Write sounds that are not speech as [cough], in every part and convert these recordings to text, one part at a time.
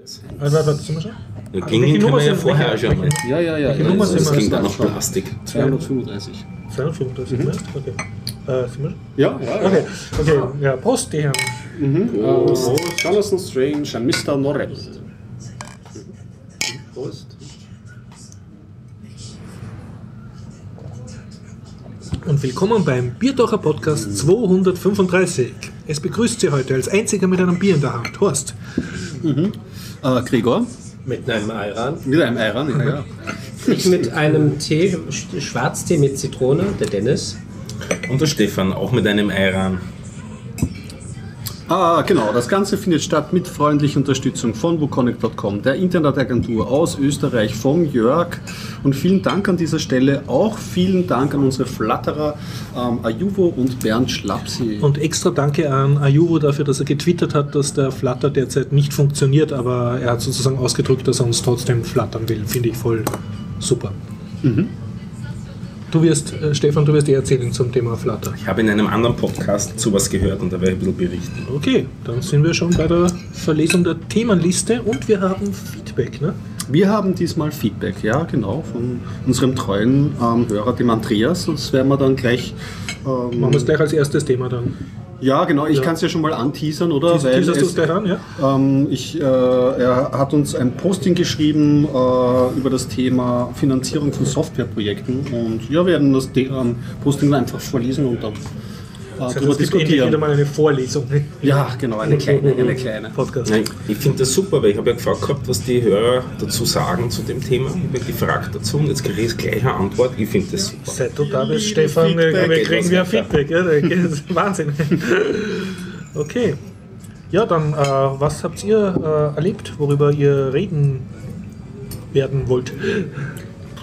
Also, warte, warte, sind wir schon? Ja, Klingen welche können Nummer wir ja vorher schon mal. Ja, ja, ja. Welche ja Nummer das sind Das wir? klingt dann noch. Plastik. 235. 235, ne? Okay. Äh, sind wir schon? Ja, ja. Okay, okay. Ja, Prost, die Herren. Mhm. Oh, Jonathan Strange und Mr. Norrell. Prost. Und willkommen beim Bierdacher Podcast 235. Es begrüßt Sie heute als einziger mit einem Bier in der Hand. Horst. Äh, Gregor. Mit einem Ayran. Mit einem Eiran, ja, ja. Ich mit einem Tee, Sch- Schwarztee mit Zitrone, der Dennis. Und der Stefan, auch mit einem Eiran. Ah, genau. Das Ganze findet statt mit freundlicher Unterstützung von wukonic.com, der Internetagentur aus Österreich, vom Jörg. Und vielen Dank an dieser Stelle. Auch vielen Dank an unsere Flatterer ähm, Ajuvo und Bernd Schlapsi. Und extra danke an Ayuro dafür, dass er getwittert hat, dass der Flutter derzeit nicht funktioniert, aber er hat sozusagen ausgedrückt, dass er uns trotzdem flattern will. Finde ich voll super. Du wirst, äh, Stefan, du wirst dir erzählen zum Thema Flutter. Ich habe in einem anderen Podcast sowas gehört und da werde ich ein bisschen berichten. Okay, dann sind wir schon bei der Verlesung der Themenliste und wir haben Feedback. Ne? Wir haben diesmal Feedback, ja, genau, von unserem treuen ähm, Hörer, dem Andreas. Das werden wir dann gleich. Ähm, Machen wir es gleich als erstes Thema dann. Ja, genau, ich Ja. kann es ja schon mal anteasern, oder? Teas- teaserst du es gleich an, ja? Ähm, ich, äh, er hat uns ein Posting geschrieben äh, über das Thema Finanzierung von Softwareprojekten und ja, wir werden das ähm, Posting einfach vorlesen und dann Das heißt, darüber es endlich wieder diskutieren. mal eine Vorlesung. ne? Ja, genau, eine kleine, eine kleine. Podcast. Nein, ich finde das super, weil ich habe ja gefragt gehabt, was die Hörer dazu sagen zu dem Thema. Ich habe gefragt dazu und jetzt kriege ich gleich eine Antwort. Ich finde das super. Seit du da bist, Stefan, Feedback. wir kriegen wir. Feedback. Ja, das [laughs] ist Wahnsinn. Okay. Ja, dann, äh, was habt ihr äh, erlebt, worüber ihr reden werden wollt?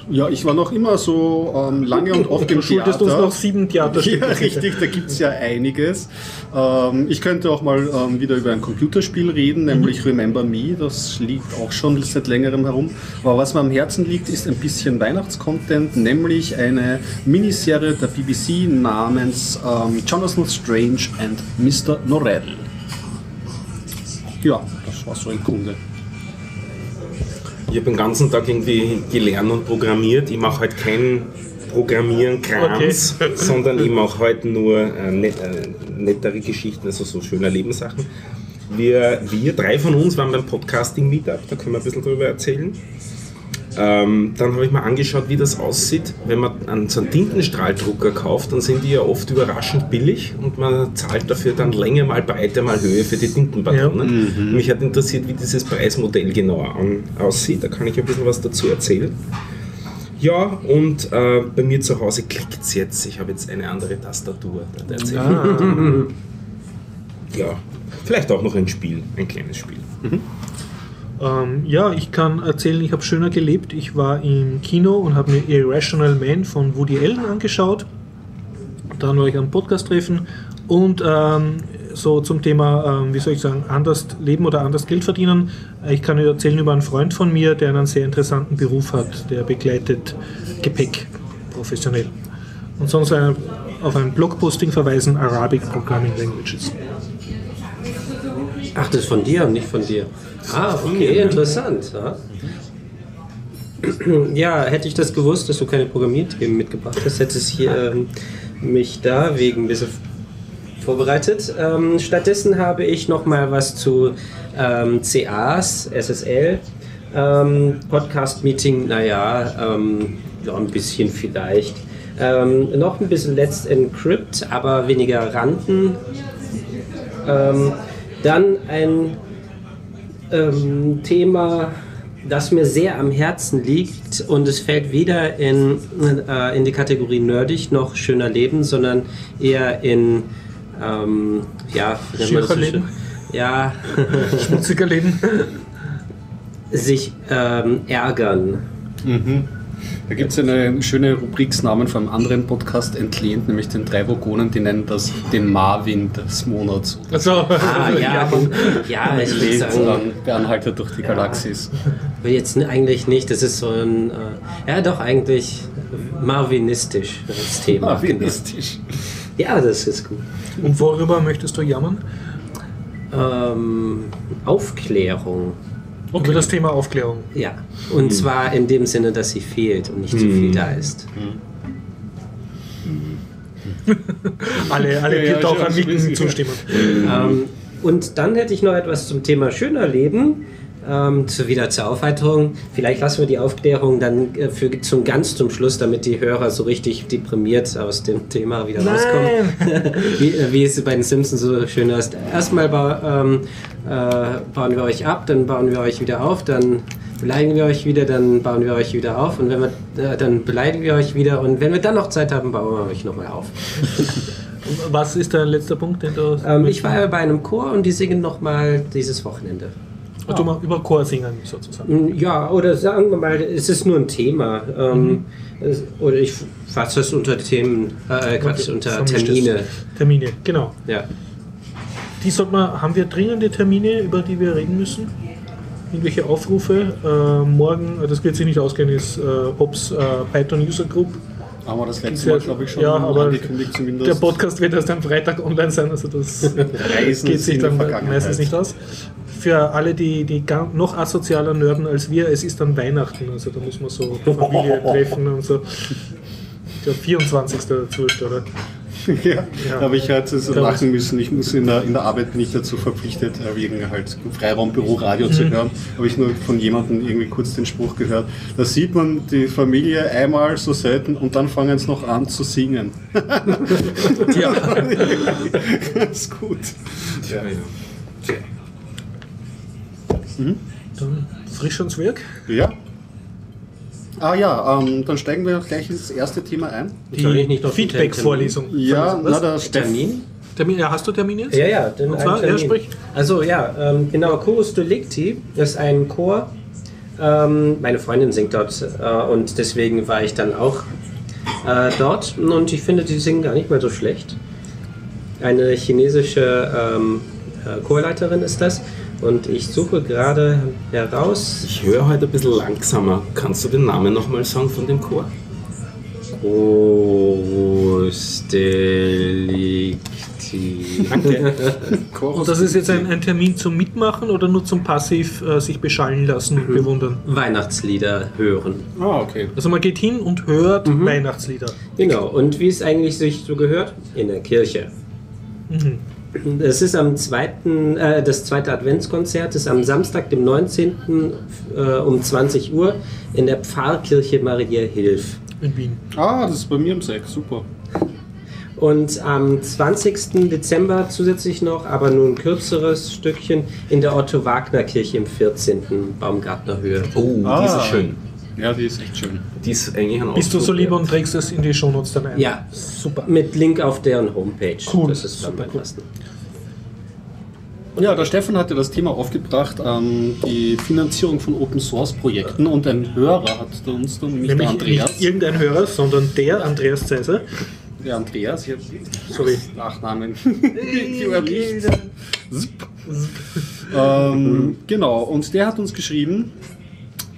Ja, ich war noch immer so ähm, lange und oft im Du schuldest uns Theater. noch sieben Theaterstücke. Ja, richtig, da gibt es ja einiges. Ähm, ich könnte auch mal ähm, wieder über ein Computerspiel reden, nämlich Remember Me. Das liegt auch schon seit längerem herum. Aber was mir am Herzen liegt, ist ein bisschen Weihnachtscontent, nämlich eine Miniserie der BBC namens ähm, Jonathan Strange and Mr. Norrell. Ja, das war so im Grunde. Ich habe den ganzen Tag irgendwie gelernt und programmiert. Ich mache halt kein Programmieren Krams, sondern ich mache halt nur äh, net, äh, nettere Geschichten, also so schöne Lebenssachen. Wir, wir drei von uns waren beim Podcasting Meetup, da können wir ein bisschen drüber erzählen. Ähm, dann habe ich mir angeschaut, wie das aussieht. Wenn man einen, so einen Tintenstrahldrucker kauft, dann sind die ja oft überraschend billig und man zahlt dafür dann Länge mal Breite mal Höhe für die Tintenpatronen. Mich hat interessiert, wie dieses Preismodell genau an, aussieht. Da kann ich ein bisschen was dazu erzählen. Ja, und äh, bei mir zu Hause klickt es jetzt. Ich habe jetzt eine andere Tastatur. Ah, [laughs] Ja, vielleicht auch noch ein Spiel, ein kleines Spiel. Ähm, ja, ich kann erzählen, ich habe schöner gelebt. Ich war im Kino und habe mir Irrational Man von Woody Allen angeschaut. Dann war ich am Podcast-Treffen und ähm, so zum Thema, ähm, wie soll ich sagen, anders leben oder anders Geld verdienen. Ich kann erzählen über einen Freund von mir, der einen sehr interessanten Beruf hat. Der begleitet Gepäck professionell. Und sonst auf ein Blogposting verweisen, Arabic Programming Languages. Ach, das ist von dir und nicht von dir. Ah, okay, interessant. Ja. [clears throat] ja, hätte ich das gewusst, dass du keine Programmierthemen mitgebracht hast, hätte ich hier ähm, mich da wegen ein bisschen vorbereitet. Ähm, stattdessen habe ich noch mal was zu ähm, CAs, SSL. Ähm, Podcast-Meeting, naja, ähm, ja, ein bisschen vielleicht. Ähm, noch ein bisschen Let's Encrypt, aber weniger Randen. Ähm, dann ein ähm, Thema, das mir sehr am Herzen liegt und es fällt weder in, äh, in die Kategorie nerdig noch schöner Leben, sondern eher in ähm, ja, Schircherleben? schön? ja, [laughs] Schmutziger Leben. sich ähm, ärgern. Da gibt es eine schöne Rubriksnamen von einem anderen Podcast entlehnt, nämlich den drei Vogonen, die nennen das den Marvin des Monats. Also, Ah, ja, [laughs] ja, ich würde sagen, dann der Anhalter durch die Galaxis. will jetzt eigentlich nicht, das ist so ein, äh, ja doch eigentlich marvinistisch das Thema. Marvinistisch. Ja, das ist gut. Und worüber möchtest du jammern? Ähm, Aufklärung. Über das Thema Aufklärung. Ja. Und zwar in dem Sinne, dass sie fehlt und nicht zu viel da ist. [laughs] Alle, alle Ja, ja, Biertaucher schon, nicken zustimmen. Ähm, und dann hätte ich noch etwas zum Thema schöner Leben. Ähm, zu, wieder zur Aufheiterung. Vielleicht lassen wir die Aufklärung dann äh, für, zum ganz zum Schluss, damit die Hörer so richtig deprimiert aus dem Thema wieder rauskommen. [laughs] wie, äh, wie es bei den Simpsons so schön ist. Erstmal ba ähm, äh, bauen wir euch ab, dann bauen wir euch wieder auf, dann beleidigen wir euch wieder, dann bauen wir euch wieder auf und wenn wir, äh, dann beleidigen wir euch wieder und wenn wir dann noch Zeit haben, bauen wir euch nochmal auf. [laughs] Was ist der letzte Punkt, den du. Ähm, ich war ja bei einem Chor und die singen nochmal dieses Wochenende. Du mal über Chor singen, sozusagen. Mm, Ja, oder sagen wir mal, es ist nur ein Thema. Ähm, es, oder ich fasse es unter Themen, äh, Quatsch, Okay, unter. Termine. Termine, genau. Ja. Die sollte man, haben wir dringende Termine, über die wir reden müssen? Irgendwelche Aufrufe? Äh, morgen, äh, das wird sich nicht ausgehen, ist äh, Hobbs äh, Python User Group. Haben wir das letzte Mal, glaube ich, schon ja, aber angekündigt zumindest. Der Podcast wird erst am Freitag online sein, also das [laughs] Reisen geht sich dann meistens nicht aus. Für alle, die, die noch asozialer nörden als wir, es ist dann Weihnachten, also da muss man so Familie [laughs] treffen und so. Der 24.12. oder? Ja, Ja. da habe ich halt so lachen müssen. Ich muss in der, in der Arbeit bin ich dazu verpflichtet, äh, wegen halt Freiraumbüro Radio Mhm. zu hören. Habe ich nur von jemandem irgendwie kurz den Spruch gehört. Da sieht man die Familie einmal so selten und dann fangen sie noch an zu singen. [laughs] Ja. [laughs] Ganz gut. Ja, ja. Dann frisch ans Werk. Ja. Ah ja, ähm, dann steigen wir gleich ins erste Thema ein. Einen Feedback-Vorlesung. Ja, Was? na, der Termin? Termin, ja, hast du Termin jetzt? Ja, ja, den Und zwar, er Termin. spricht. Also ja, ähm, genau, Chorus Delicti ist ein Chor. Ähm, meine Freundin singt dort äh, und deswegen war ich dann auch äh, dort und ich finde, die singen gar nicht mal so schlecht. Eine chinesische ähm, äh, Chorleiterin ist das und ich suche gerade heraus. Ich höre heute ein bisschen langsamer. Kannst du den Namen nochmal sagen von dem Chor? Delicti. Danke. [laughs] Und das ist jetzt ein, ein Termin zum Mitmachen oder nur zum passiv äh, sich beschallen lassen und bewundern? Weihnachtslieder hören. Ah, okay. Also man geht hin und hört Weihnachtslieder. Genau, und wie es eigentlich sich so gehört? In der Kirche. Es ist am zweiten, äh, das zweite Adventskonzert ist am Samstag, dem 19. Äh, um 20 Uhr in der Pfarrkirche Maria Hilf. In Wien. Ah, das ist bei mir im Sack, super. Und am 20. Dezember zusätzlich noch, aber nur ein kürzeres Stückchen, in der Otto-Wagner-Kirche im 14. Baumgartnerhöhe. Oh, Ah. die ist schön. Ja, die ist echt schön. Die ist eigentlich ein Bist du so Ausdruck lieb wert. und trägst es in die Shownotes dann ein? Ja. Super. Mit Link auf deren Homepage. Cool, Das ist super cool. Ja, der Stefan hatte das Thema aufgebracht, ähm, die Finanzierung von Open Source Projekten und ein Hörer hat uns dann, nämlich der Nämlich Andreas. nicht irgendein Hörer, sondern der Andreas Zeiser. Der Andreas, ich hab Sorry. Nachnamen. [laughs] Ähm, genau, und der hat uns geschrieben,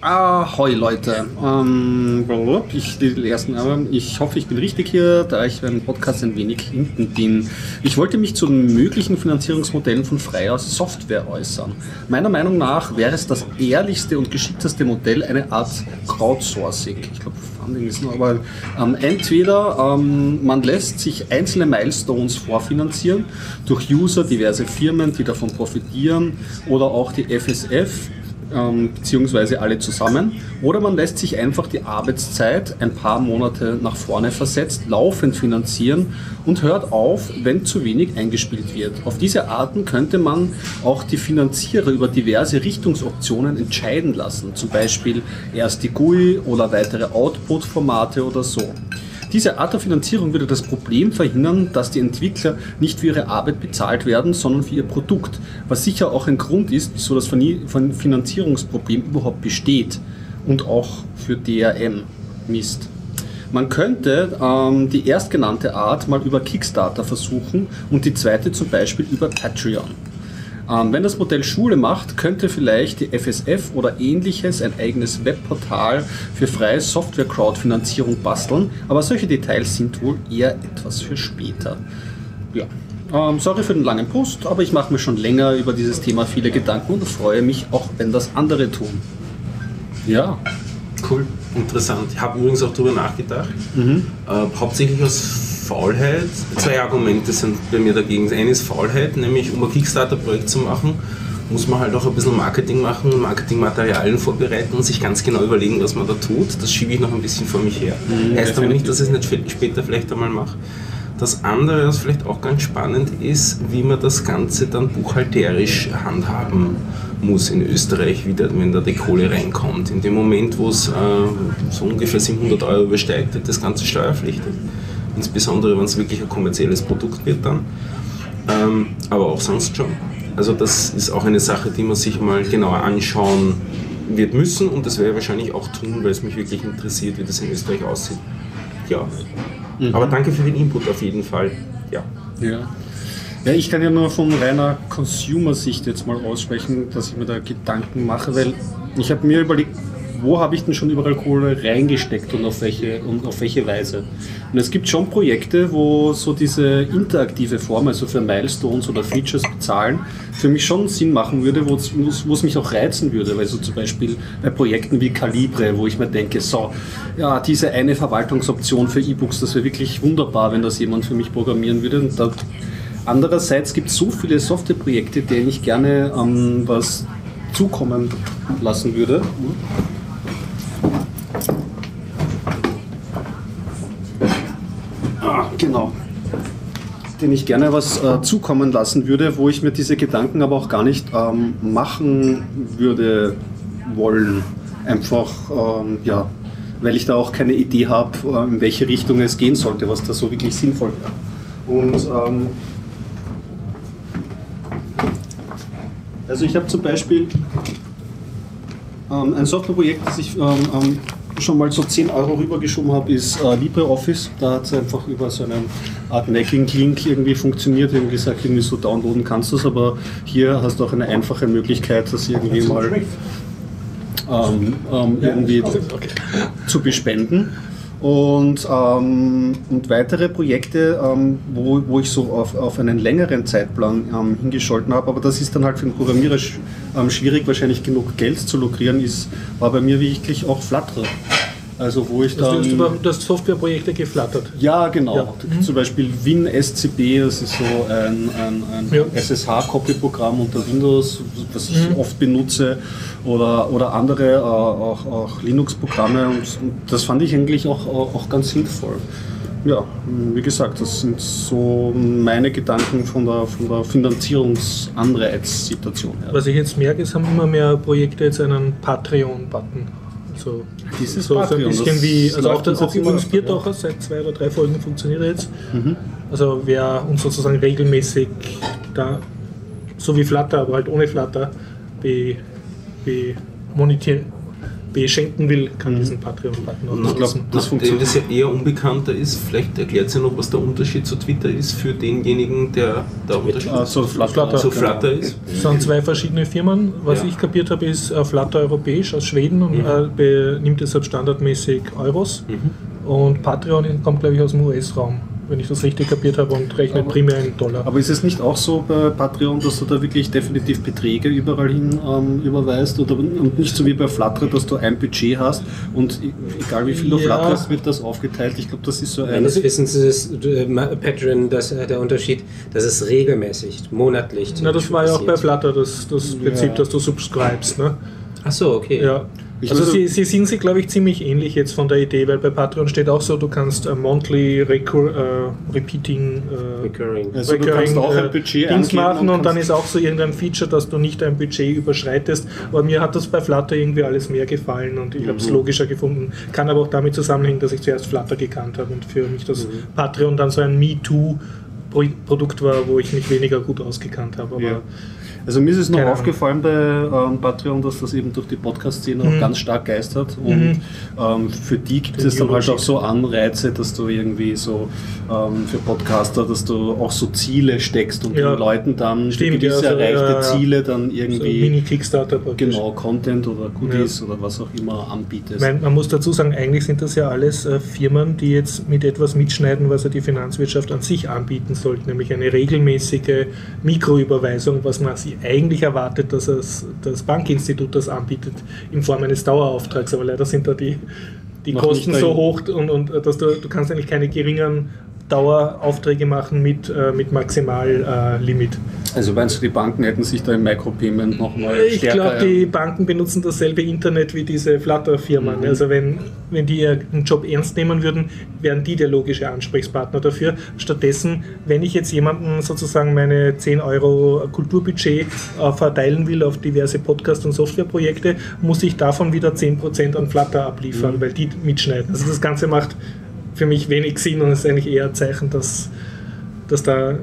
Ahoi Leute, ähm, ich, die ersten, aber ich hoffe, ich bin richtig hier, da ich beim Podcast ein wenig hinten bin. Ich wollte mich zu den möglichen Finanzierungsmodellen von freier Software äußern. Meiner Meinung nach wäre es das ehrlichste und geschickteste Modell eine Art Crowdsourcing. Ich glaube, Funding ist nur, aber ähm, entweder ähm, man lässt sich einzelne Milestones vorfinanzieren durch User, diverse Firmen, die davon profitieren oder auch die FSF ähm, beziehungsweise alle zusammen. Oder man lässt sich einfach die Arbeitszeit ein paar Monate nach vorne versetzt, laufend finanzieren und hört auf, wenn zu wenig eingespielt wird. Auf diese Arten könnte man auch die Finanzierer über diverse Richtungsoptionen entscheiden lassen, zum Beispiel erst die GUI oder weitere Output-Formate oder so. Diese Art der Finanzierung würde das Problem verhindern, dass die Entwickler nicht für ihre Arbeit bezahlt werden, sondern für ihr Produkt, was sicher auch ein Grund ist, wieso das Finanzierungsproblem überhaupt besteht und auch für DRM Mist. Man könnte ähm, die erstgenannte Art mal über Kickstarter versuchen und die zweite zum Beispiel über Patreon. Ähm, wenn das Modell Schule macht, könnte vielleicht die FSF oder ähnliches ein eigenes Webportal für freie Software-Crowdfinanzierung basteln, aber solche Details sind wohl eher etwas für später. Ja, Ähm, sorry für den langen Post, aber ich mache mir schon länger über dieses Thema viele Gedanken und freue mich auch, wenn das andere tun. Ja. Cool, interessant. Ich habe übrigens auch darüber nachgedacht. Äh, hauptsächlich aus Faulheit. Zwei Argumente sind bei mir dagegen. Das eine ist Faulheit, nämlich um ein Kickstarter-Projekt zu machen, muss man halt auch ein bisschen Marketing machen, Marketingmaterialien vorbereiten und sich ganz genau überlegen, was man da tut. Das schiebe ich noch ein bisschen vor mich her. heißt aber nicht, dass ich es nicht sp- später vielleicht einmal mache. Das andere, was vielleicht auch ganz spannend ist, wie man das Ganze dann buchhalterisch handhaben muss in Österreich wieder, wenn da die Kohle reinkommt. In dem Moment, wo es äh, so ungefähr 700 Euro übersteigt, wird das Ganze steuerpflichtig. Insbesondere, wenn es wirklich ein kommerzielles Produkt wird dann. Ähm, aber auch sonst schon. Also das ist auch eine Sache, die man sich mal genauer anschauen wird müssen und das werde ich wahrscheinlich auch tun, weil es mich wirklich interessiert, wie das in Österreich aussieht. Ja. Aber danke für den Input auf jeden Fall. Ja. Ja. Ja, ich kann ja nur von reiner Consumer-Sicht jetzt mal aussprechen, dass ich mir da Gedanken mache, weil ich habe mir überlegt, wo habe ich denn schon überall Kohle reingesteckt und auf welche und auf welche Weise. Und es gibt schon Projekte, wo so diese interaktive Form, also für Milestones oder Features bezahlen, für mich schon Sinn machen würde, wo es, mich auch reizen würde, weil so zum Beispiel bei Projekten wie Calibre, wo ich mir denke, so, ja, diese eine Verwaltungsoption für E-Books, das wäre wirklich wunderbar, wenn das jemand für mich programmieren würde. Und da Andererseits gibt es so viele Softwareprojekte, denen ich gerne ähm, was zukommen lassen würde. Genau. Den ich gerne was äh, zukommen lassen würde, wo ich mir diese Gedanken aber auch gar nicht ähm, machen würde wollen. Einfach, ähm, ja, weil ich da auch keine Idee habe, äh, in welche Richtung es gehen sollte, was da so wirklich sinnvoll wäre. Und ähm, also ich habe zum Beispiel ähm, ein Softwareprojekt, das ich ähm, ähm, schon mal so 10 Euro rübergeschoben habe, ist äh, LibreOffice. Da hat es einfach über so einen Art Necking-Link irgendwie funktioniert. Irgendwie gesagt, irgendwie so downloaden kannst du es, aber hier hast du auch eine einfache Möglichkeit, das irgendwie mal ähm, ähm, irgendwie zu bespenden. Und, ähm, und weitere Projekte, ähm, wo, wo ich so auf, auf einen längeren Zeitplan ähm, hingescholten habe, aber das ist dann halt für einen Programmierer sch ähm, schwierig, wahrscheinlich genug Geld zu lukrieren, ist, war bei mir wirklich auch Flutter. Also wo ich Also, du hast über das Softwareprojekte geflattert. Ja, genau. Ja. Zum Beispiel WinSCP, das ist so ein, ein, ein Ja. SSH-Copy-Programm unter Windows, was ich Mhm. oft benutze, oder, oder andere, äh, auch, auch Linux-Programme. Und, und das fand ich eigentlich auch, auch, auch ganz sinnvoll. Ja, wie gesagt, das sind so meine Gedanken von der, von der Finanzierungsanreizsituation her. Was ich jetzt merke, es haben immer mehr Projekte jetzt einen Patreon-Button. So, Dieses so, so ein bisschen wie, also auch, das, auch öfter, Biertaucher, seit zwei oder drei Folgen funktioniert er jetzt. Mhm. Also wer uns sozusagen regelmäßig da, so wie Flutter, aber halt ohne Flutter, be, be monetieren, beschenken will, kann Mhm. diesen Patreon-Button auch Und ich glaube, nutzen. das nachdem funktioniert. das ja eher unbekannter ist, vielleicht erklärt sie noch, was der Unterschied zu Twitter ist für denjenigen, der da unterstützt. Also Flutter, Flutter. so genau. Flutter ist. Es sind zwei verschiedene Firmen. Was Ja. ich kapiert habe, ist äh, Flutter europäisch aus Schweden und Mhm. äh, benimmt deshalb standardmäßig Euros. Und Patreon kommt, glaube ich, aus dem US-Raum, wenn ich das richtig kapiert habe, und rechnet Aber- primär in Dollar. Aber ist es nicht auch so bei Patreon, dass du da wirklich definitiv Beträge überall hin ähm, überweist oder, und nicht so wie bei Flutter, dass du ein Budget hast und e- egal wie viel du Ja. flatterst, wird das aufgeteilt. Ich glaube, das ist so ein... Meines Wissens ist es, äh, Patreon das, äh, der Unterschied, dass es regelmäßig, monatlich. Na, das war ja auch bei. Flutter das, das Prinzip, Ja. dass du subscribest. Ne? Ach so, okay. Ja. Ich Also sie, sie sind sich, glaube ich, ziemlich ähnlich jetzt von der Idee, weil bei Patreon steht auch so, du kannst äh, monthly recur, äh, repeating äh, Recurring. Also du kannst auch ein Budget Dings machen und und, dann ist auch so irgendein Feature, dass du nicht dein Budget überschreitest. Aber mir hat das bei Flutter irgendwie alles mehr gefallen und ich habe Mhm. es logischer gefunden. Kann aber auch damit zusammenhängen, dass ich zuerst Flutter gekannt habe und für mich das Mhm. Patreon dann so ein MeToo-Produkt war, wo ich mich weniger gut ausgekannt habe. Aber Ja. Also mir ist es noch Keine aufgefallen bei ähm, Patreon, dass das eben durch die Podcast-Szene auch ganz stark geistert. Und Mhm. ähm, für die gibt Den es dann halt auch so Anreize, dass du irgendwie so ähm, für Podcaster, dass du auch so Ziele steckst und Ja. den Leuten dann Stimmt, gewisse ja, so, erreichte ja, ja. Ziele dann So irgendwie Mini-Kickstarter praktisch. genau Content oder Goodies oder was auch immer anbietest. Meine, man muss dazu sagen, eigentlich sind das ja alles äh, Firmen, die jetzt mit etwas mitschneiden, was ja die Finanzwirtschaft an sich anbieten sollte, nämlich eine regelmäßige Mikroüberweisung, was man sich eigentlich erwartet, dass es, das Bankinstitut das anbietet in Form eines Dauerauftrags. Aber leider sind da die, die Kosten so hoch und, und äh, dass du, du kannst eigentlich keine geringeren Daueraufträge machen mit, äh, mit Maximallimit. Äh. Also meinst du, die Banken hätten sich da im Micropayment nochmal Ich glaube, die Banken benutzen dasselbe Internet wie diese Flutter-Firmen. Mhm. Also wenn, wenn die ihren Job ernst nehmen würden, wären die der logische Ansprechpartner dafür. Stattdessen, wenn ich jetzt jemanden sozusagen meine 10 Euro Kulturbudget äh, verteilen will auf diverse Podcast- und Softwareprojekte, muss ich davon wieder 10% an Flutter abliefern, Mhm. weil die mitschneiden. Also das Ganze macht für mich wenig Sinn und ist eigentlich eher ein Zeichen, dass, dass da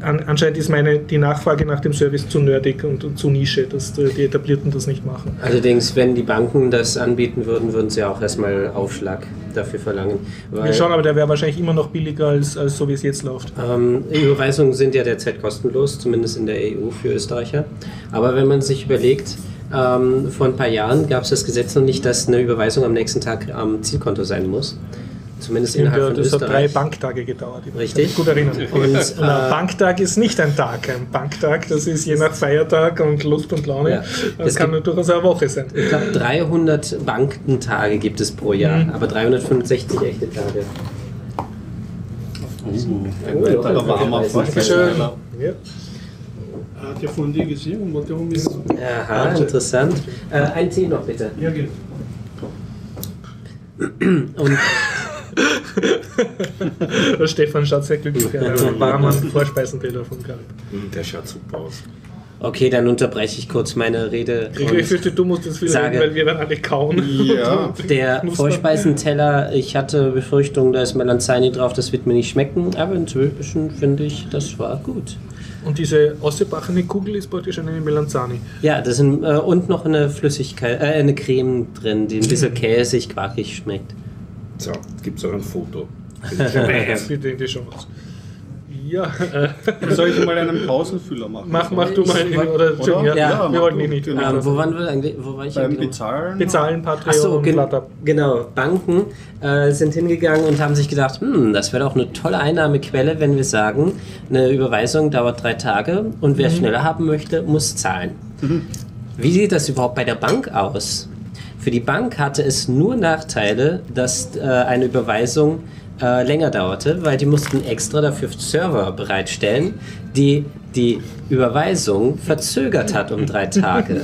an, anscheinend ist meine, die Nachfrage nach dem Service zu nerdig und, und zu Nische, dass die die Etablierten das nicht machen. Allerdings, wenn die Banken das anbieten würden, würden sie auch erstmal Aufschlag dafür verlangen. Weil, Wir schauen, aber der wäre wahrscheinlich immer noch billiger als, als so wie es jetzt läuft. Ähm, Überweisungen sind ja derzeit kostenlos, zumindest in der EU für Österreicher. Aber wenn man sich überlegt, ähm, vor ein paar Jahren gab es das Gesetz noch nicht, dass eine Überweisung am nächsten Tag am Zielkonto sein muss. Zumindest innerhalb Der, von das hat drei Österreich. Banktage gedauert. Ich Richtig. kann mich gut erinnern. Und, äh, ein Banktag ist nicht ein Tag. Ein Banktag, das ist je nach Feiertag und Lust und Laune, Ja. das Es kann gibt- durchaus eine Woche sein. Ich glaube, 300 Bankentage gibt es pro Jahr, Mhm. aber 365 echte Tage. Uh, ein Oh, weiterer ja. warmer Dankeschön. Vorschlag. Ja. Hat der von dir gesehen und wollte um ist. Aha, interessant. Äh, ein Tee noch bitte. Ja, geht. Und [laughs] Stefan schaut sehr glücklich aus. Er [laughs] ein Vorspeisenteller von gehabt. Hm, Der schaut super aus. okay, dann unterbreche ich kurz meine Rede. Ich, ich fürchte, du musst jetzt viel Sage- reden, weil wir dann alle kauen. Ja. [laughs] Der Vorspeisenteller, ich hatte Befürchtung, da ist Melanzani drauf, das wird mir nicht schmecken, aber inzwischen finde ich, das war gut. Und diese ausgebachene Kugel ist praktisch eine Melanzani. Ja, da sind äh, und noch eine Flüssigkeit, äh, eine Creme drin, die ein bisschen käsig, quarkig schmeckt. So, gibt es auch ein Foto. [laughs] Bitte in die Chance. Ja, äh, Soll ich mal einen Pausenfüller machen? mach, mach du mal. Wollt- Oder, Oder? Ja, Ja, wir mach wollten ihn nicht. Genau. Ähm, wo waren wir eigentlich? Wo war ich Beim eigentlich? Bezahlen? Bezahlen, Patreon Ach so, gen genau. Banken äh, sind hingegangen und haben sich gedacht, hm, das wäre doch eine tolle Einnahmequelle, wenn wir sagen, eine Überweisung dauert drei Tage und wer schneller haben möchte, muss zahlen. Wie sieht das überhaupt bei der Bank aus? Für die Bank hatte es nur Nachteile, dass äh, eine Überweisung äh, länger dauerte, weil die mussten extra dafür Server bereitstellen, die die Überweisung verzögert hat um drei Tage.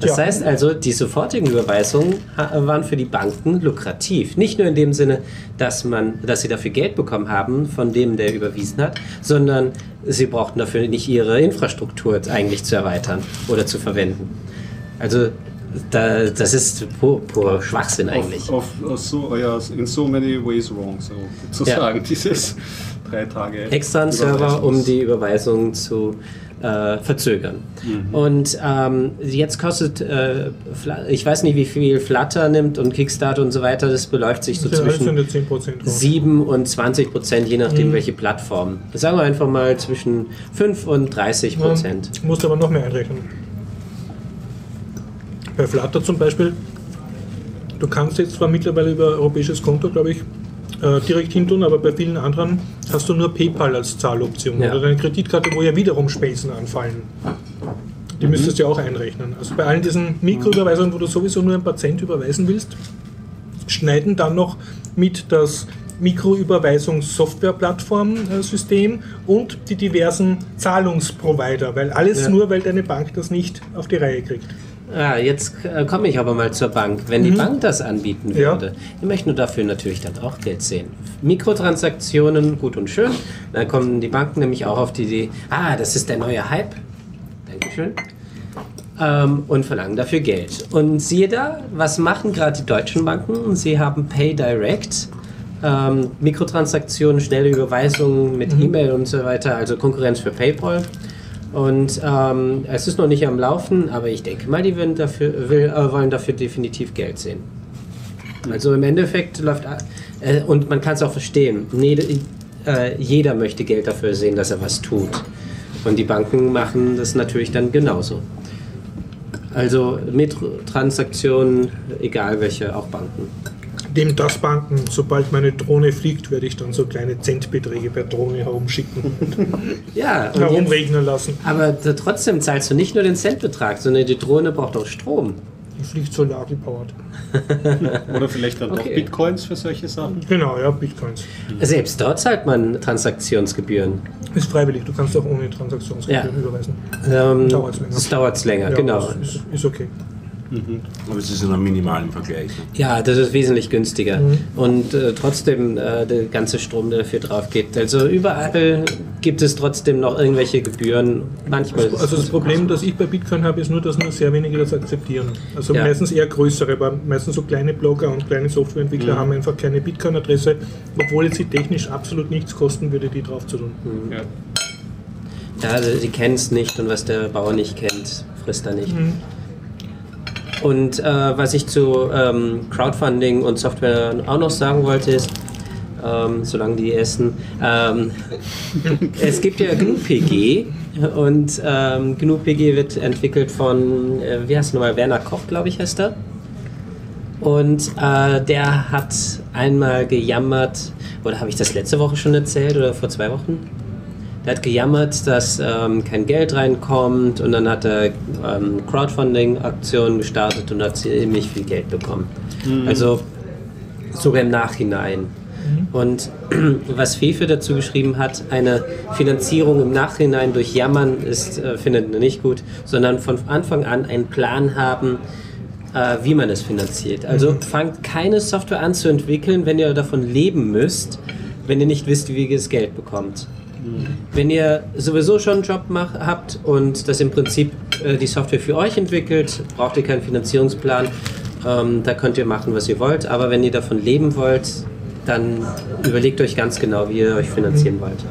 Das heißt also, die sofortigen Überweisungen waren für die Banken lukrativ. Nicht nur in dem Sinne, dass, man, dass sie dafür Geld bekommen haben von dem, der überwiesen hat, sondern sie brauchten dafür nicht ihre Infrastruktur eigentlich zu erweitern oder zu verwenden. Also da, das ist pur, pur Schwachsinn eigentlich. Auf, auf, so, ja, in so many ways wrong, so sozusagen, dieses drei Tage. Extra einen Server, um die Überweisung zu äh, verzögern. Und ähm, jetzt kostet, äh, Fla- ich weiß nicht, wie viel Flutter nimmt und Kickstarter und so weiter, das beläuft sich so sind zwischen jetzt 10 Prozent. 7 und 20 Prozent, je nachdem welche Plattform. Sagen wir einfach mal zwischen 5 und 30 Prozent. Du musst aber noch mehr einrechnen. Bei Flutter zum Beispiel, du kannst jetzt zwar mittlerweile über europäisches Konto, glaube ich, äh, direkt hin tun, aber bei vielen anderen hast du nur PayPal als Zahloption Ja. oder deine Kreditkarte, wo ja wiederum Spesen anfallen. Die müsstest du ja auch einrechnen. Also bei allen diesen Mikroüberweisungen, wo du sowieso nur ein paar Cent überweisen willst, schneiden dann noch mit das Mikroüberweisungs-Software-Plattform-System und die diversen Zahlungsprovider, weil alles Ja. nur, weil deine Bank das nicht auf die Reihe kriegt. Ja, jetzt äh, komme ich aber mal zur Bank. Wenn die Bank das anbieten Ja. würde, die möchten nur dafür natürlich dann auch Geld sehen. Mikrotransaktionen, gut und schön. Dann kommen die Banken nämlich auch auf die Idee, ah, das ist der neue Hype. Dankeschön. Ähm, und verlangen dafür Geld. Und siehe da, was machen gerade die deutschen Banken? Sie haben PayDirect. Ähm, Mikrotransaktionen, schnelle Überweisungen mit E-Mail und so weiter, also Konkurrenz für PayPal. Und ähm, es ist noch nicht am Laufen, aber ich denke mal, die dafür, will, äh, wollen dafür definitiv Geld sehen. Also im Endeffekt läuft, äh, und man kann es auch verstehen, jede, äh, jeder möchte Geld dafür sehen, dass er was tut. Und die Banken machen das natürlich dann genauso. Also mit Transaktionen, egal welche, auch Banken. Dem das Banken, sobald meine Drohne fliegt, werde ich dann so kleine Centbeträge per Drohne herumschicken und [laughs] Ja, und herumregnen lassen. aber trotzdem zahlst du nicht nur den Centbetrag, sondern die Drohne braucht auch Strom. Die fliegt solar gepowered. [laughs] Oder vielleicht dann Okay. doch Bitcoins für solche Sachen. Genau, ja, Bitcoins. Selbst dort zahlt man Transaktionsgebühren. Ist freiwillig, du kannst auch ohne Transaktionsgebühren Ja. überweisen. Ähm, Dauert's länger. Das dauert länger, Ja, genau. Ist, ist okay. Aber es ist in einem minimalen Vergleich. Ne? Ja, das ist wesentlich günstiger. Mhm. Und äh, trotzdem äh, der ganze Strom, der dafür drauf geht. Also überall gibt es trotzdem noch irgendwelche Gebühren. Manchmal. ist- Also das Problem, das ich bei Bitcoin habe, ist nur, dass nur sehr wenige das akzeptieren. Also Ja. meistens eher größere, aber meistens so kleine Blogger und kleine Softwareentwickler Mhm. haben einfach keine Bitcoin-Adresse, obwohl es sie technisch absolut nichts kosten würde, die drauf zu tun. Mhm. Ja. Ja, also die kennen es nicht und was der Bauer nicht kennt, frisst er nicht. Und äh, was ich zu ähm, Crowdfunding und Software auch noch sagen wollte ist, ähm, solange die essen, ähm, [laughs] es gibt ja GNU-PG und ähm, GNU-PG wird entwickelt von, äh, wie heißt nochmal, Werner Koch, glaube ich, heißt er. Und äh, der hat einmal gejammert, oder habe ich das letzte Woche schon erzählt oder vor zwei Wochen? Der hat gejammert, dass ähm, kein Geld reinkommt und dann hat er ähm, Crowdfunding-Aktionen gestartet und hat ziemlich viel Geld bekommen. Also sogar im Nachhinein. Und [clears throat] was Fefe dazu geschrieben hat, eine Finanzierung im Nachhinein durch Jammern ist, äh, findet er nicht gut, sondern von Anfang an einen Plan haben, äh, wie man es finanziert. Also fangt keine Software an zu entwickeln, wenn ihr davon leben müsst, wenn ihr nicht wisst, wie ihr das Geld bekommt. Wenn ihr sowieso schon einen Job mach, habt und das im Prinzip äh, die Software für euch entwickelt, braucht ihr keinen Finanzierungsplan. Ähm, da könnt ihr machen, was ihr wollt. Aber wenn ihr davon leben wollt, dann überlegt euch ganz genau, wie ihr euch finanzieren wollt.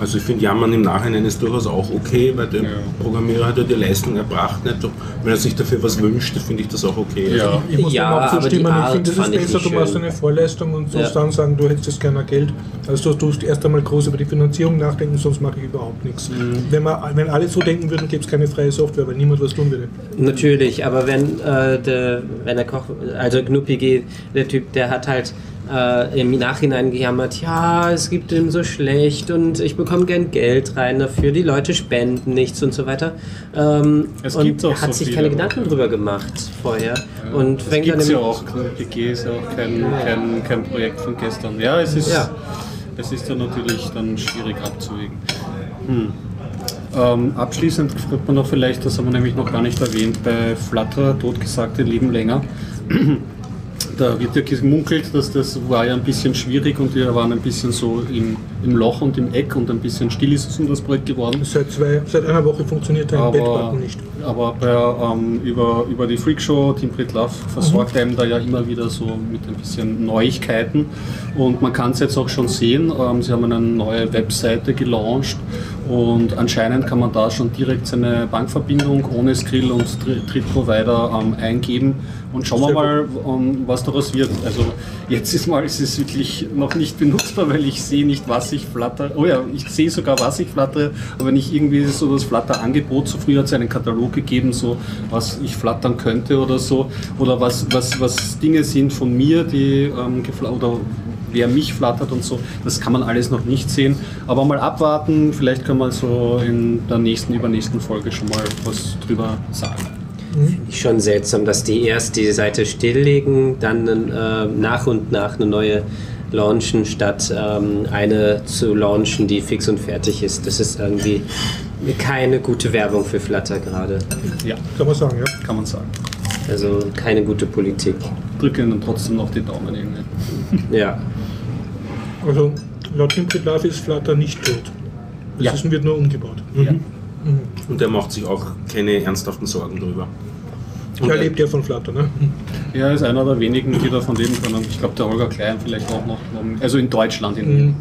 Also ich finde Jammern im Nachhinein ist durchaus auch okay, weil der Programmierer hat ja die Leistung erbracht. Nicht? Wenn er sich dafür was wünscht, finde ich das auch okay. Also Ja. Ich muss Ja, dem auch zustimmen. Ich finde, es ist fand ich besser, du machst eine Vorleistung und sollst Ja. dann sagen, du hättest gerne Geld. Also du tust erst einmal groß über die Finanzierung nachdenken, sonst mache ich überhaupt nichts. Mhm. Wenn, wir, wenn alle so denken würden, gäbe es keine freie Software, weil niemand was tun würde. Natürlich, aber wenn, äh, der, wenn der Koch, also GNU-PG, der Typ, der hat halt äh, im Nachhinein gejammert, ja, es gibt ihm so schlecht und ich bekomme gern Geld rein dafür, die Leute spenden nichts und so weiter. Ähm, Es und gibt auch er hat so sich keine Gedanken drüber gemacht vorher. und Das gibt es ja auch. PG ist ja auch kein, kein, kein Projekt von gestern. Ja, es ist, Ja. es ist dann natürlich dann schwierig abzuwägen. Hm. Ähm, abschließend wird man noch vielleicht, das haben wir nämlich noch gar nicht erwähnt, bei Flutter, Totgesagte leben länger. Da wird ja gemunkelt, dass das war ja ein bisschen schwierig und wir waren ein bisschen so im, im Loch und im Eck und ein bisschen still ist es um das Projekt geworden. Seit, zwei, seit einer Woche funktioniert dein Bettbutton nicht. aber bei, ähm, über, über die Freakshow, Team Brit Love versorgt einem da ja immer wieder so mit ein bisschen Neuigkeiten. Und man kann es jetzt auch schon sehen, ähm, sie haben eine neue Webseite gelauncht und anscheinend kann man da schon direkt seine Bankverbindung ohne Skrill und Drittprovider ähm, eingeben. Und schauen wir mal, ähm, was daraus wird. Also jetzt ist mal, es ist wirklich noch nicht benutzbar, weil ich sehe nicht, was ich flatter. Oh ja, ich sehe sogar, was ich flattere, aber nicht irgendwie so das Flatter-Angebot. So früher hat es einen Katalog gegeben, so was ich flattern könnte oder so. Oder was, was, was Dinge sind von mir, die ähm, oder wer mich flattert und so. Das kann man alles noch nicht sehen. Aber mal abwarten, vielleicht können wir so in der nächsten, übernächsten Folge schon mal was drüber sagen. Schon seltsam, dass die erst die Seite stilllegen, dann äh, nach und nach eine neue launchen, statt ähm, eine zu launchen, die fix und fertig ist. Das ist irgendwie keine gute Werbung für Flutter gerade. Ja, Kann man sagen, ja. kann man sagen. Also keine gute Politik. Drücke ihnen trotzdem noch die Daumen irgendwie. [laughs] Ja. Also laut Love ist Flutter nicht tot. Es Ja. ist, wird nur umgebaut. Ja. Und er macht sich auch keine ernsthaften Sorgen darüber. Und Er lebt ja von Flutter, ne? Er ist einer der wenigen, die davon leben können. Ich glaube, der Holger Klein vielleicht auch noch. Also in Deutschland. In,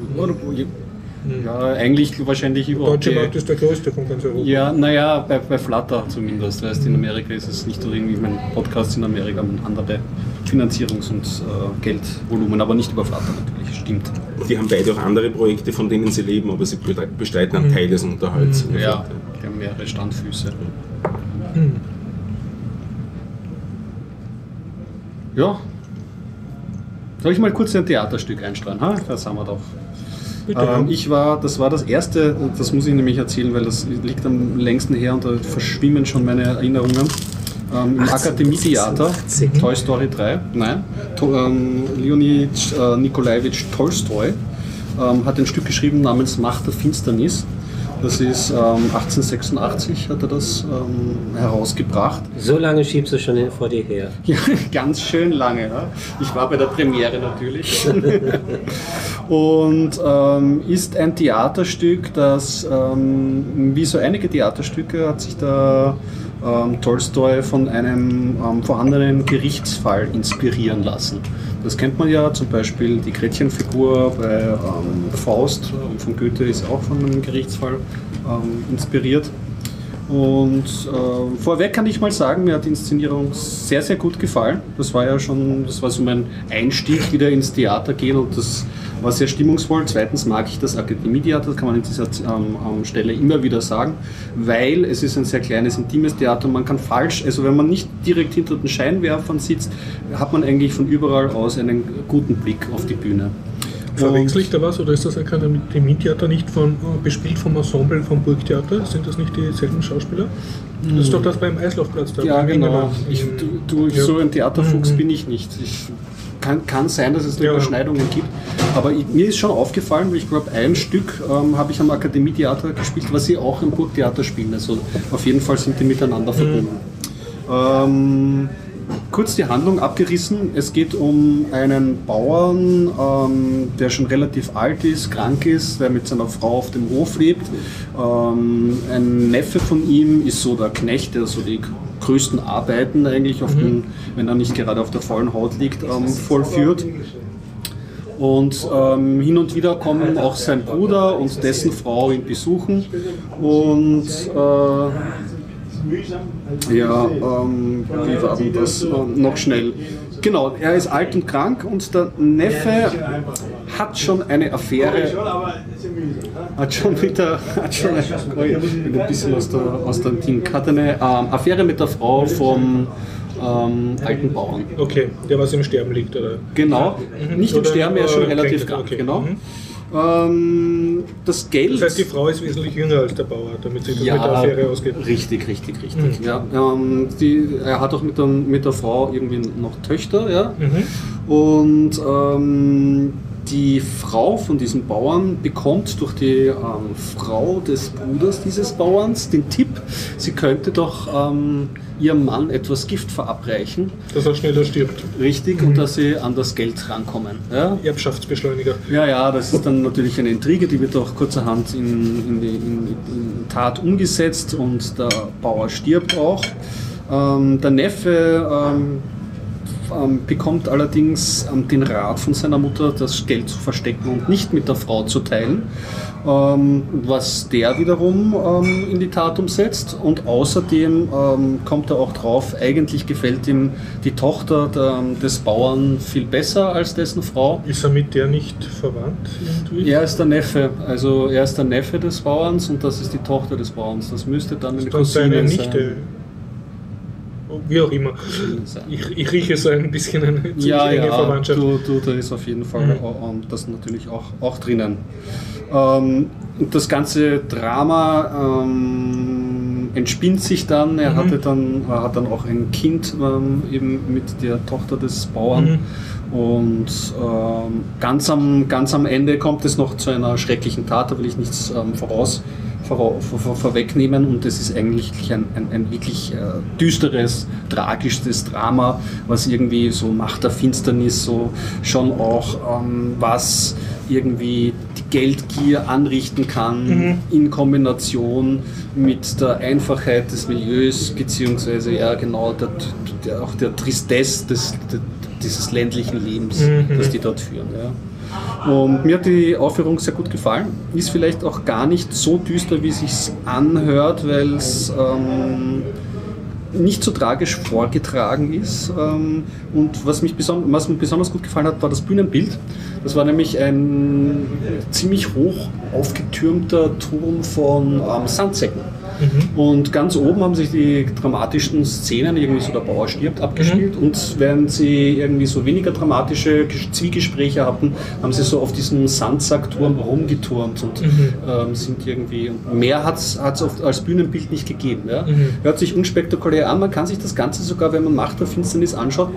Mhm. Ja, eigentlich wahrscheinlich Der überhaupt. deutsche die- Markt ist der größte von ganz Europa. Ja, naja, bei, bei Flutter zumindest. Weißt, in Amerika ist es nicht so irgendwie, mein Podcast in Amerika haben andere Finanzierungs- und äh, Geldvolumen, aber nicht über Flutter natürlich, stimmt. Die haben beide auch andere Projekte, von denen sie leben, aber sie be- bestreiten einen Teil des Unterhalts. Ja, die haben mehrere Standfüße. Ja. Soll ich mal kurz ein Theaterstück einstreuen? Ha? Das haben wir doch. Ähm, ich war, das war das erste, das muss ich nämlich erzählen, weil das liegt am längsten her und da verschwimmen schon meine Erinnerungen. Ähm, Im Akademietheater, Toy Story 3, nein, to, ähm, Leonid äh, Nikolajewitsch Tolstoi ähm, hat ein Stück geschrieben namens Macht der Finsternis. Das ist ähm, 1886 hat er das ähm, herausgebracht. So lange schiebst du schon vor dir her. [laughs] Ja, ganz schön lange. Ja. Ich war bei der Premiere natürlich. [laughs] Und ähm, ist ein Theaterstück, das, ähm, wie so einige Theaterstücke, hat sich da ähm, Tolstoi von einem ähm, vorhandenen Gerichtsfall inspirieren lassen. Das kennt man ja, zum Beispiel die Gretchenfigur bei ähm, Faust ähm, von Goethe ist auch von einem Gerichtsfall ähm, inspiriert. Und äh, vorweg kann ich mal sagen, mir hat die Inszenierung sehr, sehr gut gefallen. Das war ja schon, das war so mein Einstieg wieder ins Theater gehen und das war sehr stimmungsvoll. Zweitens mag ich das Akademietheater, kann man in dieser ähm, Stelle immer wieder sagen, weil es ist ein sehr kleines, intimes Theater man kann falsch, also wenn man nicht direkt hinter den Scheinwerfern sitzt, hat man eigentlich von überall aus einen guten Blick auf die Bühne. Verwechsel ich da was oder ist das Akademietheater nicht von, bespielt vom Ensemble vom Burgtheater? Sind das nicht dieselben Schauspieler? Das ist doch das beim Eislaufplatz da. Ja, genau. Wiener. Ich, du, du, Ja. So ein Theaterfuchs Mhm. bin ich nicht. Ich, kann, kann sein, dass es da Ja. Überschneidungen gibt. Aber ich, mir ist schon aufgefallen, weil ich glaube, ein Stück ähm, habe ich am Akademietheater gespielt, was sie auch im Burgtheater spielen. Also auf jeden Fall sind die miteinander verbunden. Ähm, kurz die Handlung abgerissen. Es geht um einen Bauern, ähm, der schon relativ alt ist, krank ist, der mit seiner Frau auf dem Hof lebt. Ähm, ein Neffe von ihm ist so der Knecht, der so die größten Arbeiten eigentlich, auf den, wenn er nicht gerade auf der faulen Haut liegt, ähm, vollführt. Und ähm, hin und wieder kommen auch sein Bruder und dessen Frau ihn besuchen. Und äh, ja, ähm, wie war denn das? Äh, noch schnell. Genau, er ist alt und krank und der Neffe hat schon eine Affäre. Hat schon mit der. Hat schon eine, oh ja, ich bin ein bisschen aus der, aus der Ding. Hat eine ähm, Affäre mit der Frau vom ähm, alten Bauern. Okay, der was im Sterben liegt, oder? Genau, nicht im Sterben, er ist schon relativ krank. Genau. Mhm. Ähm, das Geld. Das heißt, die Frau ist wesentlich jünger als der Bauer, damit sich das mit der Affäre ausgeht. Richtig, richtig, richtig. Ja, ähm, die, er hat auch mit der, mit der Frau irgendwie noch Töchter, ja. Mhm. Und ähm, die Frau von diesem Bauern bekommt durch die ähm, Frau des Bruders dieses Bauerns den Tipp, sie könnte doch ähm, ihrem Mann etwas Gift verabreichen. Dass er schneller stirbt. Richtig, und dass sie an das Geld rankommen. Ja? Erbschaftsbeschleuniger. Ja, ja, das ist dann natürlich eine Intrige, die wird auch kurzerhand in, in, die, in, in Tat umgesetzt und der Bauer stirbt auch. Ähm, der Neffe ähm, ähm, bekommt allerdings ähm, den Rat von seiner Mutter, das Geld zu verstecken und nicht mit der Frau zu teilen, ähm, was der wiederum ähm, in die Tat umsetzt. Und außerdem ähm, kommt er auch drauf, eigentlich gefällt ihm die Tochter der, des Bauern viel besser als dessen Frau. Ist er mit der nicht verwandt irgendwie? Er ist der Neffe, also er ist der Neffe des Bauerns und das ist die Tochter des Bauerns. Das müsste dann eine Dann seine Cousine Nichte. sein. Wie auch immer. Ich, ich rieche so ein bisschen eine ziemlich Ja, enge ja, Verwandtschaft. du, du, da ist auf jeden Fall Mhm. ähm, das natürlich auch, auch drinnen. Ähm, und das ganze Drama ähm, entspinnt sich dann. Er Mhm. hatte dann, er hat dann auch ein Kind ähm, eben mit der Tochter des Bauern. Und ähm, ganz, am, ganz am Ende kommt es noch zu einer schrecklichen Tat, da will ich nichts ähm, voraus, vora- vor, vor, vorwegnehmen. Und es ist eigentlich ein, ein, ein wirklich äh, düsteres, tragisches Drama, was irgendwie so Macht der Finsternis, so schon auch ähm, was irgendwie die Geldgier anrichten kann, in Kombination mit der Einfachheit des Milieus, beziehungsweise ja genau der, der, auch der Tristesse des, des, dieses ländlichen Lebens, Mhm. das die dort führen. Ja. Und mir hat die Aufführung sehr gut gefallen. Ist vielleicht auch gar nicht so düster, wie es sich anhört, weil es ähm, nicht so tragisch vorgetragen ist. Ähm, und was, mich was mir besonders gut gefallen hat, war das Bühnenbild. Das war nämlich ein ziemlich hoch aufgetürmter Turm von ähm, Sandsäcken. Und ganz oben haben sich die dramatischen Szenen, irgendwie so der Bauer stirbt, abgespielt. Und während sie irgendwie so weniger dramatische Ges- Zwiegespräche hatten, haben sie so auf diesem Sandsackturm rumgeturmt und ähm, sind irgendwie. Mehr hat es als Bühnenbild nicht gegeben. Ja? Hört sich unspektakulär an, man kann sich das Ganze sogar, wenn man Macht der Finsternis anschaut,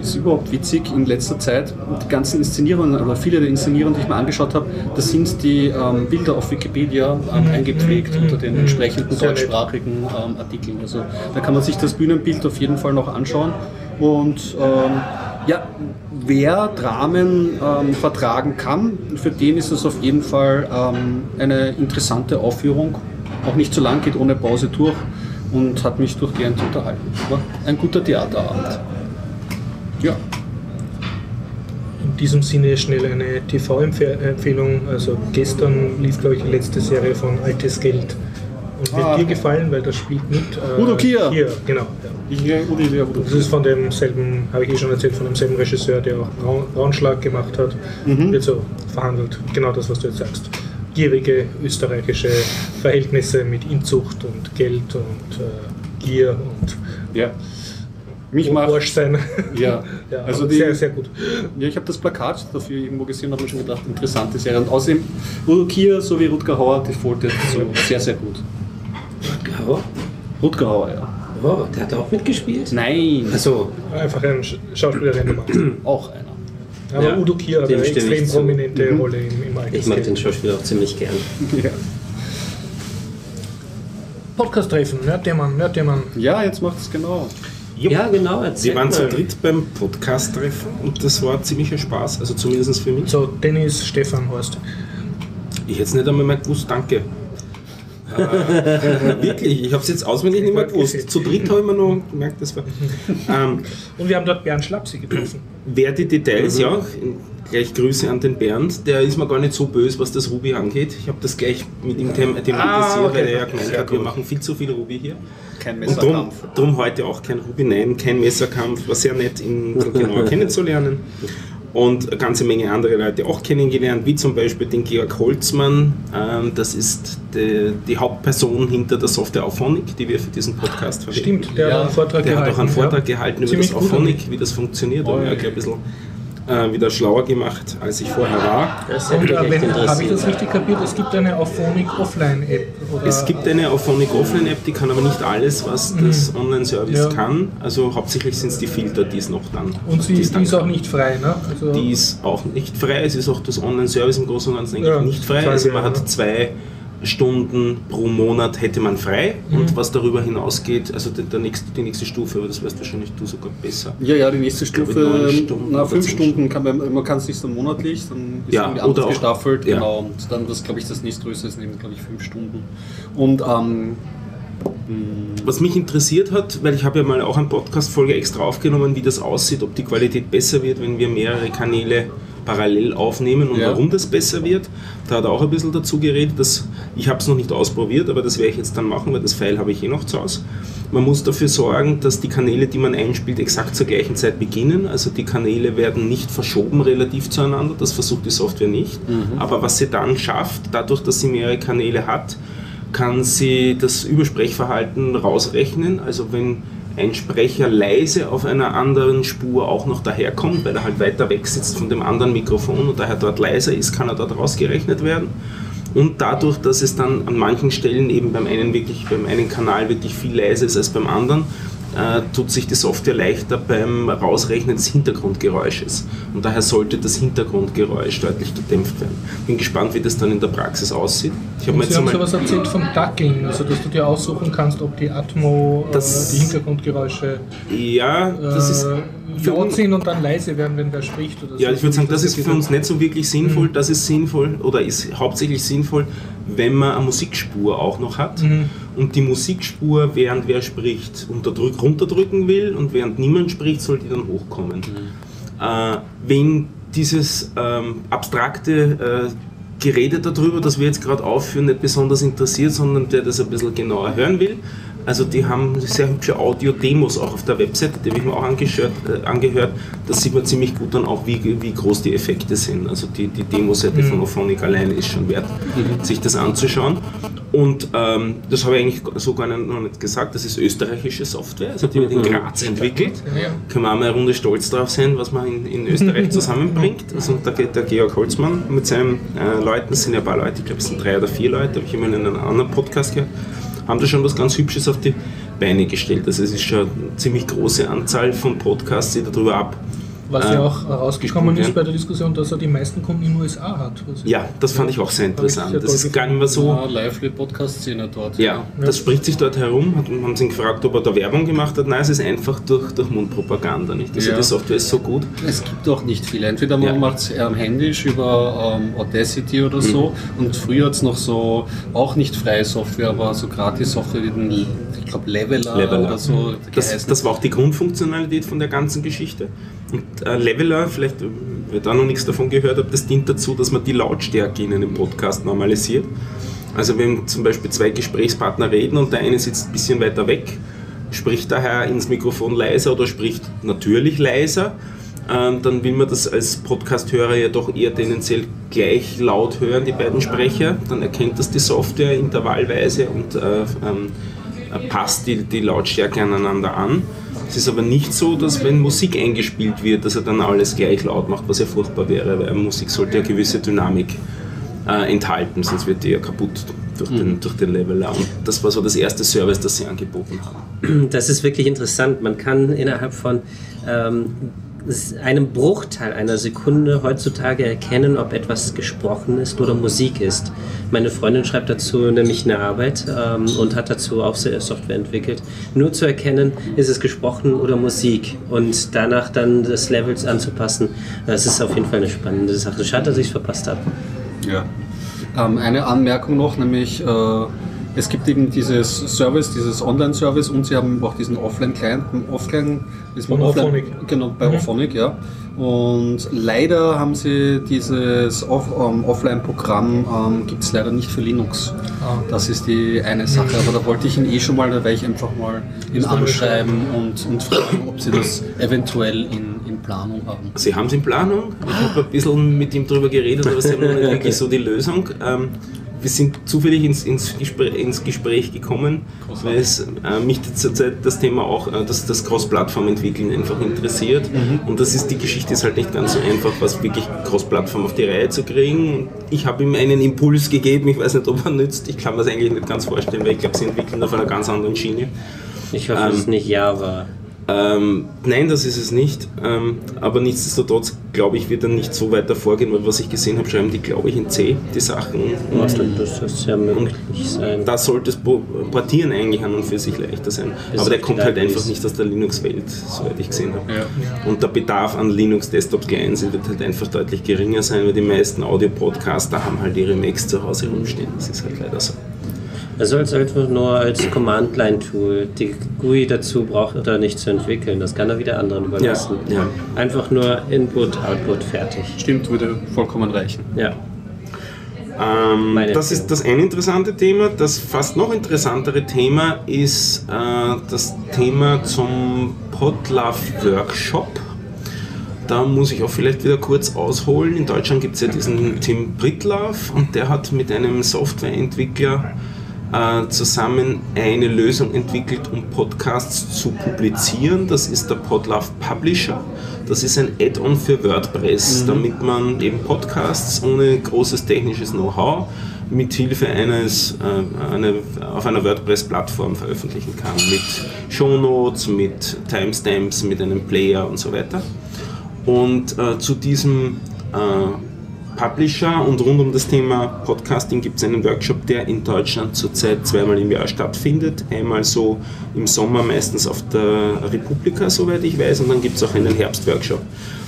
ist überhaupt witzig in letzter Zeit. Und die ganzen Inszenierungen, oder viele der Inszenierungen, die ich mir angeschaut habe, das sind die ähm, Bilder auf Wikipedia ähm, eingepflegt unter den entsprechenden nett. Deutschsprachigen ähm, Artikeln. Also da kann man sich das Bühnenbild auf jeden Fall noch anschauen. Und ähm, ja, wer Dramen ähm, vertragen kann, für den ist es auf jeden Fall ähm, eine interessante Aufführung. Auch nicht zu lang, geht ohne Pause durch und hat mich durchgehend unterhalten. War ein guter Theaterabend. Ja. In diesem Sinne schnell eine TV-Empfehlung. Also gestern lief, glaube ich, die letzte Serie von Altes Geld. Und wird Ah. dir gefallen, weil das spielt mit. Äh, Udo Kier. Kier, genau. Ja. Das ist von demselben, habe ich eh schon erzählt, von demselben Regisseur, der auch Braun, Braunschlag gemacht hat. Mhm. Wird so verhandelt. Genau das, was du jetzt sagst. Gierige österreichische Verhältnisse mit Inzucht und Geld und äh, Gier und Ja. Mich macht. Arsch sein. [laughs] Ja, Ja, also die, sehr, sehr gut. Ja, ich habe das Plakat dafür irgendwo gesehen und habe mir schon gedacht, interessante Serie. Und außerdem Udo Kier sowie Rutger Hauer defaultet so sehr, sehr gut. Rutger Hauer, ja. oh, der hat auch mitgespielt? Nein, Achso, Einfach ein Sch- Schauspieler, den du magst. [clears throat] auch einer. Aber Ja, Udo Kier hat eine extrem zu. prominente Rolle im, im ich mag den Schauspieler auch ziemlich gern. [laughs] Ja. Podcast-Treffen, Nerddemann, Nerddemann. ja, jetzt macht es genau. Jupp. Ja, genau, erzähl Wir waren zu dritt beim Podcast-Treffen und das war ziemlicher Spaß, also zumindest für mich. So, Dennis, Stefan, Horst. Ich hätte es nicht einmal mehr gewusst, danke. Äh, wirklich, ich habe es jetzt auswendig nicht mehr gewusst. Zu dritt habe ich mir noch gemerkt, das war. Ähm, Und wir haben dort Bernd Schlapsi getroffen. wer die Details, ja, gleich Grüße an den Bernd, der ist mir gar nicht so böse, was das Ruby angeht. Ich habe das gleich mit ihm them thematisiert, Ah, okay. weil er ja gemeint hat, wir machen viel zu viel Ruby hier. Kein Und drum, drum heute auch kein Ruby, nein, kein Messerkampf, war sehr nett, ihn genauer [laughs] kennenzulernen. Und eine ganze Menge andere Leute auch kennengelernt, wie zum Beispiel den Georg Holzmann. Ähm, das ist die, die Hauptperson hinter der Software Auphonic, die wir für diesen Podcast verwenden. Stimmt, der Ja, hat einen Vortrag Der gehalten. hat auch einen Vortrag ja. gehalten über Ziemlich das gut Auphonic, wie das funktioniert. Er hat ein bisschen äh, wieder schlauer gemacht, als ich vorher war. Das Und äh, habe ich das richtig kapiert? Es gibt eine Auphonic Offline-App. oder- Es gibt eine Auphonic Offline-App, die kann aber nicht alles, was das Online-Service Ja. kann. Also hauptsächlich sind es die Filter, die es noch dann. Und sie, die dann ist auch nicht frei, ne? Also, Die ist auch nicht frei. Es ist auch das Online-Service im Großen und Ganzen eigentlich Ja, nicht frei. Also man geil, hat ja. zwei Stunden pro Monat hätte man frei Mhm. und was darüber hinausgeht, also der, der nächste, die nächste Stufe, aber das weißt wahrscheinlich du sogar besser. Ja, ja, die nächste Stufe, Stunden na, fünf Stunden kann man, man kann es nicht so monatlich, dann ist Ja, irgendwie anders gestaffelt, ja. genau. Und dann, das glaube ich, das nächstgrößte ist nämlich, glaube ich, fünf Stunden. Und ähm, Was mich interessiert hat, weil ich habe ja mal auch eine Podcast-Folge extra aufgenommen, wie das aussieht, ob die Qualität besser wird, wenn wir mehrere Kanäle parallel aufnehmen und Ja. warum das besser wird. Da hat er auch ein bisschen dazu geredet. Dass, ich habe es noch nicht ausprobiert, aber das werde ich jetzt dann machen, weil das File habe ich eh noch zu Hause. Man muss dafür sorgen, dass die Kanäle, die man einspielt, exakt zur gleichen Zeit beginnen. Also die Kanäle werden nicht verschoben relativ zueinander. Das versucht die Software nicht. Aber was sie dann schafft, dadurch, dass sie mehrere Kanäle hat, kann sie das Übersprechverhalten rausrechnen. Also wenn ein Sprecher leise auf einer anderen Spur auch noch daherkommt, weil er halt weiter weg sitzt von dem anderen Mikrofon und daher dort leiser ist, kann er dort rausgerechnet werden. Und dadurch, dass es dann an manchen Stellen eben beim einen wirklich, beim einen Kanal wirklich viel leiser ist als beim anderen, äh, tut sich die Software leichter beim Rausrechnen des Hintergrundgeräusches. Und daher sollte das Hintergrundgeräusch deutlich gedämpft werden. Bin gespannt, wie das dann in der Praxis aussieht. Ich habe mir Sie haben sowas erzählt von Ducking, also dass du dir aussuchen kannst, ob die Atmo, Das- äh, die Hintergrundgeräusche Ja, das ist äh, für laut uns, sind und dann leise werden, wenn wer spricht. Oder ja, so. ich würde sagen, das ist für uns nicht so wirklich Mhm. sinnvoll. Das ist sinnvoll oder ist hauptsächlich sinnvoll, wenn man eine Musikspur auch noch hat Mhm. Und die Musikspur, während wer spricht, unterdrück, runterdrücken will und während niemand spricht, soll die dann hochkommen. Mhm. Äh, wenn dieses ähm, abstrakte äh, Gerede darüber, das wir jetzt gerade aufführen, nicht besonders interessiert, sondern der das ein bisschen genauer hören will. Also die haben sehr hübsche Audio-Demos auch auf der Webseite, die habe ich mir auch angehört, äh, angehört. Da sieht man ziemlich gut dann auch, wie, wie groß die Effekte sind. Also die, die Demo-Seite von Ophonic alleine ist schon wert, sich das anzuschauen. Und ähm, das habe ich eigentlich so gar nicht, noch nicht gesagt, das ist österreichische Software, also die wird in Graz entwickelt. Kann man auch mal eine Runde stolz drauf sein, was man in, in Österreich [laughs] zusammenbringt. Also da geht der Georg Holzmann mit seinen äh, Leuten, das sind ja ein paar Leute, ich glaube es sind drei oder vier Leute, habe ich immer in einem anderen Podcast gehört, haben da schon was ganz Hübsches auf die Beine gestellt. Also es ist schon eine ziemlich große Anzahl von Podcasts, die darüber ab. Was ja auch herausgekommen ist bei der Diskussion, dass er die meisten Kunden in den USA hat. Ja, das fand ich auch sehr ich sehr interessant. Das ist gar nicht mehr so. Ja, Live-Podcast-Szene dort. Ja, das spricht sich dort herum. Hat- Haben sie ihn gefragt, ob er da Werbung gemacht hat? Nein, es ist einfach durch, durch Mundpropaganda. Nicht? Also Ja. die Software ist so gut. Es gibt auch nicht viele. Entweder man Ja. macht es eher händisch über ähm, Audacity oder so. Und früher hat es noch so, auch nicht freie Software, aber so Gratis-Software wie den, ich glaube, Leveler, Leveler. oder so. Das, das war auch die Grundfunktionalität von der ganzen Geschichte. Und äh, Leveler, vielleicht, äh, wer da noch nichts davon gehört hat, das dient dazu, dass man die Lautstärke in einem Podcast normalisiert. Also wenn zum Beispiel zwei Gesprächspartner reden und der eine sitzt ein bisschen weiter weg, spricht daher ins Mikrofon leiser oder spricht natürlich leiser, ähm, dann will man das als Podcast-Hörer ja doch eher tendenziell gleich laut hören, die beiden Sprecher. Dann erkennt das die Software intervallweise und äh, ähm, äh, passt die Lautstärke aneinander an. Es ist aber nicht so, dass wenn Musik eingespielt wird, dass er dann alles gleich laut macht, was ja furchtbar wäre, weil Musik sollte ja gewisse Dynamik äh, enthalten, sonst wird die ja kaputt durch den, durch den Leveler. Und das war so das erste Service, das sie angeboten haben. Das ist wirklich interessant. Man kann innerhalb von ähm, einem Bruchteil einer Sekunde heutzutage erkennen, ob etwas gesprochen ist oder Musik ist. Meine Freundin schreibt dazu nämlich eine Arbeit ähm, und hat dazu auch Software entwickelt. Nur zu erkennen, ist es gesprochen oder Musik und danach dann das Levels anzupassen. Das ist auf jeden Fall eine spannende Sache. Schade, dass ich es verpasst habe. Ja. Ähm, eine Anmerkung noch, nämlich äh, es gibt eben dieses Service, dieses Online-Service und sie haben auch diesen Offline-Client, Offline, ist man offline, Auphonic. Genau, bei Auphonic, ja. Und leider haben sie dieses Off, ähm, Offline-Programm, ähm, gibt es leider nicht für Linux. Ah. Das ist die eine Sache, aber da wollte ich ihn eh schon mal, da werde ich einfach mal ihn anschreiben und, und fragen, ob sie das eventuell in, in Planung haben. Sie haben es in Planung. Ich habe ein bisschen mit ihm darüber geredet, aber sie haben noch nicht wirklich so die Lösung. Ähm, wir sind zufällig ins, ins, Gespräch, ins Gespräch gekommen, weil es äh, mich zurzeit das Thema auch, äh, das, das Cross-Plattform-Entwickeln einfach interessiert. Und das ist, die Geschichte ist halt nicht ganz so einfach, was wirklich Cross-Plattform auf die Reihe zu kriegen. Ich habe ihm einen Impuls gegeben, ich weiß nicht, ob er nützt. Ich kann mir das eigentlich nicht ganz vorstellen, weil ich glaube, sie entwickeln auf einer ganz anderen Schiene. Ich hoffe, es Ähm, ist nicht Java. Ähm, nein, das ist es nicht. Ähm, aber nichtsdestotrotz, glaube ich, wird er nicht so weiter vorgehen, weil was ich gesehen habe, schreiben die, glaube ich, in C, die Sachen. Das Und das ja möglich sein. da sollte das Bo- Portieren eigentlich an und für sich leichter sein. Bis aber der kommt halt einfach nicht aus der Linux-Welt, soweit ich gesehen habe. Ja. Und der Bedarf an Linux-Desktop-Clients wird halt einfach deutlich geringer sein, weil die meisten Audio-Podcaster haben halt ihre Macs zu Hause rumstehen. Das ist halt leider so. Er soll es einfach nur als Command-Line-Tool die GUI dazu braucht oder nicht zu entwickeln. Das kann er wieder anderen überlassen. Ja, ja. Einfach nur Input, Output, fertig. Stimmt, würde vollkommen reichen. Ja. Ähm, das ist das eine interessante Thema. Das fast noch interessantere Thema ist äh, das Thema zum Podlove Workshop. Da muss ich auch vielleicht wieder kurz ausholen. In Deutschland gibt es ja diesen Tim Brittlaff und der hat mit einem Softwareentwickler äh, zusammen eine Lösung entwickelt, um Podcasts zu publizieren. Das ist der Podlove Publisher. Das ist ein Add-on für WordPress, damit man eben Podcasts ohne großes technisches Know-how mit Hilfe eines äh, eine, auf einer WordPress-Plattform veröffentlichen kann. Mit Shownotes, mit Timestamps, mit einem Player und so weiter. Und äh, zu diesem äh, Publisher und rund um das Thema Podcasting gibt es einen Workshop, der in Deutschland zurzeit zweimal im Jahr stattfindet. Einmal so im Sommer, meistens auf der Republika, soweit ich weiß, und dann gibt es auch einen Herbstworkshop.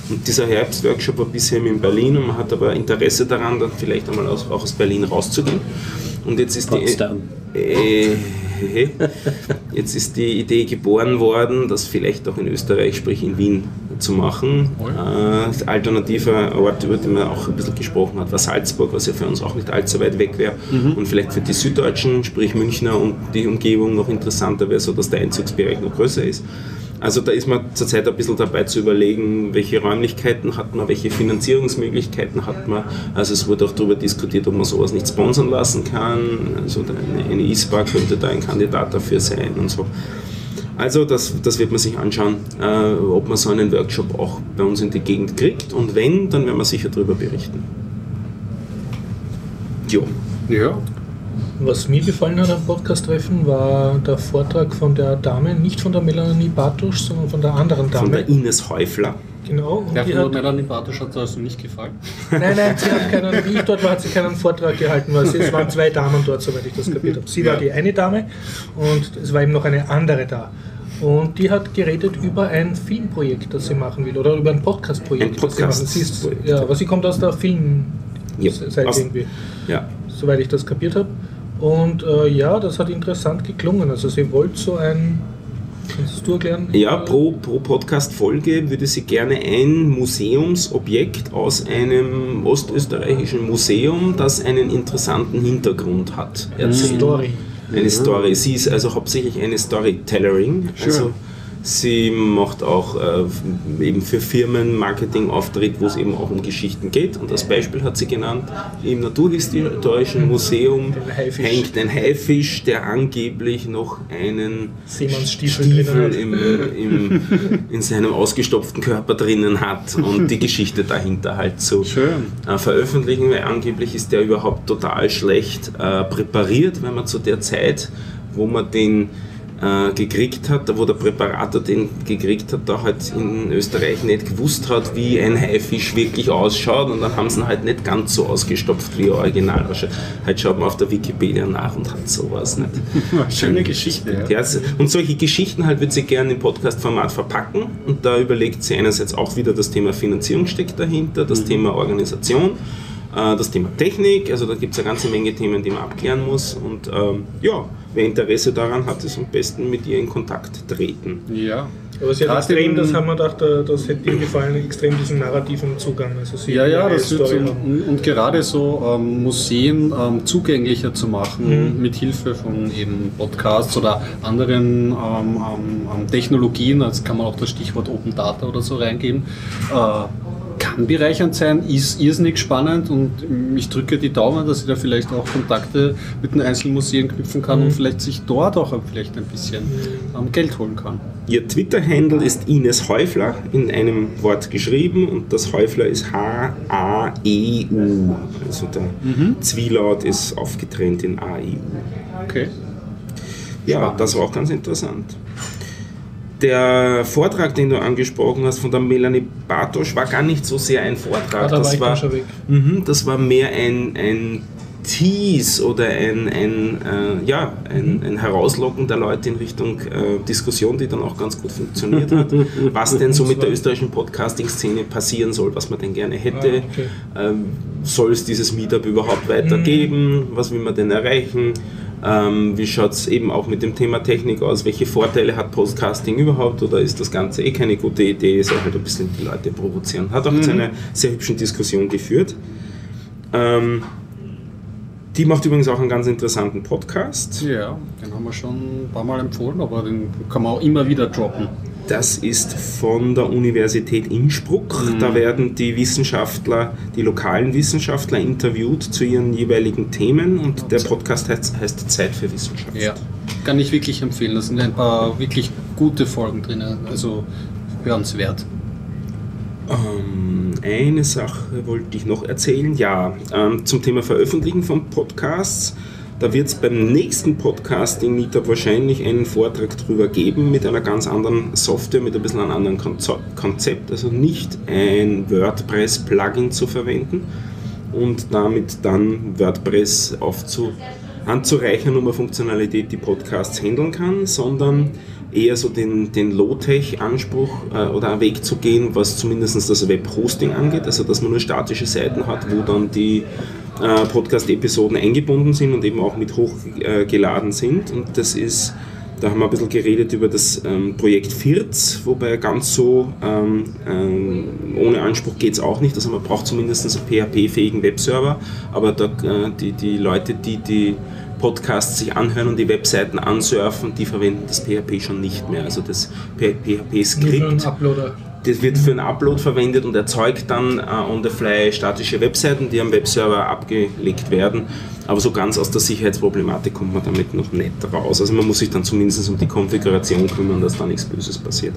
Und dieser Herbstworkshop war bisher in Berlin und man hat aber Interesse daran, dann vielleicht einmal auch aus Berlin rauszugehen. Und jetzt ist die. Potsdam. Äh, Jetzt ist die Idee geboren worden, das vielleicht auch in Österreich, sprich in Wien, zu machen. Äh, alternativer Ort, über den man auch ein bisschen gesprochen hat, war Salzburg, was ja für uns auch nicht allzu weit weg wäre. Und vielleicht für die Süddeutschen, sprich Münchner und die Umgebung noch interessanter wäre, so dass der Einzugsbereich noch größer ist. Also da ist man zurzeit ein bisschen dabei zu überlegen, welche Räumlichkeiten hat man, welche Finanzierungsmöglichkeiten hat man. Also es wurde auch darüber diskutiert, ob man sowas nicht sponsern lassen kann. Also eine, ISPA könnte da ein Kandidat dafür sein und so. Also das, das wird man sich anschauen, äh, ob man so einen Workshop auch bei uns in die Gegend kriegt. Und wenn, dann werden wir sicher darüber berichten. Jo. Ja. Was mir gefallen hat am Podcast-Treffen war der Vortrag von der Dame, nicht von der Melanie Bartusch, sondern von der anderen Dame. Von der Ines Häufler. genau. Und Der die von hat, Melanie Bartosch hat also nicht gefallen. nein, nein, sie hat keinen, wie ich dort war, hat sie keinen Vortrag gehalten, weil es waren zwei Damen dort, soweit ich das kapiert habe. Sie war Ja. die eine Dame und es war eben noch eine andere da. Und die hat geredet über ein Filmprojekt, das sie machen will, oder über ein Podcast-Projekt, Ein das sie machen. Sie ist, Podcast-Projekt. ja, aber sie kommt aus der Filmseite Ja, aus- irgendwie, Ja. soweit ich das kapiert habe. Und äh, ja, das hat interessant geklungen. Also sie wollte so ein, kannst du erklären? Ja, pro, pro Podcast-Folge würde sie gerne ein Museumsobjekt aus einem ostösterreichischen Museum, das einen interessanten Hintergrund hat, erzählen. Story. Eine Story. Sie ist also hauptsächlich eine Storytellerin. Also sie macht auch äh, eben für Firmen Marketingauftritt, wo es eben auch um Geschichten geht. Und als Beispiel hat sie genannt, im Naturhistorischen Museum Den Haifisch. hängt ein Haifisch, der angeblich noch einen Seemannsstiefel Stiefel drinnen im, im, in seinem ausgestopften Körper drinnen hat und die Geschichte dahinter halt so Schön. äh, veröffentlichen, weil angeblich ist der überhaupt total schlecht äh, präpariert, wenn man zu der Zeit, wo man den äh, gekriegt hat, wo der Präparator den gekriegt hat, da halt in Österreich nicht gewusst hat, wie ein Haifisch wirklich ausschaut und dann haben sie ihn halt nicht ganz so ausgestopft wie original. Halt schaut man auf der Wikipedia nach und hat sowas nicht. [laughs] Schöne Geschichte, ja. Und solche Geschichten halt wird sie gerne im Podcast-Format verpacken und da überlegt sie einerseits auch wieder das Thema Finanzierung steckt dahinter, das Thema Organisation, äh, das Thema Technik, also da gibt es eine ganze Menge Themen, die man abklären muss und ähm, ja, wer Interesse daran hat, ist am besten mit ihr in Kontakt treten. Ja. Aber sie hat Gerade extrem, das haben wir gedacht, äh, das hätte ihr gefallen, extrem diesen narrativen Zugang. Also sie Ja, ja, das wird haben. und gerade so ähm, Museen ähm, zugänglicher zu machen, mit Hilfe von eben Podcasts oder anderen ähm, ähm, ähm, Technologien, also kann man auch das Stichwort Open Data oder so reingeben, äh, kann bereichernd sein, ist irrsinnig spannend und ich drücke die Daumen, dass sie da vielleicht auch Kontakte mit den einzelnen Museen knüpfen kann und vielleicht sich dort auch vielleicht ein bisschen ähm, Geld holen kann. Ihr Twitter-Handle ist Ines Häufler in einem Wort geschrieben und das Häufler ist H-A-E-U. Also der Zwielaut ist aufgetrennt in A-E-U. Okay. Ja, das war auch ganz interessant. Der Vortrag, den du angesprochen hast von der Melanie Bartosch, war gar nicht so sehr ein Vortrag. Ah, da war das, war, weg. Mhm, das war mehr ein, ein Tease oder ein, ein, äh, ja, ein, ein Herauslocken der Leute in Richtung äh, Diskussion, die dann auch ganz gut funktioniert hat. [laughs] Was denn so mit der österreichischen Podcasting-Szene passieren soll, was man denn gerne hätte. Ah, okay. Ähm, soll es dieses Meetup überhaupt weitergeben? Was will man denn erreichen? Ähm, wie schaut es eben auch mit dem Thema Technik aus? Welche Vorteile hat Podcasting überhaupt oder ist das Ganze eh keine gute Idee? Soll halt ein bisschen die Leute provozieren. Hat auch zu einer sehr hübschen Diskussion geführt. Ähm, die macht übrigens auch einen ganz interessanten Podcast. Ja, den haben wir schon ein paar Mal empfohlen, aber den kann man auch immer wieder droppen. Das ist von der Universität Innsbruck. Da werden die Wissenschaftler, die lokalen Wissenschaftler interviewt zu ihren jeweiligen Themen und der Podcast heißt, heißt Zeit für Wissenschaft. Ja, kann ich wirklich empfehlen. Da sind ein paar wirklich gute Folgen drin, also hörenswert. Ähm, eine Sache wollte ich noch erzählen. Ja, ähm, zum Thema Veröffentlichen von Podcasts. Da wird es beim nächsten Podcasting Meetup wahrscheinlich einen Vortrag drüber geben mit einer ganz anderen Software, mit ein bisschen einem anderen Konzept. Also nicht ein WordPress-Plugin zu verwenden und damit dann WordPress aufzu anzureichern, um eine Funktionalität, die Podcasts handeln kann, sondern eher so den, den Low-Tech-Anspruch äh, oder einen Weg zu gehen, was zumindest das Web-Hosting angeht, also dass man nur statische Seiten hat, wo dann die äh, Podcast-Episoden eingebunden sind und eben auch mit hochgeladen sind. Und das ist Da haben wir ein bisschen geredet über das ähm, Projekt FIRZ, wobei ganz so ähm, ähm, ohne Anspruch geht es auch nicht. Also man braucht zumindest einen PHP-fähigen Webserver, aber da, äh, die, die Leute, die die Podcasts sich anhören und die Webseiten ansurfen, die verwenden das PHP schon nicht mehr. Also das PHP-Skript. Das wird für einen Upload verwendet und erzeugt dann äh, on the fly statische Webseiten, die am Webserver abgelegt werden. Aber so ganz aus der Sicherheitsproblematik kommt man damit noch nicht raus. Also man muss sich dann zumindest um die Konfiguration kümmern, dass da nichts Böses passiert.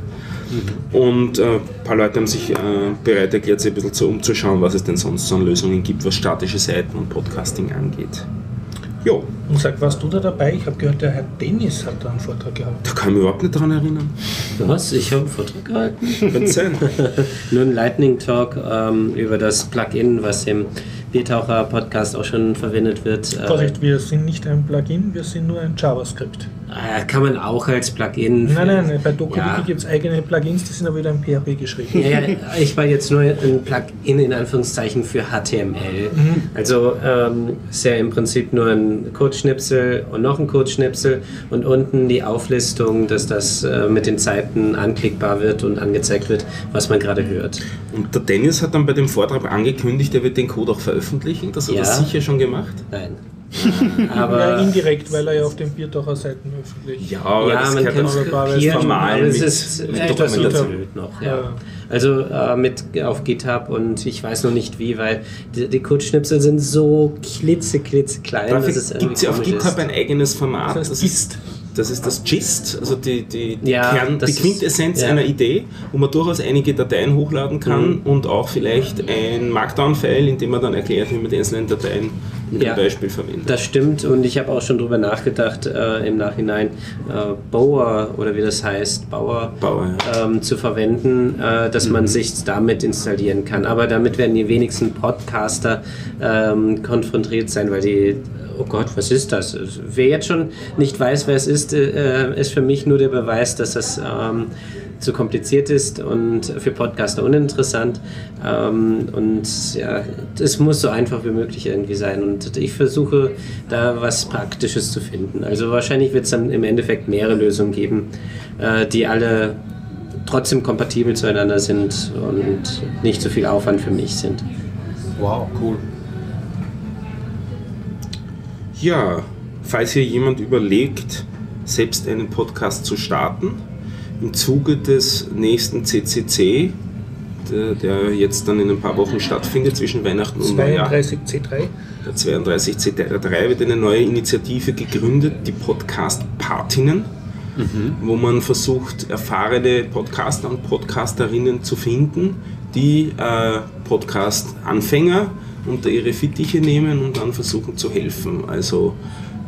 Und äh, ein paar Leute haben sich äh, bereit erklärt, sich ein bisschen zu umzuschauen, was es denn sonst so an Lösungen gibt, was statische Seiten und Podcasting angeht. Jo, Und sag, warst du da dabei? Ich habe gehört, der Herr Dennis hat da einen Vortrag gehabt. da kann ich mich überhaupt nicht dran erinnern. Was? Ich habe einen Vortrag gehalten. [laughs] Nur ein Lightning Talk ähm, über das Plugin, was im Biertaucher-Podcast auch schon verwendet wird. Äh, Vorsicht, wir sind nicht ein Plugin, wir sind nur ein JavaScript. äh, kann man auch als Plugin. Nein, nein, nein, bei DokuWiki Ja. gibt es eigene Plugins, die sind aber wieder in PHP geschrieben. Ja, ja, ich war jetzt nur ein Plugin in Anführungszeichen für HTML. Also ähm, ist ja im Prinzip nur ein Codeschnipsel und noch ein Codeschnipsel und unten die Auflistung, dass das äh, mit den Zeiten anklickbar wird und angezeigt wird, was man gerade hört. Und der Dennis hat dann bei dem Vortrag angekündigt, er wird den Code auch veröffentlichen. Das hat er Ja. sicher schon gemacht. Nein. Ja, [laughs] Aber indirekt, weil er ja auf den Biertaucher Seiten öffentlich. Ja, aber ja, das man kann auch skriptieren, formal aber es mit- ist Dokumentation. noch. Ja. Ja. Also äh, mit auf GitHub und ich weiß noch nicht wie, weil die, die Codeschnipsel sind so klitze, klitze klein. Dafür dass es irgendwie gibt es ja auf GitHub ist. ein eigenes Format. Das heißt Gist. Das ist das Gist, also die, die, die, Ja, Kern, das die ist- Quintessenz ja. einer Idee, wo man durchaus einige Dateien hochladen kann Mhm. und auch vielleicht ein Markdown-File, in dem man dann erklärt, wie man die einzelnen Dateien dem Ja. Beispiel verwendet. Das stimmt und ich habe auch schon drüber nachgedacht äh, im Nachhinein, äh, Bower oder wie das heißt, Bauer, Bauer, ähm, zu verwenden, äh, dass man sich damit installieren kann. Aber damit werden die wenigsten Podcaster ähm, konfrontiert sein, weil die, oh Gott, was ist das? Wer jetzt schon nicht weiß, wer es ist, äh, ist für mich nur der Beweis, dass das ähm, zu kompliziert ist und für Podcaster uninteressant. Ähm, und ja, es muss so einfach wie möglich irgendwie sein. Und ich versuche da was Praktisches zu finden. Also wahrscheinlich wird es dann im Endeffekt mehrere Lösungen geben, äh, die alle trotzdem kompatibel zueinander sind und nicht so viel Aufwand für mich sind. Wow, cool. Ja, falls hier jemand überlegt, selbst einen Podcast zu starten, im Zuge des nächsten CCC, der, der jetzt dann in ein paar Wochen stattfindet, zwischen Weihnachten und Neujahr, 32C3. der 32 C3 wird eine neue Initiative gegründet, die Podcast Patinnen, wo man versucht, erfahrene Podcaster und Podcasterinnen zu finden, die äh, Podcast-Anfänger unter ihre Fittiche nehmen und dann versuchen zu helfen. Also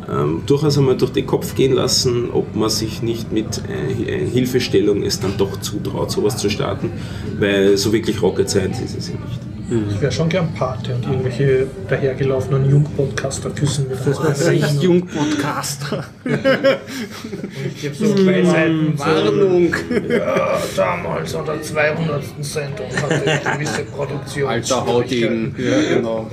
ähm, durchaus einmal durch den Kopf gehen lassen, ob man sich nicht mit äh, Hilfestellung es dann doch zutraut, sowas zu starten, weil so wirklich Rocket Science ist es ja nicht. Ich wäre schon gern Pate und irgendwelche dahergelaufenen Jungpodcaster küssen mit uns. Jungpodcaster. [laughs] Ich gebe so zwei Seiten Warnung. Ja, damals an der 200. Sendung hatte ich gewisse Produktion. Alter Haudegen. Ja, genau.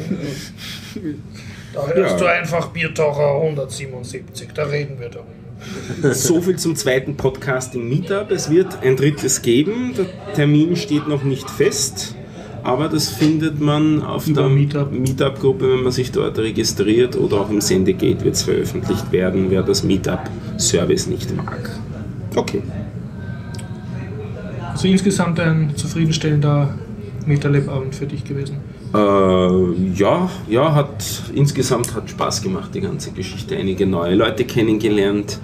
Da hörst Ja. du einfach Biertaucher 177, da reden wir darüber. So viel zum zweiten Podcasting Meetup. Es wird ein drittes geben. Der Termin steht noch nicht fest, aber das findet man auf Über der Meetup. Meetup-Gruppe, wenn man sich dort registriert oder auch im Sendegate wird es veröffentlicht werden, wer das Meetup-Service nicht mag. Okay. Also insgesamt ein zufriedenstellender MetaLab-Abend für dich gewesen. Äh, ja, ja, hat insgesamt hat Spaß gemacht, die ganze Geschichte. Einige neue Leute kennengelernt,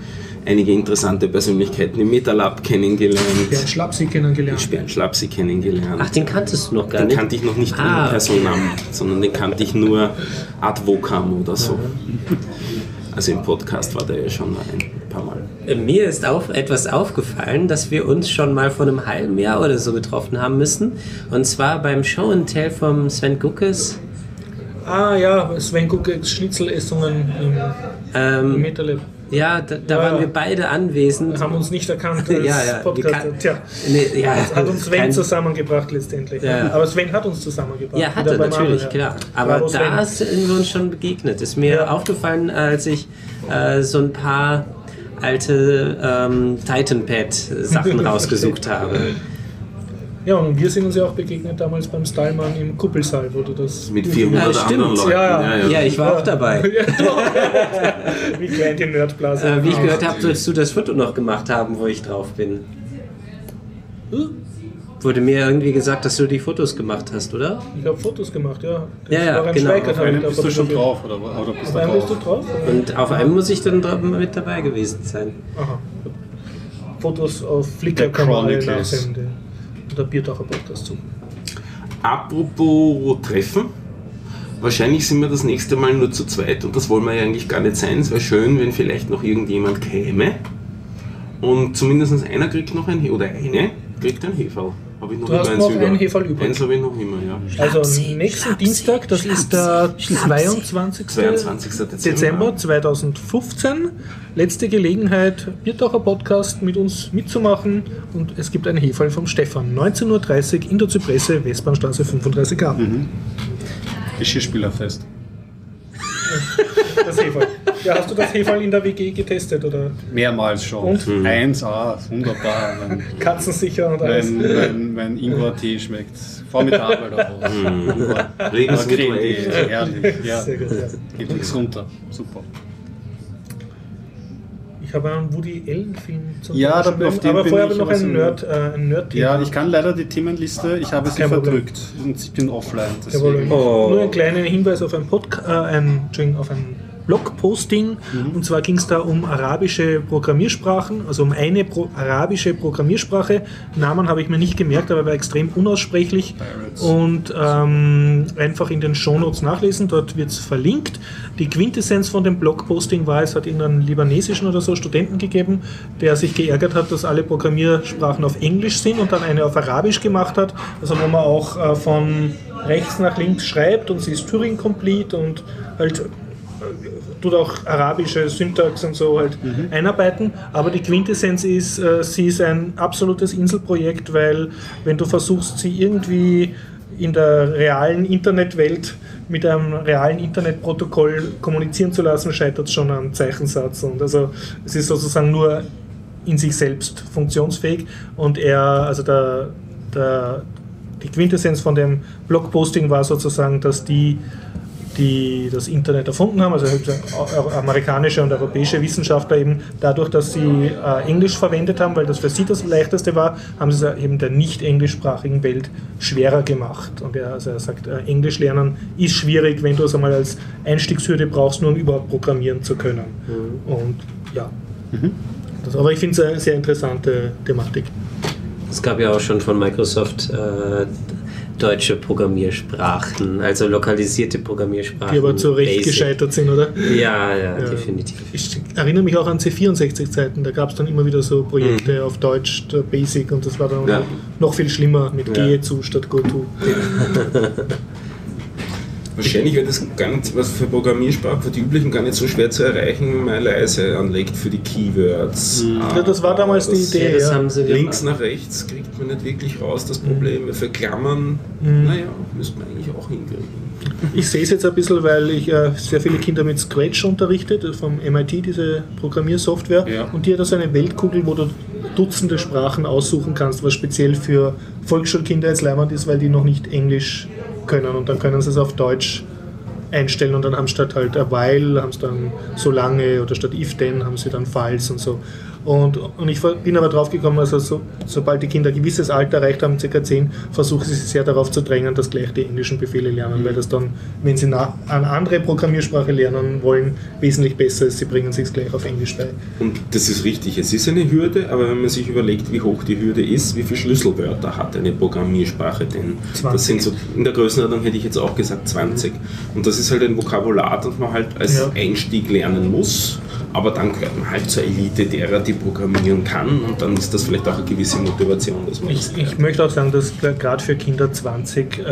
einige interessante Persönlichkeiten im MetaLab kennengelernt. Bernd Schlapsi kennengelernt. Bernd Schlapsi kennengelernt. Ach, den kanntest du noch gar Den nicht? kannte ich noch nicht Ah, in Personam, sondern den kannte ich nur ad vocam oder so. Also im Podcast war der ja schon ein paar Mal. Mir ist auf, etwas aufgefallen, dass wir uns schon mal vor einem halben Jahr oder so getroffen haben müssen. Und zwar beim Show and Tell vom Sven Guckes. Ah ja, Sven Guckes Schnitzelessungen im, im Ähm, MetaLab. Ja, da, da Ja, waren wir beide anwesend. Haben uns nicht erkannt [laughs] als Ja, ja, kann- Tja, Nee, ja, das hat uns Sven kein- zusammengebracht letztendlich. Ja. Aber Sven hat uns zusammengebracht. Ja, hat er natürlich, ja. klar. Aber Bravo, da sind wir uns schon begegnet. Ist mir aufgefallen, als ich äh, so ein paar alte ähm, Titanpad-Sachen [laughs] rausgesucht habe. Ja, und wir sind uns ja auch begegnet damals beim Stylmann im Kuppelsaal, wo du das. Mit 400 Ah, stimmt. anderen Leuten. Ja, Ja, ich war auch dabei. [laughs] [laughs] Wie klein die Nerdblase. Äh, wie ich gehört habe, sollst du das Foto noch gemacht haben, wo ich drauf bin. Wurde mir irgendwie gesagt, dass du die Fotos gemacht hast, oder? Ich habe Fotos gemacht, ja. Ja, ja, Florian genau. Auf da bist du schon drauf, oder, oder bist Auf du einem bist du drauf? oder? Und auf einem muss ich dann mit dabei gewesen sein. Aha. Fotos auf Flickr kann man. Der, Biertaucher Podcast zu. Apropos Treffen. Wahrscheinlich sind wir das nächste Mal nur zu zweit und das wollen wir ja eigentlich gar nicht sein. Es wäre schön, wenn vielleicht noch irgendjemand käme. Und zumindest einer kriegt noch ein, oder eine kriegt ein Heferl. Habe ich noch Du immer hast noch über. ein Heferl übrig. Eins habe ich noch immer, ja. Also nächsten schnapp Dienstag, das sie, ist der sie, schnapp 22. 22. Dezember. Dezember 2015. Letzte Gelegenheit, Biertaucher Podcast mit uns mitzumachen und es gibt ein Heferl vom Stefan. 19.30 Uhr in der Zypresse, Westbahnstraße 35a. Geschirrspülerfest. [laughs] Das Heferl. Ja, hast du das Heferl in der WG getestet oder Mehrmals schon. Und? 1A, wunderbar. Mein, katzensicher und alles? mein, mein, mein Ingwer-Tee schmeckt formidabel daraus. Lebensmittel Creme-Tee, echt. herrlich. Ja. Sehr gut, ja. Geht nichts runter. Super. Ich habe einen Woody Allen-Film zum Ja, Beispiel, da- auf den aber bin vorher habe ich noch aber so- ein Nerd, äh, ein Nerd Ja, ich kann leider die Themenliste, ich habe sie Kein Problem. verdrückt und ich bin offline. Problem. Deswegen. Oh. Nur ein kleiner Hinweis auf ein, Podca äh, ein, auf ein Blogposting. Mhm. Und zwar ging es da um arabische Programmiersprachen, also um eine Pro arabische Programmiersprache. Namen habe ich mir nicht gemerkt, aber war extrem unaussprechlich. Pirates. Und ähm, einfach in den Shownotes nachlesen, dort wird es verlinkt. Die Quintessenz von dem Blogposting war, es hat irgendeinen libanesischen oder so Studenten gegeben, der sich geärgert hat, dass alle Programmiersprachen auf Englisch sind und dann eine auf Arabisch gemacht hat. Also wo man auch äh, von rechts nach links schreibt und sie ist Turing Complete und halt tut auch arabische Syntax und so halt einarbeiten. Aber die Quintessenz ist, äh, sie ist ein absolutes Inselprojekt, weil wenn du versuchst, sie irgendwie in der realen Internetwelt mit einem realen Internetprotokoll kommunizieren zu lassen, scheitert es schon am Zeichensatz. Und also es ist sozusagen nur in sich selbst funktionsfähig und er, also der, der, die Quintessenz von dem Blogposting war sozusagen, dass die die das Internet erfunden haben, also amerikanische und europäische Wissenschaftler eben dadurch, dass sie äh, Englisch verwendet haben, weil das für sie das leichteste war, haben sie es eben der nicht englischsprachigen Welt schwerer gemacht. Und er, also er sagt, äh, Englisch lernen ist schwierig, wenn du es einmal als Einstiegshürde brauchst, nur um überhaupt programmieren zu können. Und ja, das, aber ich finde es eine sehr interessante Thematik. Es gab ja auch schon von Microsoft äh, deutsche Programmiersprachen, also lokalisierte Programmiersprachen. Die aber zu Recht Basic. gescheitert sind, oder? Ja, ja, Ja. definitiv. Ich erinnere mich auch an C64-Zeiten, da gab es dann immer wieder so Projekte auf Deutsch, der Basic, und das war dann Ja. noch viel schlimmer mit Ja. Gehe zu statt Go to. [laughs] Wahrscheinlich wäre das gar nicht, was für Programmiersprachen, für die üblichen gar nicht so schwer zu erreichen, wenn man leise anlegt für die Keywords. Ja, das war damals die das- Idee. das ja. haben sie Links gemacht. nach rechts kriegt man nicht wirklich raus, das Problem. Für Klammern, Mhm. naja, müsste man eigentlich auch hinkriegen. Ich sehe es jetzt ein bisschen, weil ich äh, sehr viele Kinder mit Scratch unterrichte, das vom MIT, diese Programmiersoftware. Ja. Und die hat da so eine Weltkugel, wo du Dutzende Sprachen aussuchen kannst, was speziell für Volksschulkinder jetzt leimend ist, weil die noch nicht Englisch können. Und dann können sie es auf Deutsch einstellen und dann haben statt halt a while, haben sie dann so lange oder statt if then haben sie dann falls und so. Und, und ich bin aber drauf gekommen, also so, sobald die Kinder ein gewisses Alter erreicht haben, ca. 10, versuchen sie sich sehr darauf zu drängen, dass gleich die englischen Befehle lernen, weil das dann, wenn sie na, eine andere Programmiersprache lernen wollen, wesentlich besser ist. Sie bringen sich gleich auf Englisch bei. Und das ist richtig, es ist eine Hürde, aber wenn man sich überlegt, wie hoch die Hürde ist, wie viele Schlüsselwörter hat eine Programmiersprache denn? 20. Das sind so, in der Größenordnung hätte ich jetzt auch gesagt 20. Und das ist halt ein Vokabular, das man halt als Ja. Einstieg lernen muss, aber dann gehört man halt zur Elite derer, die programmieren kann und dann ist das vielleicht auch eine gewisse Motivation, dass man das Ich, ich möchte auch sagen, dass gerade für Kinder 20 äh,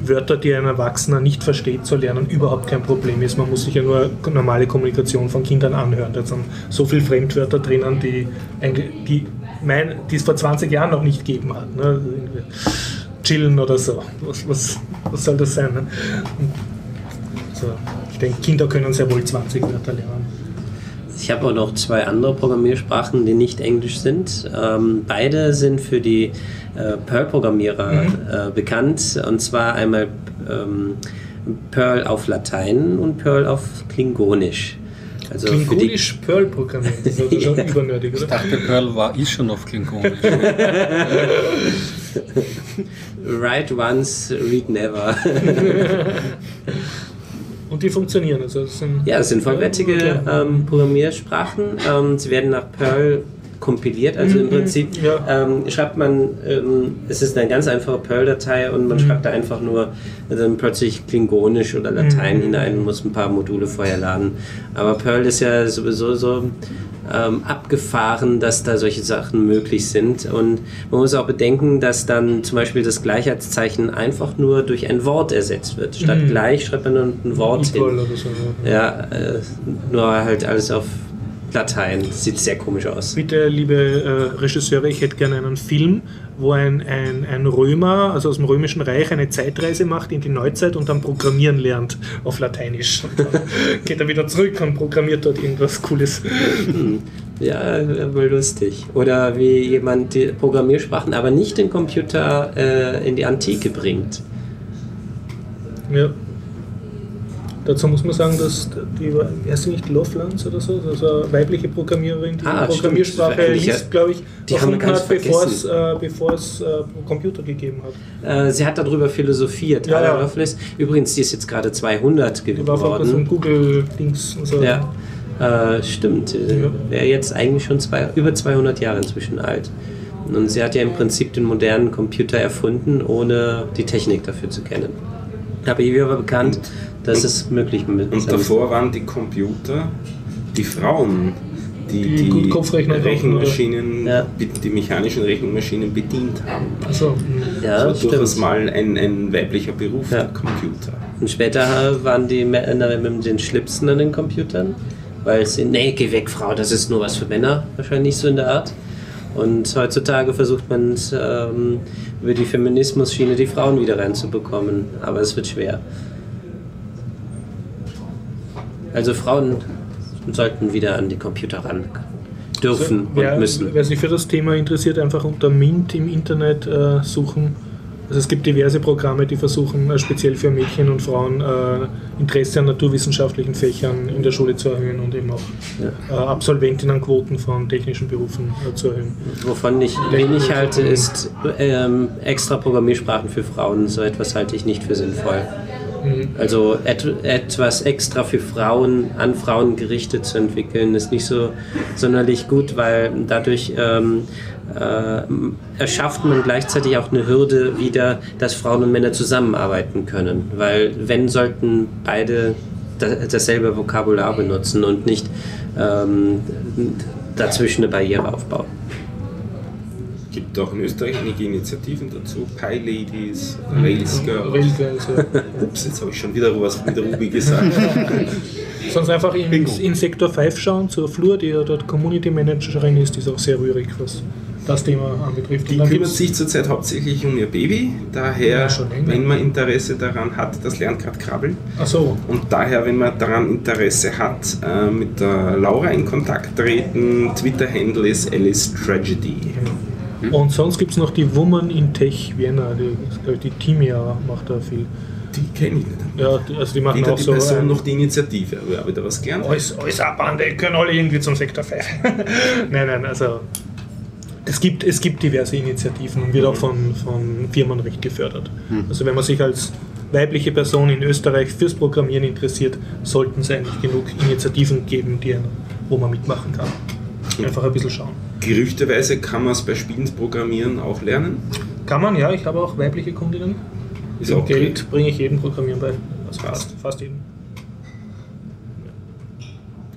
Wörter, die ein Erwachsener nicht versteht, zu lernen, überhaupt kein Problem ist. Man muss sich ja nur normale Kommunikation von Kindern anhören. Da sind so viele Fremdwörter drinnen, die, die, mein, die es vor 20 Jahren noch nicht gegeben hat. Ne? Chillen oder so. Was, was, was soll das sein? Ne? So, ich denke, Kinder können sehr wohl 20 Wörter lernen. Ich habe auch noch zwei andere Programmiersprachen, die nicht Englisch sind. Ähm, beide sind für die äh, Perl-Programmierer Mhm. äh, bekannt. Und zwar einmal ähm, Perl auf Latein und Perl auf Klingonisch. Also Klingonisch Perl programmieren. Das ist also schon [laughs] Ja. übernötig, Ich oder? dachte, Perl war ist schon auf Klingonisch. [laughs] Write once, read never. [laughs] Und die funktionieren. Also das sind Ja, das sind vollwertige ähm, Programmiersprachen. Ähm, sie werden nach Perl kompiliert, also im Mhm, Prinzip ja. ähm, schreibt man, ähm, es ist eine ganz einfache Perl-Datei und man Mhm. schreibt da einfach nur dann plötzlich Klingonisch oder Latein Mhm. hinein, muss ein paar Module vorher laden. Aber Perl ist ja sowieso so ähm, abgefahren, dass da solche Sachen möglich sind. Und man muss auch bedenken, dass dann zum Beispiel das Gleichheitszeichen einfach nur durch ein Wort ersetzt wird. Statt Mhm. gleich schreibt man dann ein Wort hin. Equal oder so. Ja. Ja, äh, nur halt alles auf Latein. Sieht sehr komisch aus. Bitte, liebe äh, Regisseure, ich hätte gerne einen Film, wo ein, ein, ein Römer, also aus dem Römischen Reich, eine Zeitreise macht in die Neuzeit und dann programmieren lernt auf Lateinisch. [laughs] Geht er wieder zurück und programmiert dort irgendwas Cooles. Ja, äh, wohl lustig. Oder wie jemand die Programmiersprachen, aber nicht den Computer äh, in die Antike bringt. Ja. Dazu muss man sagen, dass die, ist sie nicht, Lovelace oder so, also eine weibliche Programmiererin, die Ah, stimmt. Programmiersprache eigentlich liest, glaube ich, die haben erfunden ganz hat, bevor es, vergessen. äh, bevor es äh, Computer gegeben hat. Äh, sie hat darüber philosophiert. Ja, ja. Lovelace. Übrigens, die ist jetzt gerade 200 Die war vor kurzem geworden. Google-Dings und so. Ja, äh, stimmt. Äh, Ja. Wäre jetzt eigentlich schon zwei, über 200 Jahre inzwischen alt. Und sie hat ja im Prinzip den modernen Computer erfunden, ohne die Technik dafür zu kennen. Aber ihr war bekannt, dass es möglich ist. Und davor waren die Computer die Frauen, die Die die, Rechenmaschinen? Ja. die mechanischen Rechenmaschinen bedient haben. Also. Ja, das war durchaus mal ein, ein weiblicher Beruf, Ja. der Computer. Und später äh, waren die Männer mit den Schlipsen an den Computern, weil sie, nee, geh weg, Frau, das ist nur was für Männer, wahrscheinlich so in der Art. Und heutzutage versucht man ähm, über die Feminismus-Schiene die Frauen wieder reinzubekommen, aber es wird schwer. Also Frauen sollten wieder an die Computer ran dürfen wer, und müssen. wer sich für das Thema interessiert, einfach unter Mint im Internet äh, suchen. Also es gibt diverse Programme, die versuchen, äh, speziell für Mädchen und Frauen äh, Interesse an naturwissenschaftlichen Fächern in der Schule zu erhöhen und eben auch äh, Absolventinnenquoten von technischen Berufen äh, zu erhöhen. Wovon ich wenig halte, ist ähm, extra Programmiersprachen für Frauen. So etwas halte ich nicht für sinnvoll. Mhm. Also et etwas extra für Frauen, an Frauen gerichtet zu entwickeln, ist nicht so sonderlich gut, weil dadurch ähm, äh, erschafft man gleichzeitig auch eine Hürde wieder, dass Frauen und Männer zusammenarbeiten können. Weil wenn sollten beide da, dasselbe Vokabular benutzen und nicht ähm, dazwischen eine Barriere aufbauen. Gibt auch in Österreich einige Initiativen dazu. Pi Ladies, Rails Girls. Railgirls, ja. Ups, jetzt habe ich schon wieder was mit Ruby gesagt. [laughs] Sonst einfach in, in Sektor 5 schauen, zur Flur, die ja dort Community Managerin ist, die ist auch sehr rührig, was das Thema anbetrifft. Die kümmert sich zurzeit hauptsächlich um ihr Baby. Daher, Ja, wenn man Interesse daran hat, das lernt gerade krabbeln. Ach so, Und daher, wenn man daran Interesse hat, äh, mit der Laura in Kontakt treten. Twitter-Handle ist Alice Tragedy. Und sonst gibt es noch die Woman in Tech Vienna, die, ich, die Timia macht da viel. Die kenne ich nicht. Ja, die, also die machen Weder auch die so. Person ein- noch die Initiative. Aber habe ich da was gelernt? Alles, alles eine Bande, können alle irgendwie zum Sektor 5. [laughs] nein, nein, also es gibt, es gibt diverse Initiativen und wird auch von, von Firmen recht gefördert. Also wenn man sich als weibliche Person in Österreich fürs Programmieren interessiert, sollten es eigentlich genug Initiativen geben, die, wo man mitmachen kann. Einfach ein bisschen schauen. Gerüchteweise kann man es bei Spielen programmieren auch lernen. Kann man, ja, ich habe auch weibliche Kundinnen. Ist Im auch okay. Geld bringe ich jedem Programmieren bei. Also fast, fast jedem.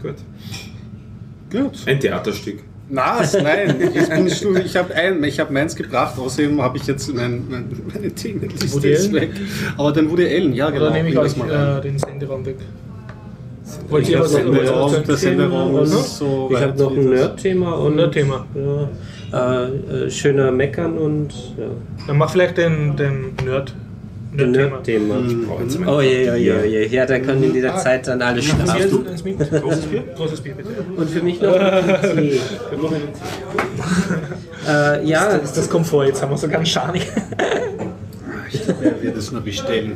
Gut. Gut. Ein Theaterstück. Was? Nein, [laughs] ich, bin ich habe ein, ich habe meins gebracht, außerdem habe ich jetzt mein, mein, meine Themenliste weg. Aber dann Woody Allen, ja genau. Oder nehme ich euch äh, den Senderaum weg? Wollt ihr was was- der Senderaum was- ist so Ich habe noch ein das- Nerd-Thema und Nerd-Thema. Ja, äh, äh, schöner Meckern und ja. Dann mach vielleicht den, den Nerd Nerd-Thema. Ich brauche jetzt mal Oh je, oh je, oh je. Ja, da können in dieser Zeit dann alle schlafen. Großes Bier? Großes Bier, bitte. Und für mich noch ein [laughs] Tee. Äh, ja, Das, das kommt vor, jetzt haben wir sogar einen Schanig. Wer wird es nur bestellen?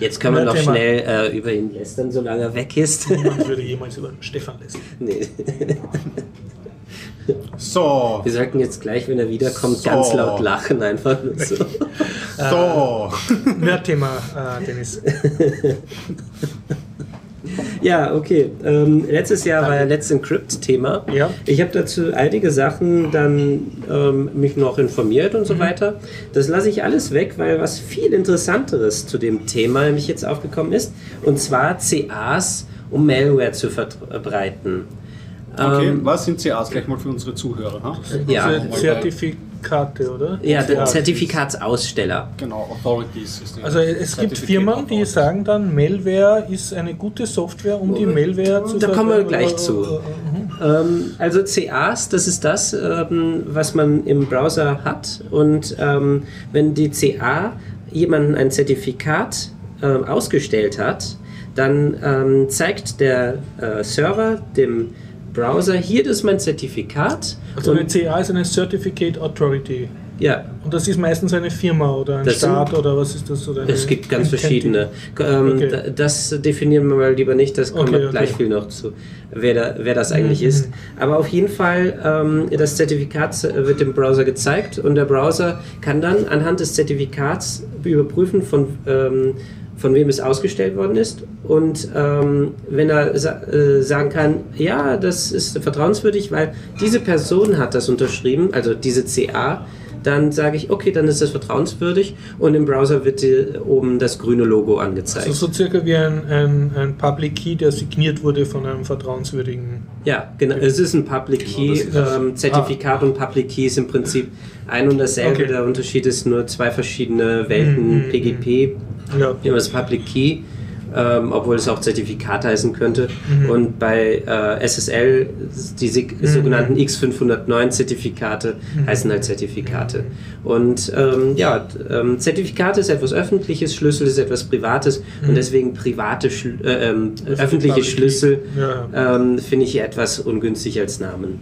jetzt können wir noch Thema. schnell äh, über ihn lästern, solange er weg ist. Niemand würde jemals über Stefan lästern. nee. So, Wir sollten jetzt gleich, wenn er wiederkommt, So. ganz laut lachen, einfach nur so. so. Nerd-Thema, äh, Dennis. [laughs] Ja, okay. Ähm, letztes Jahr war ja Let's Encrypt-Thema. Ja. Ich habe dazu einige Sachen dann ähm, mich noch informiert und so weiter. Das lasse ich alles weg, weil was viel Interessanteres zu dem Thema nämlich jetzt aufgekommen ist. Und zwar CAs, um Malware zu verbreiten. Okay, Ähm, was sind CAs? Gleich mal für unsere Zuhörer. Ha? ja, Diese Zertifikate, oder? ja, der Zertifikatsaussteller. Genau, Authorities ist Also es gibt Firmen, die sagen dann, Malware ist eine gute Software, um die Malware zu Da kommen wir gleich äh, zu. äh, Ähm, also CAs, das ist das, ähm, was man im Browser hat. Und ähm, wenn die CA jemanden ein Zertifikat ähm, ausgestellt hat, dann ähm, zeigt der äh, Server dem Browser, hier ist mein Zertifikat. Also eine CA ist eine Certificate Authority. ja, Und das ist meistens eine Firma oder ein Das sind- Staat oder was ist das? Oder es gibt ganz verschiedene. Ähm, Okay. da- Das definieren wir mal lieber nicht, das kommt Okay, okay. gleich viel noch zu, wer, da, wer das eigentlich Mhm. ist. Aber auf jeden Fall, ähm, das Zertifikat wird dem Browser gezeigt und der Browser kann dann anhand des Zertifikats überprüfen, von, ähm, von wem es ausgestellt worden ist. Und ähm, wenn er sa äh, sagen kann, ja, das ist vertrauenswürdig, weil diese Person hat das unterschrieben, also diese CA, dann sage ich, okay, dann ist das vertrauenswürdig und im Browser wird dir oben das grüne Logo angezeigt. Also so circa wie ein, ein, ein Public Key, der signiert wurde von einem vertrauenswürdigen. ja, genau. Es ist ein Public Key. das ist das. ähm, Zertifikat und Public Key ist im Prinzip ein und dasselbe. Okay. Der Unterschied ist nur zwei verschiedene Welten Mhm, PGP. Ja. Immer das Public Key, ähm, obwohl es auch Zertifikat heißen könnte. Mhm. Und bei äh, SSL, die sig- sogenannten X509-Zertifikate, Mhm. heißen halt Zertifikate. Und ähm, ja, ähm, Zertifikate ist etwas Öffentliches, Schlüssel ist etwas Privates und deswegen private, Schl äh, ähm, öffentliche. Schlüssel Ja. ähm, finde ich etwas ungünstig als Namen.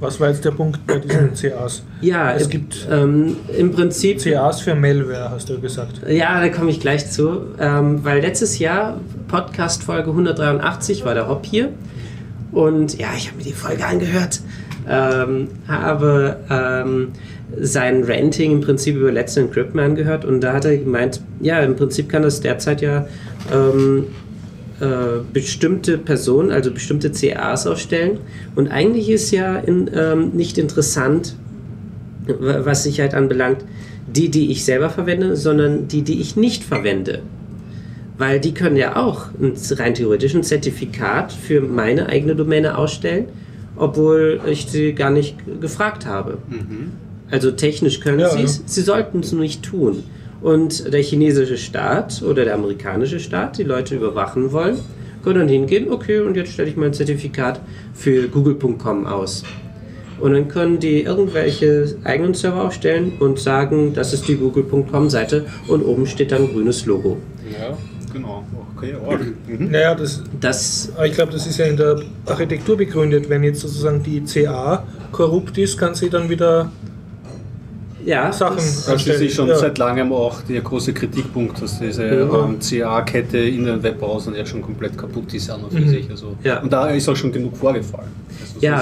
Was war jetzt der Punkt bei diesen [clears throat] CAs? Ja, Es gibt- ähm, im Prinzip CAs für Malware, hast du gesagt. Ja, da komme ich gleich zu, ähm, weil letztes Jahr, Podcast Folge 183, war der Hop hier. Und ja, ich habe mir die Folge angehört, ähm, habe ähm, sein Ranting im Prinzip über Let's Encrypt mir angehört und da hat er gemeint, ja, im Prinzip kann das derzeit ja ähm, äh, bestimmte Personen, also bestimmte CAs ausstellen. Und eigentlich ist ja in, ähm, nicht interessant, wa- was Sicherheit anbelangt, die, die ich selber verwende, sondern die, die ich nicht verwende. Weil die können ja auch ein, rein theoretisch ein Zertifikat für meine eigene Domäne ausstellen, obwohl ich sie gar nicht gefragt habe. Also technisch können Ja, sie es, ja. sie sollten es nur nicht tun. Und der chinesische Staat oder der amerikanische Staat, die Leute überwachen wollen, können dann hingehen, okay, und jetzt stelle ich mein Zertifikat für google.com aus. Und dann können die irgendwelche eigenen Server aufstellen und sagen, das ist die google.com-Seite und oben steht dann ein grünes Logo. Ja, genau. Okay, arg. Mhm. Naja, das, Das, aber ich glaube, das ist ja in der Architektur begründet. Wenn jetzt sozusagen die CA korrupt ist, kann sie dann wieder ja, Sachen das, Das ist schon Ja. seit langem auch der große Kritikpunkt, dass diese Ja. ähm, CA-Kette in den Webbrowsern ja schon komplett kaputt ist an und für Mhm. sich. Also, Ja. Und da ist auch schon genug vorgefallen. Also so ja,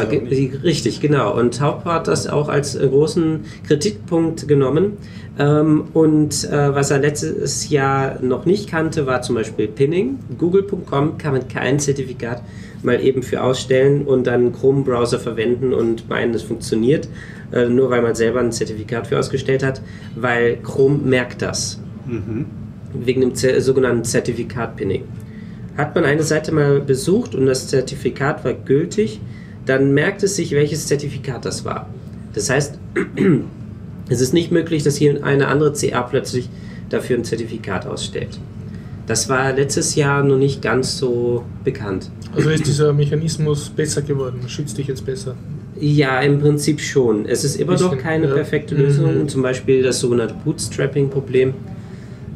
richtig, genau. Und Haupt hat das auch als äh, großen Kritikpunkt genommen. Ähm, und äh, was er letztes Jahr noch nicht kannte, war zum Beispiel Pinning. Google.com kann man kein Zertifikat mal eben für ausstellen und dann Chrome-Browser verwenden und meinen, es funktioniert, äh, nur weil man selber ein Zertifikat für ausgestellt hat, weil Chrome merkt das. Mhm. wegen dem Zer sogenannten Zertifikat-Pinning. Hat man eine Seite mal besucht und das Zertifikat war gültig, dann merkt es sich, welches Zertifikat das war. Das heißt, [clears throat] es ist nicht möglich, dass hier eine andere CA plötzlich dafür ein Zertifikat ausstellt. Das war letztes Jahr noch nicht ganz so bekannt. Also ist dieser Mechanismus besser geworden, schützt dich jetzt besser. Ja, im Prinzip schon. Es ist immer Bisschen, noch keine ja. perfekte Lösung. Mhm. Zum Beispiel das sogenannte Bootstrapping-Problem.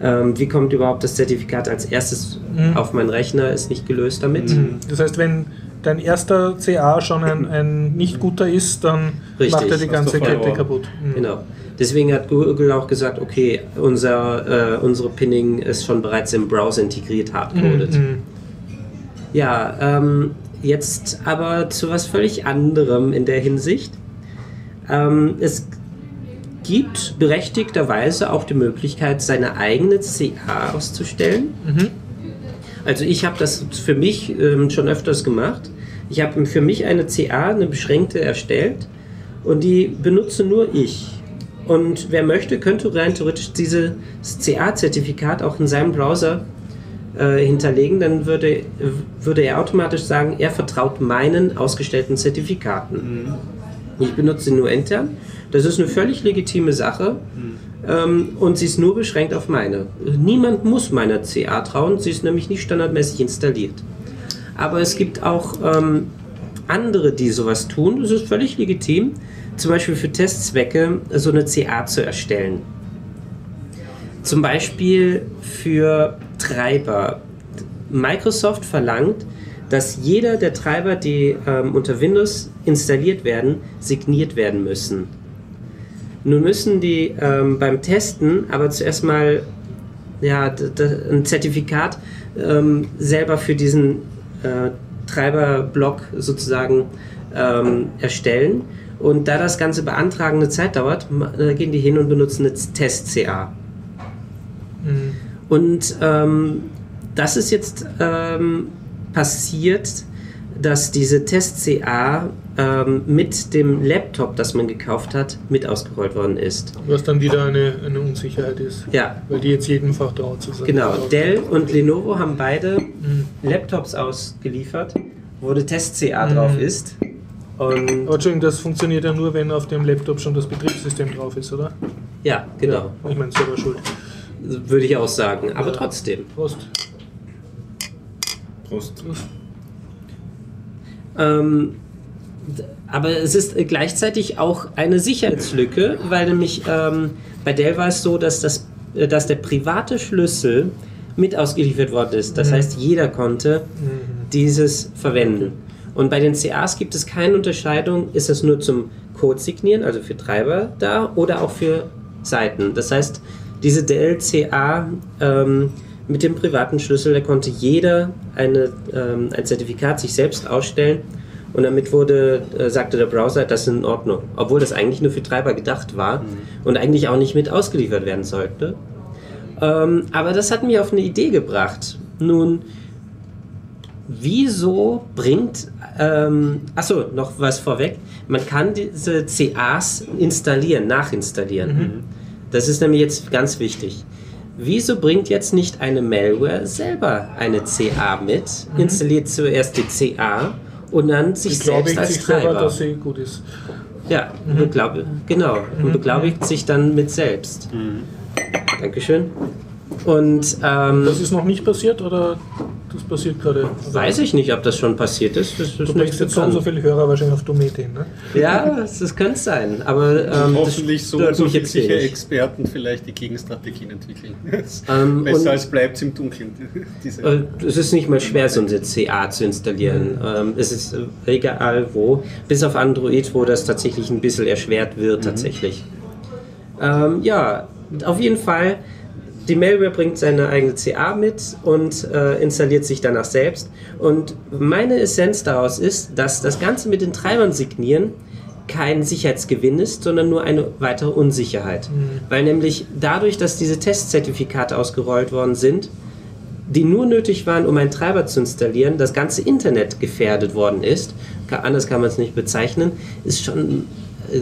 Ähm, wie kommt überhaupt das Zertifikat als erstes Mhm. auf meinen Rechner? Ist nicht gelöst damit. Das heißt, wenn dein erster CA schon ein, ein nicht guter ist, dann Richtig. macht er die ganze Kette kaputt. Mhm. Genau. Deswegen hat Google auch gesagt, okay, unser, äh, unsere Pinning ist schon bereits im Browser integriert, hardcoded. Mhm. Ja, ähm, jetzt aber zu was völlig anderem in der Hinsicht. Ähm, es gibt berechtigterweise auch die Möglichkeit, seine eigene CA auszustellen. Also ich habe das für mich ähm, schon öfters gemacht. Ich habe für mich eine CA, eine beschränkte erstellt und die benutze nur ich. Und wer möchte, könnte rein theoretisch dieses CA-Zertifikat auch in seinem Browser äh, hinterlegen, dann würde, würde er automatisch sagen, er vertraut meinen ausgestellten Zertifikaten. Ich benutze sie nur intern. Das ist eine völlig legitime Sache ähm, und sie ist nur beschränkt auf meine. Niemand muss meiner CA trauen, sie ist nämlich nicht standardmäßig installiert. Aber es gibt auch ähm, andere, die sowas tun. Das ist völlig legitim, zum Beispiel für Testzwecke so eine CA zu erstellen. Zum Beispiel für Treiber. Microsoft verlangt, dass jeder der Treiber, die ähm, unter Windows installiert werden, signiert werden müssen. Nun müssen die ähm, beim Testen aber zuerst mal ja, ein Zertifikat ähm, selber für diesen äh, Treiberblock sozusagen ähm, erstellen. Und da das Ganze beantragen eine Zeit dauert, äh, gehen die hin und benutzen eine Test-CA. Mhm. Und ähm, das ist jetzt ähm, passiert, dass diese Test-CA ähm, mit dem Laptop, das man gekauft hat, mit ausgerollt worden ist. Was dann wieder eine, eine Unsicherheit ist. Ja, Weil die jetzt jedem vertraut zu sein. genau. Dell und Lenovo haben beide Mhm. Laptops ausgeliefert, wo eine Test-CA Mhm. drauf ist. Und Aber Entschuldigung, das funktioniert ja nur, wenn auf dem Laptop schon das Betriebssystem drauf ist, oder? ja, genau. Ich meine, selber schuld. Würde ich auch sagen. Aber Ja. trotzdem. Prost. Prost. Ähm, d- aber es ist äh, gleichzeitig auch eine Sicherheitslücke, weil nämlich ähm, bei Dell war es so, dass, das, äh, dass der private Schlüssel mit ausgeliefert worden ist. Das heißt, jeder konnte dieses verwenden. Und bei den CAs gibt es keine Unterscheidung, ist es nur zum Code signieren, also für Treiber da, oder auch für Seiten. Das heißt, diese Dell CA ähm, mit dem privaten Schlüssel, da konnte jeder eine, ähm, ein Zertifikat sich selbst ausstellen und damit wurde, äh, sagte der Browser, das ist in Ordnung. Obwohl das eigentlich nur für Treiber gedacht war und eigentlich auch nicht mit ausgeliefert werden sollte. Ähm, aber das hat mich auf eine Idee gebracht. Nun, wieso bringt, ähm, achso, noch was vorweg, man kann diese CAs installieren, nachinstallieren. Das ist nämlich jetzt ganz wichtig. Wieso bringt jetzt nicht eine Malware selber eine CA mit, installiert zuerst die CA und dann sich selbst als sich selber, Treiber? dass sie gut ist. Ja, beglaube, genau. Und beglaubigt sich dann mit selbst. Dankeschön. Und ähm, Das ist noch nicht passiert oder das passiert gerade? weiß ich nicht, ob das schon passiert ist. Das ist Du nicht denkst jetzt so und so viele Hörer wahrscheinlich auf Dometin, ne? Ja, das, das könnte sein. Aber ähm, Hoffentlich das so, stört so sicher. Experten vielleicht die Gegenstrategien entwickeln. [laughs] Ähm, Besser und- als bleibt es im Dunkeln. [laughs] Äh, Es ist nicht mal schwer, so eine CA zu installieren. Ähm, es ist äh, egal wo, bis auf Android, wo das tatsächlich ein bisschen erschwert wird, tatsächlich. Ähm, ja, auf jeden Fall, die Malware bringt seine eigene CA mit und äh, installiert sich danach selbst. Und meine Essenz daraus ist, dass das Ganze mit den Treibern signieren kein Sicherheitsgewinn ist, sondern nur eine weitere Unsicherheit. Weil nämlich dadurch, dass diese Testzertifikate ausgerollt worden sind, die nur nötig waren, um einen Treiber zu installieren, das ganze Internet gefährdet worden ist, anders kann man es nicht bezeichnen, ist schon, äh,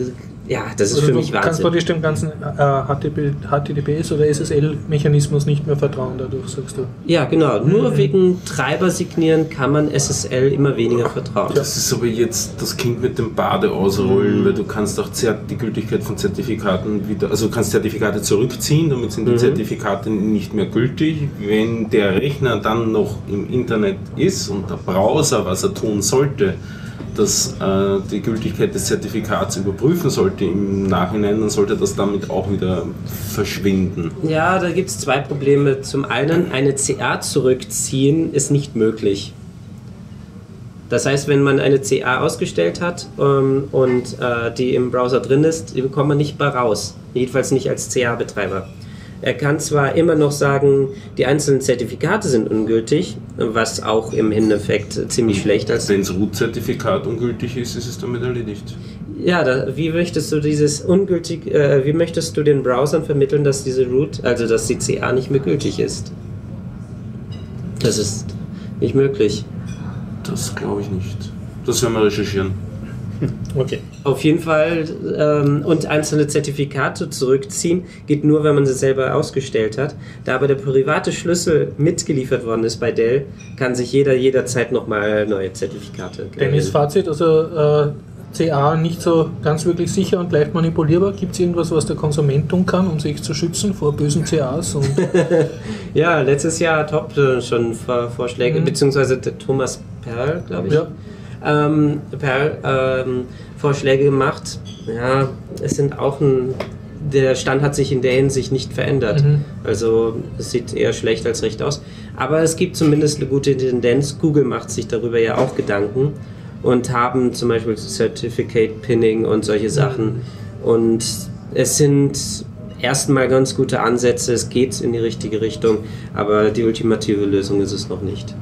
ja, das ist Also für du mich kannst Wahnsinn. praktisch dem ganzen äh, HTTP, HTTPS oder SSL-Mechanismus nicht mehr vertrauen dadurch, sagst du. Ja, genau. Mhm. Nur wegen Treiber signieren kann man SSL immer weniger vertrauen. Das ist aber jetzt das Kind mit dem Bade ausrollen, weil du kannst auch Zert die Gültigkeit von Zertifikaten wieder, also du kannst Zertifikate zurückziehen, damit sind die Zertifikate nicht mehr gültig. Wenn der Rechner dann noch im Internet ist und der Browser, was er tun sollte, dass äh, die Gültigkeit des Zertifikats überprüfen sollte im Nachhinein, dann sollte das damit auch wieder verschwinden. Ja, da gibt es zwei Probleme. Zum einen, eine CA zurückziehen ist nicht möglich. Das heißt, wenn man eine CA ausgestellt hat ähm, und äh, die im Browser drin ist, die bekommt man nicht mehr raus. Jedenfalls nicht als CA-Betreiber. Er kann zwar immer noch sagen, die einzelnen Zertifikate sind ungültig, was auch im Endeffekt ziemlich schlecht ist. Wenn das Root-Zertifikat ungültig ist, ist es damit erledigt. Ja, da, wie möchtest du dieses ungültig, äh, wie möchtest du den Browsern vermitteln, dass diese Root, also dass die CA nicht mehr gültig ist? Das ist nicht möglich. Das glaube ich nicht. Das werden wir recherchieren. [laughs] Okay. Auf jeden Fall ähm, und einzelne Zertifikate zurückziehen geht nur, wenn man sie selber ausgestellt hat. Da aber der private Schlüssel mitgeliefert worden ist bei Dell, kann sich jeder jederzeit nochmal neue Zertifikate Dennis, Fazit, also äh, CA nicht so ganz wirklich sicher und leicht manipulierbar. Gibt es irgendwas, was der Konsument tun kann, um sich zu schützen vor bösen CAs? [laughs] Ja, letztes Jahr hat Top äh, schon Vor Vorschläge, Mhm. beziehungsweise der Thomas Perl, glaube ich. Ja. Ähm, Perl ähm, Vorschläge gemacht. Ja, es sind auch ein. Der Stand hat sich in der Hinsicht nicht verändert. Mhm. Also es sieht eher schlecht als recht aus. Aber es gibt zumindest eine gute Tendenz. Google macht sich darüber ja auch Gedanken und haben zum Beispiel Certificate Pinning und solche Sachen. Und es sind erstmal ganz gute Ansätze. Es geht in die richtige Richtung, aber die ultimative Lösung ist es noch nicht.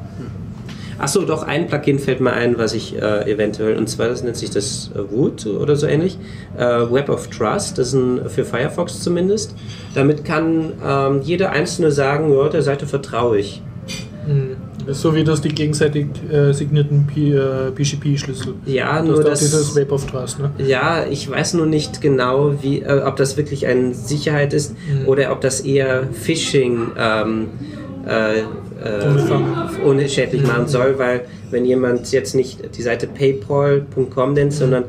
Achso, doch, ein Plugin fällt mir ein, was ich äh, eventuell, und zwar das nennt sich das äh, Wood oder so ähnlich. Äh, Web of Trust, das ist ein, für Firefox zumindest. Damit kann ähm, jeder Einzelne sagen, ja, der Seite vertraue ich. mh, so wie das die gegenseitig äh, signierten P- äh, PGP-Schlüssel. Ja, Das nur das. dieses Web of Trust, ne? Ja, ich weiß nur nicht genau, wie, äh, ob das wirklich eine Sicherheit ist Mhm. oder ob das eher Phishing ähm, äh, unschädlich Mhm. machen soll, weil wenn jemand jetzt nicht die Seite paypal.com nennt, Mhm. sondern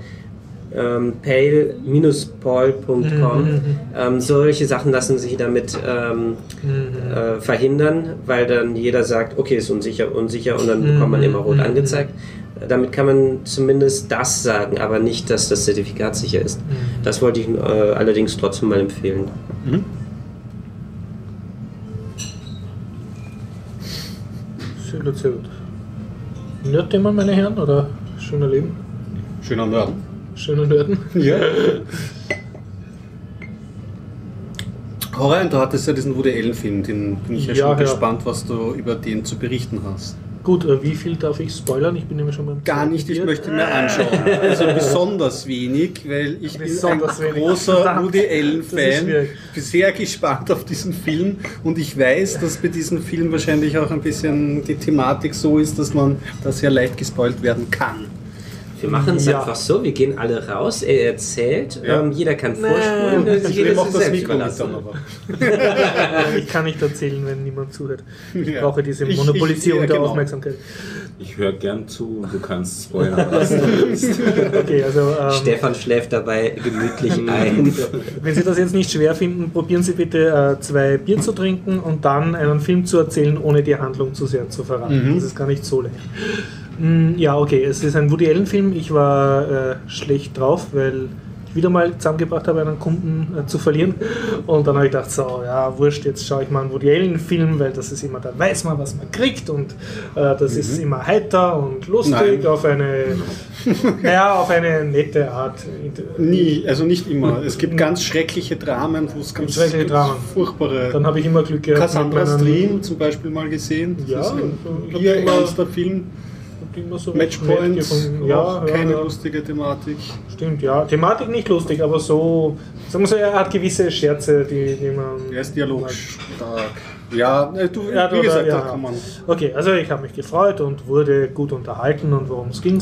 ähm, pale-paul.com, Mhm. ähm, solche Sachen lassen sich damit ähm, Mhm. äh, verhindern, weil dann jeder sagt, okay, ist unsicher, unsicher und dann Mhm. bekommt man immer rot Mhm. angezeigt. Damit kann man zumindest das sagen, aber nicht, dass das Zertifikat sicher ist. Mhm. Das wollte ich äh, allerdings trotzdem mal empfehlen. Sehr sehr gut. Nerd-Thema, meine Herren, oder schöner Leben? Schöner Nerd. Schöner Nörden? [laughs] Ja. [laughs] Horror, du hattest ja diesen Woody Allen-Film, den bin ich ja, Ja, schon ja. gespannt, was du über den zu berichten hast. Gut, äh, wie viel darf ich spoilern? Ich bin nämlich schon beim Gar nicht, ich möchte mir anschauen. Also [laughs] besonders wenig, weil ich Besonders bin ein wenig. großer [laughs] Woody Allen-Fan. sehr gespannt auf diesen Film und ich weiß, dass bei diesem Film wahrscheinlich auch ein bisschen die Thematik so ist, dass man da sehr leicht gespoilt werden kann. Wir machen es Ja. einfach so, wir gehen alle raus, er erzählt, Ja. ähm, jeder kann vorspulen, Ich jeder nehme auch das Mikro mit dann aber. Ich kann nicht erzählen, wenn niemand zuhört. Ich Ja. brauche diese Ich- Monopolisierung ich- ja, der genau. Aufmerksamkeit. Ich höre gern zu, du kannst spoilern, was [laughs] du willst. Okay, also ähm, Stefan schläft dabei gemütlich [laughs] ein. wenn Sie das jetzt nicht schwer finden, probieren Sie bitte äh, zwei Bier zu trinken und dann einen Film zu erzählen, ohne die Handlung zu sehr zu verraten. Mhm. Das ist gar nicht so leicht. Mm, Ja, okay, es ist ein Woody Allen-Film. Ich war äh, schlecht drauf, weil ich wieder mal zusammengebracht habe, einen Kunden äh, zu verlieren. Und dann habe ich gedacht, so, ja, wurscht, jetzt schaue ich mal einen Woody Allen-Film, weil das ist immer, da weiß man, was man kriegt und äh, das ist immer heiter und lustig Nein. auf eine, ja, auf eine nette Art. Nie, also nicht immer. Es gibt ganz schreckliche Dramen, wo es ganz Schreckliche Dramen. furchtbare. Dann habe ich immer Glück gehabt. Cassandra Stream zum Beispiel mal gesehen. Das Ja, ist ein hier immer- ernster Film. Immer so recht nett Matchpoint, gefunden. auch Ja, keine ja, ja. lustige Thematik. Stimmt, ja. Thematik nicht lustig, aber so, sagen wir so, er hat gewisse Scherze, die, die man. Er ist dialogstark. Ja, äh, du, Ja, wie oder- gesagt, ja, da kann man. Okay, also ich habe mich gefreut und wurde gut unterhalten und worum es ging.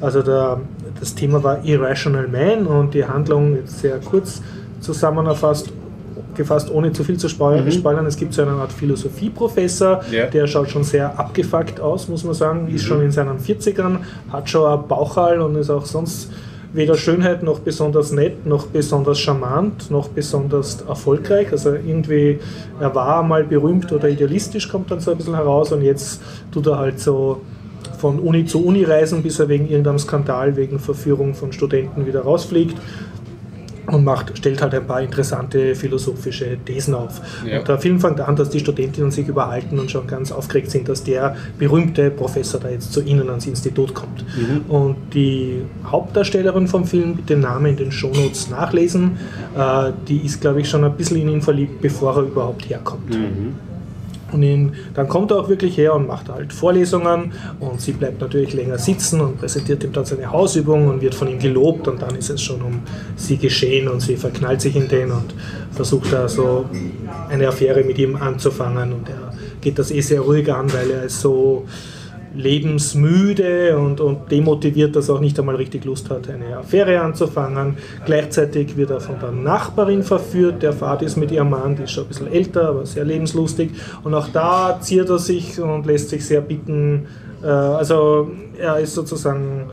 Also der, das Thema war Irrational Man und die Handlung jetzt sehr kurz zusammenerfasst gefasst, ohne zu viel zu spoilern. spoilern. Es gibt so eine Art Philosophieprofessor, Ja. der schaut schon sehr abgefuckt aus, muss man sagen, ist schon in seinen 40ern, hat schon ein Bauchhall und ist auch sonst weder Schönheit noch besonders nett, noch besonders charmant, noch besonders erfolgreich. Also irgendwie, er war mal berühmt oder idealistisch, kommt dann so ein bisschen heraus und jetzt tut er halt so von Uni zu Uni reisen, bis er wegen irgendeinem Skandal, wegen Verführung von Studenten wieder rausfliegt und macht, stellt halt ein paar interessante philosophische Thesen auf. Ja. Und der Film fängt an, dass die Studentinnen sich überhalten und schon ganz aufgeregt sind, dass der berühmte Professor da jetzt zu ihnen ans Institut kommt. Und die Hauptdarstellerin vom Film, den Namen in den Shownotes nachlesen, äh, die ist, glaube ich, schon ein bisschen in ihn verliebt, bevor er überhaupt herkommt. Und ihn, dann kommt er auch wirklich her und macht halt Vorlesungen und sie bleibt natürlich länger sitzen und präsentiert ihm dann seine Hausübung und wird von ihm gelobt und dann ist es schon um sie geschehen und sie verknallt sich in den und versucht da so eine Affäre mit ihm anzufangen und er geht das eh sehr ruhig an, weil er ist so lebensmüde und, und demotiviert, dass er auch nicht einmal richtig Lust hat, eine Affäre anzufangen. Gleichzeitig wird er von der Nachbarin verführt, der Vater ist mit ihrem Mann, die ist schon ein bisschen älter, aber sehr lebenslustig. Und auch da ziert er sich und lässt sich sehr bitten. Äh, Also er ist sozusagen,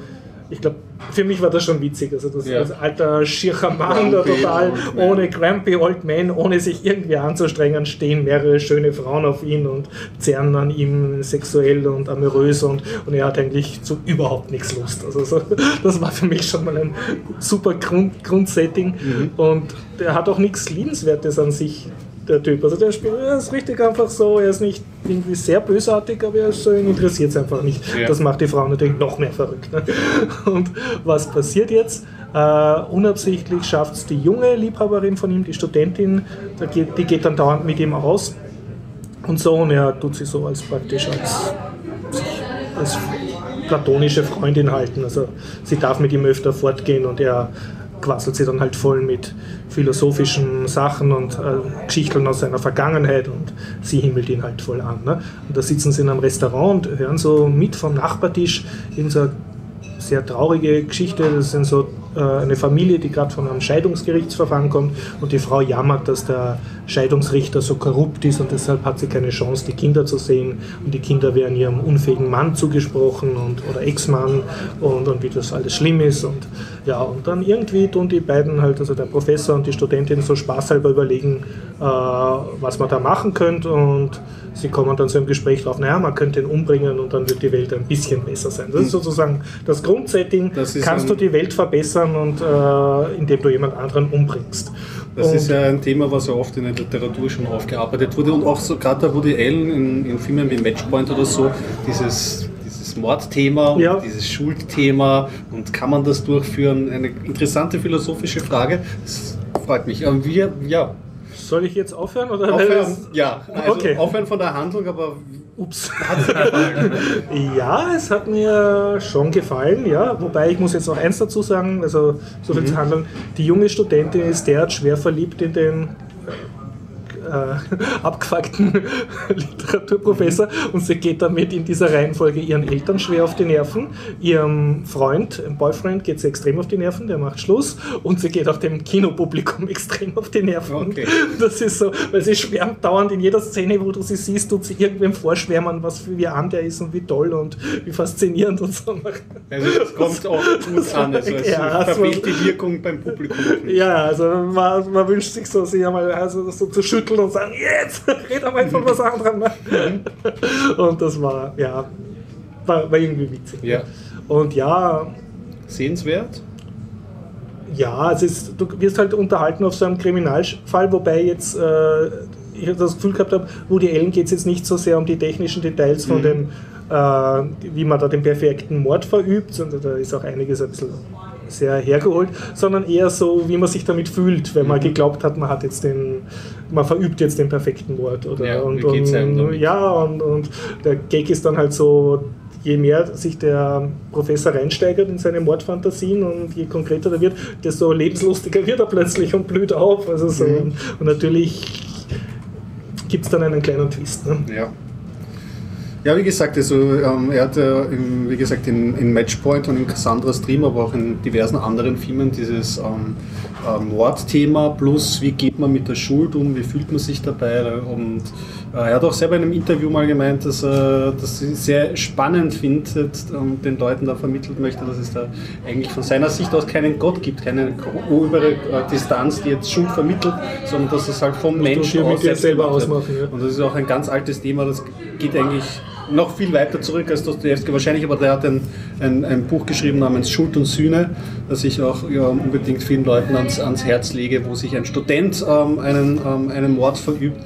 ich glaube, für mich war das schon witzig. Also das Ja. als alter schiercher Mann, der Grumpy total ohne Grumpy Old Man, ohne sich irgendwie anzustrengen, stehen mehrere schöne Frauen auf ihn und zehren an ihm sexuell und amorös und, und er hat eigentlich zu überhaupt nichts Lust. Also so, [laughs] das war für mich schon mal ein super Grund, Grundsetting und er hat auch nichts Liebenswertes an sich. Der Typ. Also der Spiel er ist richtig einfach so, er ist nicht irgendwie sehr bösartig, aber er ist so, ihn interessiert es einfach nicht. Ja. Das macht die Frau natürlich noch mehr verrückt. Ne? [laughs] Und was passiert jetzt? Äh, unabsichtlich schafft es die junge Liebhaberin von ihm, die Studentin, die geht dann dauernd mit ihm aus und so und er tut sie so als praktisch als, als platonische Freundin halten. Also sie darf mit ihm öfter fortgehen und er quasselt sie dann halt voll mit philosophischen Sachen und äh, Geschichten aus seiner Vergangenheit und sie himmelt ihn halt voll an. Ne? Und da sitzen sie in einem Restaurant und hören so mit vom Nachbartisch in so eine sehr traurige Geschichte. Das sind so eine Familie, die gerade von einem Scheidungsgerichtsverfahren kommt. Und die Frau jammert, dass der Scheidungsrichter so korrupt ist und deshalb hat sie keine Chance, die Kinder zu sehen. Und die Kinder werden ihrem unfähigen Mann zugesprochen und, oder Ex-Mann und, und wie das alles schlimm ist. Und ja und dann irgendwie tun die beiden halt, also der Professor und die Studentin so spaßhalber überlegen, äh, was man da machen könnte. Und sie kommen dann zu einem Gespräch drauf, naja, man könnte ihn umbringen und dann wird die Welt ein bisschen besser sein. Das ist sozusagen das Grundsetting, Das kannst du die Welt verbessern und äh, indem du jemand anderen umbringst. Das und, ist ja ein Thema, was ja oft in der Literatur schon aufgearbeitet wurde und auch so gerade der Woody Allen in, in Filmen wie Matchpoint oder so, dieses, dieses Mordthema und Ja. dieses Schuldthema und kann man das durchführen? Eine interessante philosophische Frage. Das freut mich. Aber wir, ja, soll ich jetzt aufhören? Oder aufhören, ja, also Okay. aufhören von der Handlung, aber Ups. [laughs] ja, es hat mir schon gefallen, ja. Wobei ich muss jetzt noch eins dazu sagen, also so viel zu handeln. Die junge Studentin ist derart schwer verliebt in den äh, [laughs] abgefuckten [laughs] Literaturprofessor und sie geht damit in dieser Reihenfolge ihren Eltern schwer auf die Nerven, ihrem Freund, dem Boyfriend geht sie extrem auf die Nerven, der macht Schluss und sie geht auch dem Kinopublikum [laughs] extrem auf die Nerven. Okay. Das ist so, weil sie schwärmt dauernd in jeder Szene, wo du sie siehst, tut sie irgendwem vorschwärmen, was für wie an der ist und wie toll und wie faszinierend und so. also das kommt auch gut an. Also es Ja, verfehlt die Wirkung beim Publikum. Ja, also man, man wünscht sich so, sie einmal also so zu schütteln und sagen, jetzt, [laughs] red einmal von was anderem. ne? Und das war, ja, war, war irgendwie witzig. Ja. Und ja, Sehenswert? ja, es ist, du wirst halt unterhalten auf so einem Kriminalfall, wobei jetzt äh, ich das Gefühl gehabt habe, Woody Allen geht es jetzt nicht so sehr um die technischen Details von dem, äh, wie man da den perfekten Mord verübt, sondern da ist auch einiges ein bisschen sehr hergeholt, sondern eher so, wie man sich damit fühlt, wenn man geglaubt hat, man hat jetzt den, man verübt jetzt den perfekten Mord. Oder, Ja, und, und, ja, und, und der Gag ist dann halt so, je mehr sich der Professor reinsteigert in seine Mordfantasien und je konkreter er wird, desto lebenslustiger wird er plötzlich und blüht auf. Also so. Mhm. und, und natürlich gibt es dann einen kleinen Twist. Ne? Ja. Ja, wie gesagt, also ähm, er hat ja, im, wie gesagt, in, in Matchpoint und in Cassandra Stream, aber auch in diversen anderen Filmen dieses ähm, äh, Mordthema plus wie geht man mit der Schuld um, wie fühlt man sich dabei und äh, er hat auch selber in einem Interview mal gemeint, dass er das sehr spannend findet und den Leuten da vermittelt möchte, dass es da eigentlich von seiner Sicht aus keinen Gott gibt, keine obere äh, Distanz, die jetzt Schuld vermittelt, sondern dass es halt vom Menschen aus selber ausmachen, ja. Und das ist auch ein ganz altes Thema, das geht eigentlich noch viel weiter zurück als Dostoevsky. Wahrscheinlich, aber der hat ein, ein, ein Buch geschrieben namens Schuld und Sühne, das ich auch ja, unbedingt vielen Leuten ans, ans Herz lege, wo sich ein Student ähm, einen, ähm, einen Mord verübt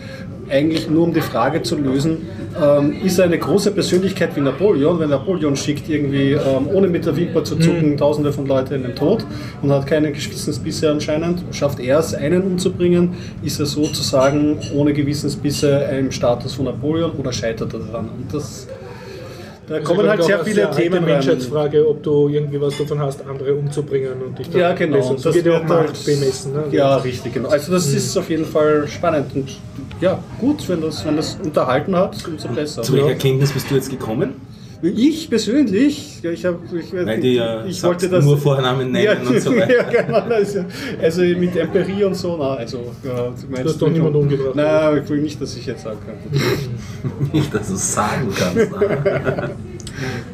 eigentlich nur um die Frage zu lösen, ähm, ist er eine große Persönlichkeit wie Napoleon, wenn Napoleon schickt irgendwie ähm, ohne mit der Wimper zu zucken mhm. tausende von Leuten in den Tod und hat keine Gewissensbisse anscheinend, schafft er es, einen umzubringen, ist er sozusagen ohne Gewissensbisse im Status von Napoleon oder scheitert er daran? Und das da also kommen halt sehr viele Themen rein. Menschheitsfrage, ob du irgendwie was davon hast, andere umzubringen und dich Ja, genau. Messen. Das wird ja auch Macht bemessen. Ne? Ja, richtig, genau. Also das mhm. ist auf jeden Fall spannend und ja, gut, wenn das, wenn das unterhalten hat, umso besser. Zu welcher Erkenntnis bist du jetzt gekommen? Ich persönlich, ja, ich habe, ich, Weil die ja ich wollte das nur Vornamen nennen ja, und so [laughs] weiter. ja, genau, also, also, mit Empirie und so, na, also ja, du hast doch niemand umgebracht. Nein, ich will nicht, dass ich jetzt sagen kann. [laughs] nicht, dass du es sagen kannst. [laughs]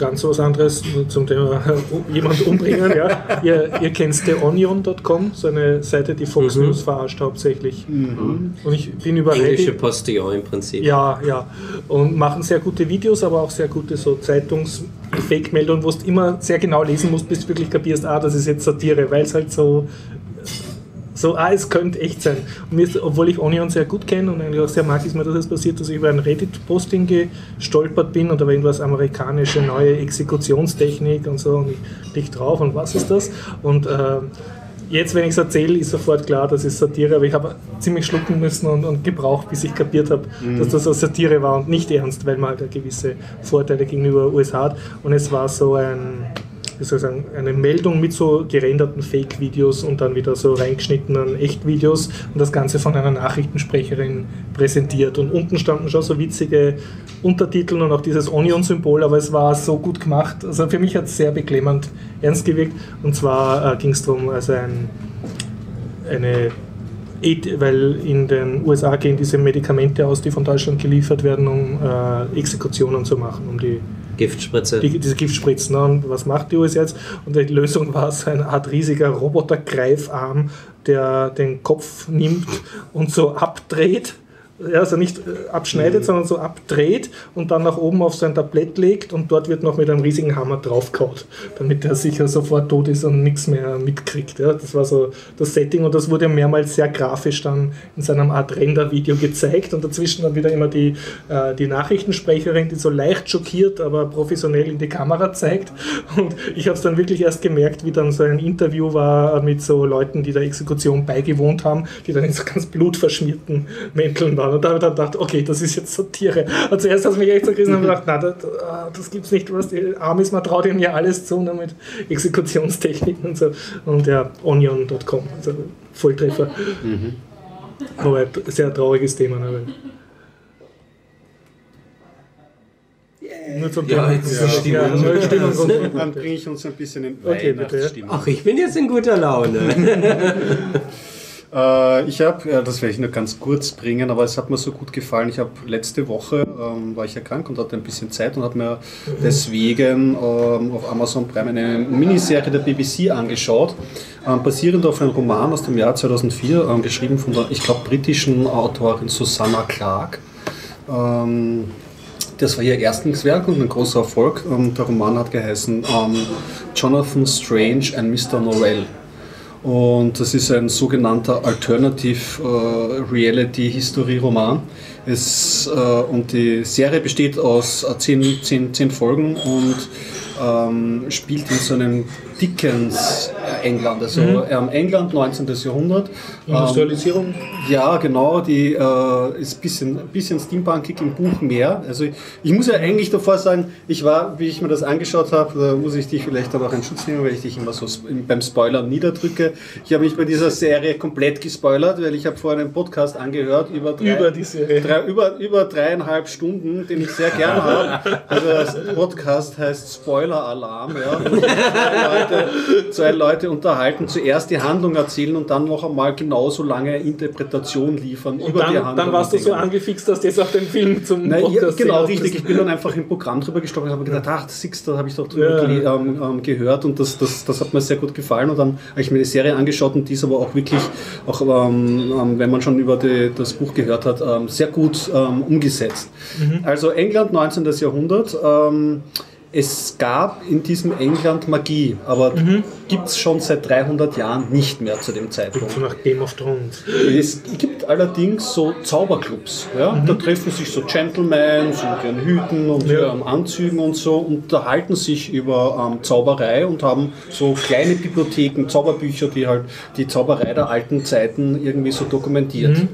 ganz was anderes zum Thema [laughs] jemand umbringen. Ja. ihr, ihr kennt theonion.com, so eine Seite, die Fox mhm. News verarscht hauptsächlich. Mhm. Und ich bin über Englische Postillon im Prinzip. Ja, ja. Und machen sehr gute Videos, aber auch sehr gute so Zeitungs-Fake-Meldungen, wo du immer sehr genau lesen musst, bis du wirklich kapierst, ah, das ist jetzt Satire, weil es halt so so, ah, es könnte echt sein. Und mir ist, obwohl ich Onion sehr gut kenne und eigentlich auch sehr mag, ist mir das passiert, dass ich über ein Reddit-Posting gestolpert bin und da war irgendwas amerikanische neue Exekutionstechnik und so und ich klicke drauf und was ist das? Und äh, jetzt, wenn ich es erzähle, ist sofort klar, das ist Satire, aber ich habe ziemlich schlucken müssen und, und gebraucht, bis ich kapiert habe, mhm. dass das eine Satire war und nicht ernst, weil man halt gewisse Vorteile gegenüber USA hat. Und es war so ein wie soll ich sagen, eine Meldung mit so gerenderten Fake-Videos und dann wieder so reingeschnittenen Echt-Videos und das Ganze von einer Nachrichtensprecherin präsentiert. Und unten standen schon so witzige Untertitel und auch dieses Onion-Symbol, aber es war so gut gemacht. Also für mich hat es sehr beklemmend ernst gewirkt. Und zwar äh, ging es darum, also ein, eine weil in den USA gehen diese Medikamente aus, die von Deutschland geliefert werden, um äh, Exekutionen zu machen, um die Giftspritze. Die, diese Giftspritzen. Und was macht die USA jetzt? Und die Lösung war so eine Art riesiger Robotergreifarm, der den Kopf nimmt und so abdreht also nicht äh, abschneidet, mhm. sondern so abdreht und dann nach oben auf sein Tablett legt und dort wird noch mit einem riesigen Hammer draufgehauen, damit er sicher sofort tot ist und nichts mehr mitkriegt. Ja, das war so das Setting und das wurde mehrmals sehr grafisch dann in seinem Art Render-Video gezeigt und dazwischen dann wieder immer die, äh, die Nachrichtensprecherin, die so leicht schockiert, aber professionell in die Kamera zeigt und ich habe es dann wirklich erst gemerkt, wie dann so ein Interview war mit so Leuten, die der Exekution beigewohnt haben, die dann in so ganz blutverschmierten Mänteln waren und da habe ich dann gedacht, okay, das ist jetzt Satire. Und zuerst hat es mich echt so gerissen und gedacht, na, das, ah, das gibt's nicht, was die Amis, man traut ihnen ja alles zu, nur mit Exekutionstechniken und so. Und ja, onion.com, also Volltreffer. Mhm. Aber sehr trauriges Thema. Ne? Nur zum ja, jetzt ja, Stimmung. Ja, Stimmung. Dann bringe ich uns ein bisschen in okay, Weihnachtsstimmung. Ach, ich bin jetzt in guter Laune. [laughs] Äh, ich habe, ja, das werde ich nur ganz kurz bringen, aber es hat mir so gut gefallen. Ich habe letzte Woche ähm, war ich ja krank und hatte ein bisschen Zeit und habe mir deswegen ähm, auf Amazon Prime eine Miniserie der BBC angeschaut, ähm, basierend auf einem Roman aus dem Jahr 2004, ähm, geschrieben von der, ich glaube, britischen Autorin Susanna Clarke. Ähm, das war ihr Erstlingswerk und ein großer Erfolg. Ähm, der Roman hat geheißen Jonathan Strange and Mr. Norrell. Und das ist ein sogenannter Alternative äh, Reality History Roman. Es, äh, und die Serie besteht aus äh, zehn, zehn, zehn Folgen und ähm, spielt in so einem Dickens England, also mhm. ähm, England 19. Jahrhundert. Industrialisierung? Ähm, ja, genau, die äh, ist ein bisschen, bisschen steampunkig im Buch mehr. Also ich, ich, muss ja eigentlich davor sagen, ich war, wie ich mir das angeschaut habe, da muss ich dich vielleicht dann auch in Schutz nehmen, weil ich dich immer so beim Spoilern niederdrücke. Ich habe mich bei dieser Serie komplett gespoilert, weil ich habe vorhin einen Podcast angehört über, drei, über, die Serie. Drei, über, über dreieinhalb Stunden, den ich sehr gerne habe. [laughs] Also das Podcast heißt Spoiler Spoiler-Alarm. Ja. [laughs] Zwei, Leute, zwei Leute unterhalten, zuerst die Handlung erzählen und dann noch einmal genauso lange Interpretation liefern Und über die dann, Handlung. dann warst du so angefixt, dass du jetzt auch den Film zum Nein, ja, genau, richtig. Ich bin dann einfach im Programm drüber gestochen und habe gedacht, ach, das Six, da habe ich doch drüber Ja. ähm, ähm, gehört und das, das, das hat mir sehr gut gefallen. Und dann habe ich mir die Serie angeschaut und die ist aber auch wirklich, auch ähm, ähm, wenn man schon über die, das Buch gehört hat, ähm, sehr gut ähm, umgesetzt. Also England, 19. Jahrhundert. Ähm, es gab in diesem England Magie, aber gibt es schon seit 300 Jahren nicht mehr zu dem Zeitpunkt. So nach Game of Thrones. Es gibt allerdings so Zauberclubs. Ja? Da treffen sich so Gentlemen so mit ihren Hüten und Ja. ihren Anzügen und so, unterhalten sich über ähm, Zauberei und haben so kleine Bibliotheken, Zauberbücher, die halt die Zauberei der alten Zeiten irgendwie so dokumentiert. Mhm.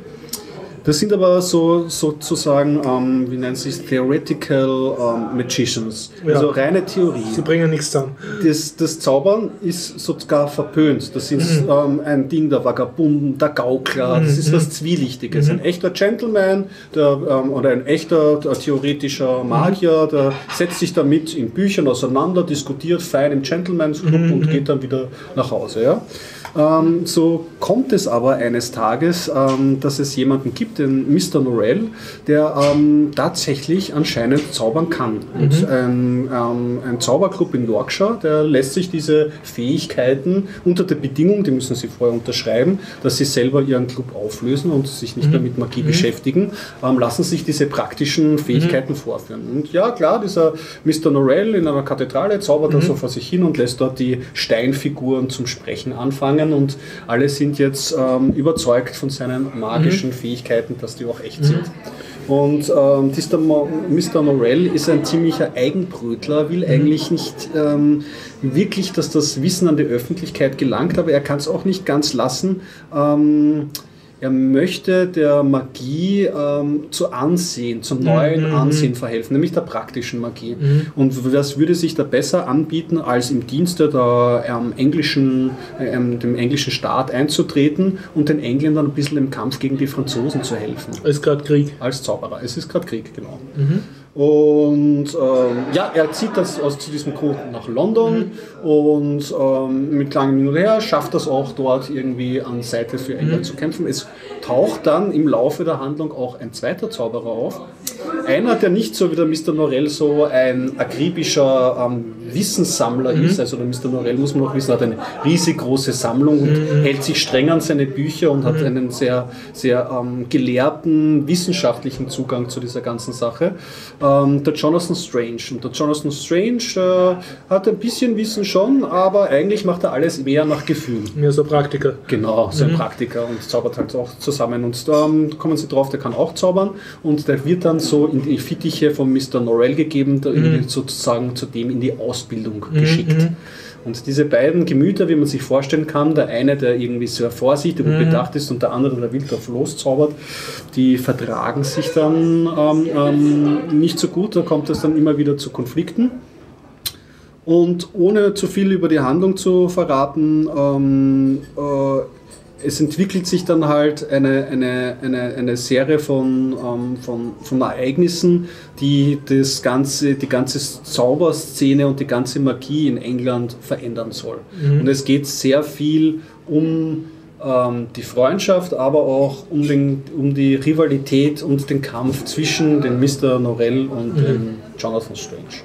Das sind aber so sozusagen, ähm, wie nennt sich Theoretical ähm, Magicians, Ja. also reine Theorie. Sie bringen nichts zusammen. Das, das Zaubern ist sogar verpönt. Das ist Mhm. ähm, ein Ding der Vagabunden, der Gaukler, das ist was Zwielichtiges. Mhm. Ein echter Gentleman der, ähm, oder ein echter theoretischer Mhm. Magier, der setzt sich damit in Büchern auseinander, diskutiert fein im Gentleman's Club Mhm. und geht dann wieder nach Hause. Ja? Ähm, so kommt es aber eines Tages, ähm, dass es jemanden gibt, den Mr. Norrell, der ähm, tatsächlich anscheinend zaubern kann. Und ein, ähm, ein Zauberclub in Yorkshire, der lässt sich diese Fähigkeiten unter der Bedingung, die müssen sie vorher unterschreiben, dass sie selber ihren Club auflösen und sich nicht mehr mit Magie beschäftigen, ähm, lassen sich diese praktischen Fähigkeiten vorführen. Und ja, klar, dieser Mr. Norrell in einer Kathedrale zaubert er so vor sich hin und lässt dort die Steinfiguren zum Sprechen anfangen und alle sind jetzt ähm, überzeugt von seinen magischen Fähigkeiten, dass die auch echt sind. Und ähm, Mr. Norrell ist ein ziemlicher Eigenbrötler, will eigentlich nicht ähm, wirklich, dass das Wissen an die Öffentlichkeit gelangt, aber er kann es auch nicht ganz lassen. Ähm, er möchte der Magie ähm, zu Ansehen, zum neuen Ansehen verhelfen, nämlich der praktischen Magie. Und das würde sich da besser anbieten, als im Dienste der, ähm, englischen, ähm, dem englischen Staat einzutreten und den Engländern ein bisschen im Kampf gegen die Franzosen zu helfen Es ist gerade Krieg. als Zauberer. Es ist gerade Krieg, genau. Und ähm, ja, er zieht das aus zu diesem Code nach London und ähm, mit langem Hin und Her schafft das auch dort irgendwie an Seite für England zu kämpfen. Es taucht dann im Laufe der Handlung auch ein zweiter Zauberer auf. Einer, der nicht so wie der Mr. Norrell so ein akribischer ähm, Wissenssammler ist. Also der Mr. Norrell, muss man noch wissen, hat eine riesig große Sammlung und hält sich streng an seine Bücher und hat einen sehr, sehr ähm, gelehrten, wissenschaftlichen Zugang zu dieser ganzen Sache. Ähm, der Jonathan Strange. Und der Jonathan Strange äh, hat ein bisschen Wissen schon, aber eigentlich macht er alles mehr nach Gefühl. Mehr so Praktiker. Genau, so ein Praktiker und zaubert halt auch zusammen. Und ähm, kommen sie drauf, der kann auch zaubern. Und der wird dann so in die Fittiche von Mr. Norrell gegeben, irgendwie sozusagen zu dem in die Ausbildung geschickt. Und diese beiden Gemüter, wie man sich vorstellen kann, der eine, der irgendwie sehr vorsichtig und bedacht ist und der andere, der wild drauf loszaubert, die vertragen sich dann ähm, ähm, nicht so gut, da kommt es dann immer wieder zu Konflikten. Und ohne zu viel über die Handlung zu verraten, ähm, äh, es entwickelt sich dann halt eine, eine, eine, eine Serie von, ähm, von, von Ereignissen, die das ganze, die ganze Zauberszene und die ganze Magie in England verändern soll. Und es geht sehr viel um ähm, die Freundschaft, aber auch um, den, um die Rivalität und den Kampf zwischen dem Mr. Norrell und dem Jonathan Strange.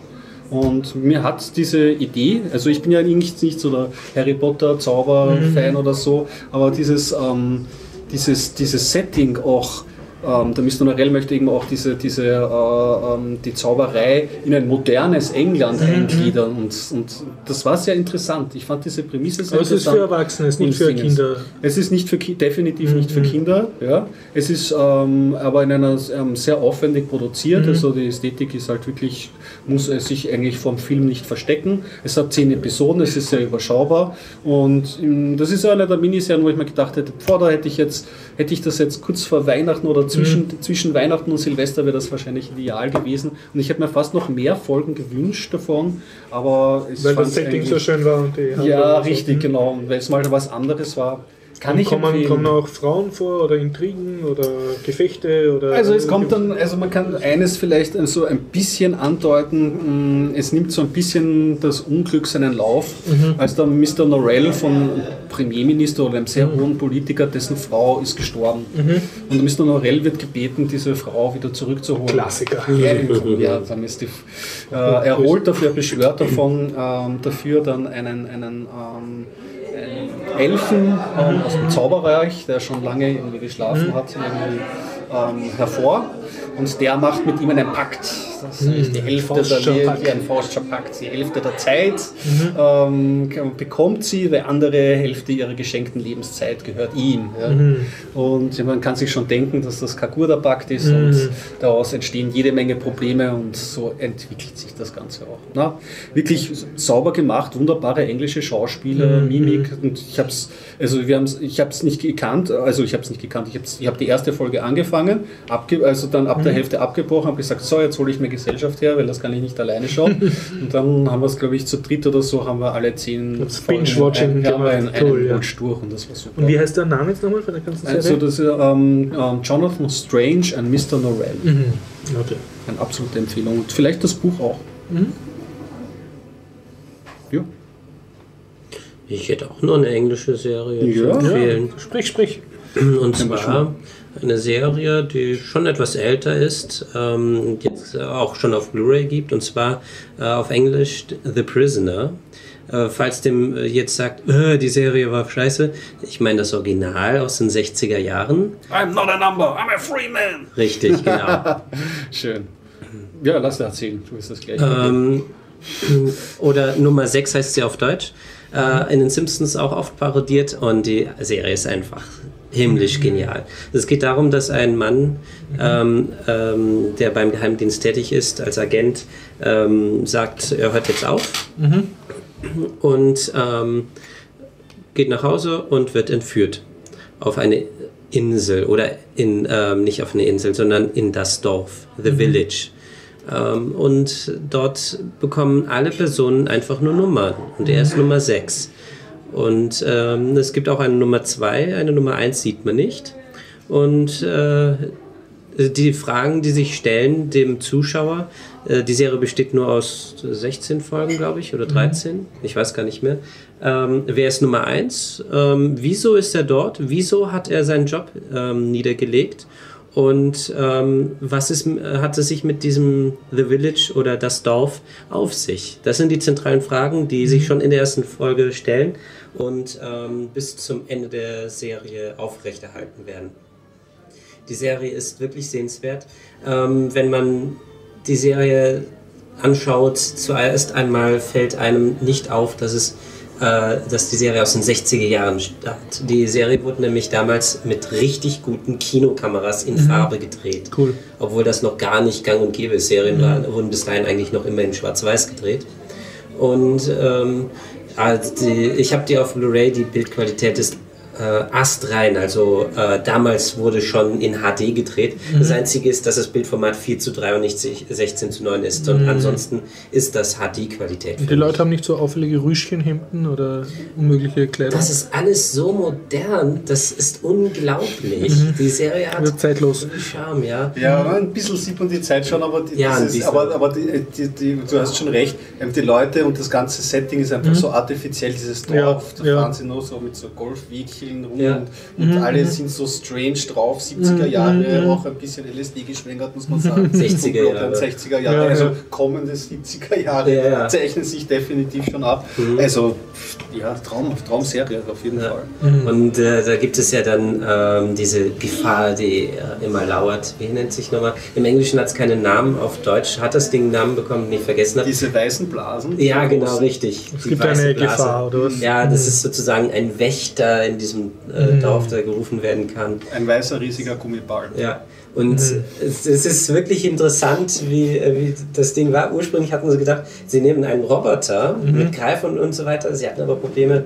Und mir hat diese Idee, also ich bin ja nicht, nicht so der Harry Potter Zauber-Fan oder so, aber dieses, ähm, dieses, dieses Setting auch, ähm, der Mr. Norrell möchte eben auch diese, diese, äh, ähm, die Zauberei in ein modernes England eingliedern und, und das war sehr interessant. Ich fand diese Prämisse sehr Aber es ist interessant. für Erwachsene, es ist nicht für. Kinder. Es ist nicht für Ki definitiv nicht für Kinder, ja. Es ist ähm, aber in einer ähm, sehr aufwendig produziert, also die Ästhetik ist halt wirklich, muss es sich eigentlich vom Film nicht verstecken. Es hat zehn Episoden, es ist sehr überschaubar und ähm, das ist eine der Miniserien, wo ich mir gedacht hätte, boah, da hätte ich jetzt, hätte ich das jetzt kurz vor Weihnachten oder zwischen, zwischen Weihnachten und Silvester wäre das wahrscheinlich ideal gewesen und ich habe mir fast noch mehr Folgen gewünscht davon, aber es Weil das Setting so schön war und die ja, und so. richtig, genau. Und weil es mal was anderes war. Kann Und ich kommen, empfehlen. kommen auch Frauen vor oder Intrigen oder Gefechte oder. Also es kommt dann, also man kann eines vielleicht so ein bisschen andeuten, mh, es nimmt so ein bisschen das Unglück seinen Lauf, als dann Mr. Norrell von Premierminister oder einem sehr hohen Politiker, dessen Frau ist gestorben. Und Mr. Norrell wird gebeten, diese Frau wieder zurückzuholen. Klassiker. Ja, [laughs] dann ist die, äh, er holt dafür, er beschwört davon, ähm, dafür dann einen, einen, ähm, einen Elfen ähm, aus dem Zauberreich, der schon lange irgendwie geschlafen hat, irgendwie, ähm, hervor. Und der macht mit ihm einen Pakt. Das ist die Hälfte der, ein Faustscher Pakt. Die Hälfte der Zeit ähm, bekommt sie, die andere Hälfte ihrer geschenkten Lebenszeit gehört ihm. Ja. Und man kann sich schon denken, dass das kein guter Pakt ist und daraus entstehen jede Menge Probleme und so entwickelt sich das Ganze auch. Na, wirklich sauber gemacht, wunderbare englische Schauspieler, Mimik und ich habe es, also wir haben's, ich habe es nicht gekannt, also ich habe es nicht gekannt, ich habe hab die erste Folge angefangen, abge, also dann ab der Hälfte abgebrochen, habe gesagt, so jetzt hole ich mir Gesellschaft her, weil das kann ich nicht alleine schauen [laughs] und dann haben wir es, glaube ich, zu dritt oder so, haben wir alle zehn Binge-Watching ein- ja, gemacht. einen, Toll, ja. Watch durch und das war super. Und wie heißt der Name jetzt nochmal von der ganzen Serie? Also das ist ähm, ähm, Jonathan Strange und Mr. Norrell. Mhm. Okay. Eine absolute Empfehlung. Und vielleicht das Buch auch. Ja. Ich hätte auch nur eine englische Serie Ja. zu empfehlen. Sprich, sprich. Und zwar eine Serie, die schon etwas älter ist, ähm, jetzt auch schon auf Blu-ray gibt, und zwar äh, auf Englisch The Prisoner. Äh, falls dem äh, jetzt sagt, äh, die Serie war scheiße, ich meine das Original aus den 60er Jahren. I'm not a number, I'm a free man. Richtig, [laughs] genau. Schön. Ja, lass erzählen. Du wirst das gleich. ähm, [clears throat] oder Nummer 6 heißt sie auf Deutsch. Äh, in den Simpsons auch oft parodiert und die Serie ist einfach himmlisch genial. Es geht darum, dass ein Mann, ähm, ähm, der beim Geheimdienst tätig ist, als Agent, ähm, sagt, er hört jetzt auf und ähm, geht nach Hause und wird entführt auf eine Insel oder in, ähm, nicht auf eine Insel, sondern in das Dorf, The Village. Ähm, und dort bekommen alle Personen einfach nur Nummern und er ist Nummer 6. Und ähm, es gibt auch eine Nummer 2, eine Nummer 1 sieht man nicht. Und äh, die Fragen, die sich stellen dem Zuschauer, äh, die Serie besteht nur aus 16 Folgen, glaube ich, oder 13, ich weiß gar nicht mehr. Ähm, wer ist Nummer 1? Ähm, wieso ist er dort? Wieso hat er seinen Job ähm, niedergelegt? Und ähm, was ist, hat es sich mit diesem The Village oder das Dorf auf sich? Das sind die zentralen Fragen, die sich schon in der ersten Folge stellen und ähm, bis zum Ende der Serie aufrechterhalten werden. Die Serie ist wirklich sehenswert. Ähm, wenn man die Serie anschaut, zuerst einmal fällt einem nicht auf, dass es dass die Serie aus den 60er Jahren stammt. Die Serie wurde nämlich damals mit richtig guten Kinokameras in Farbe gedreht. Cool. Obwohl das noch gar nicht gang und gäbe ist. Serien waren- wurden bis dahin eigentlich noch immer in Schwarz-Weiß gedreht. Und ähm, also die, ich habe die auf Blu-ray, die Bildqualität ist äh, astrein. Also äh, damals wurde schon in HD gedreht. Das Einzige ist, dass das Bildformat 4 zu 3 und nicht 16 zu 9 ist. Und ansonsten ist das HD-Qualität. Und die Leute haben nicht so auffällige Rüschchenhemden oder unmögliche Kleidung. Das ist alles so modern, das ist unglaublich. Die Serie hat Wird zeitlos. so viel Charme, ja. Ja, ein bisschen sieht man die Zeit schon, aber, die, Ja, das ist, aber, aber die, die, die, du hast schon recht, die Leute und das ganze Setting ist einfach so artifiziell, dieses Dorf, Ja, da ja. fahren sie nur so mit so Golfwägelchen rum Ja. und, und alle sind so strange drauf, 70er Jahre, auch ein bisschen LSD geschwängert, muss man sagen. [laughs] 60er Und Jahre. 60er Jahre, Ja, also ja. kommende 70er Jahre Ja, ja. zeichnen sich definitiv schon ab. Also, ja, Traum, Traumserie auf jeden Ja. Fall. Und äh, da gibt es ja dann ähm, diese Gefahr, die äh, immer lauert. Wie nennt sich nochmal? Im Englischen hat es keinen Namen, auf Deutsch hat das Ding einen Namen bekommen, den ich vergessen habe. Diese weißen Blasen. Ja, genau, richtig. Es Die gibt eine Blase. Gefahr, oder was? Ja, das ist sozusagen ein Wächter in diesem äh, Dorf, der gerufen werden kann. Ein weißer, riesiger Gummiball. Ja, und es, es ist wirklich interessant, wie, äh, wie das Ding war. Ursprünglich hatten sie gedacht, sie nehmen einen Roboter mit Greifern und so weiter. Sie hatten aber Probleme,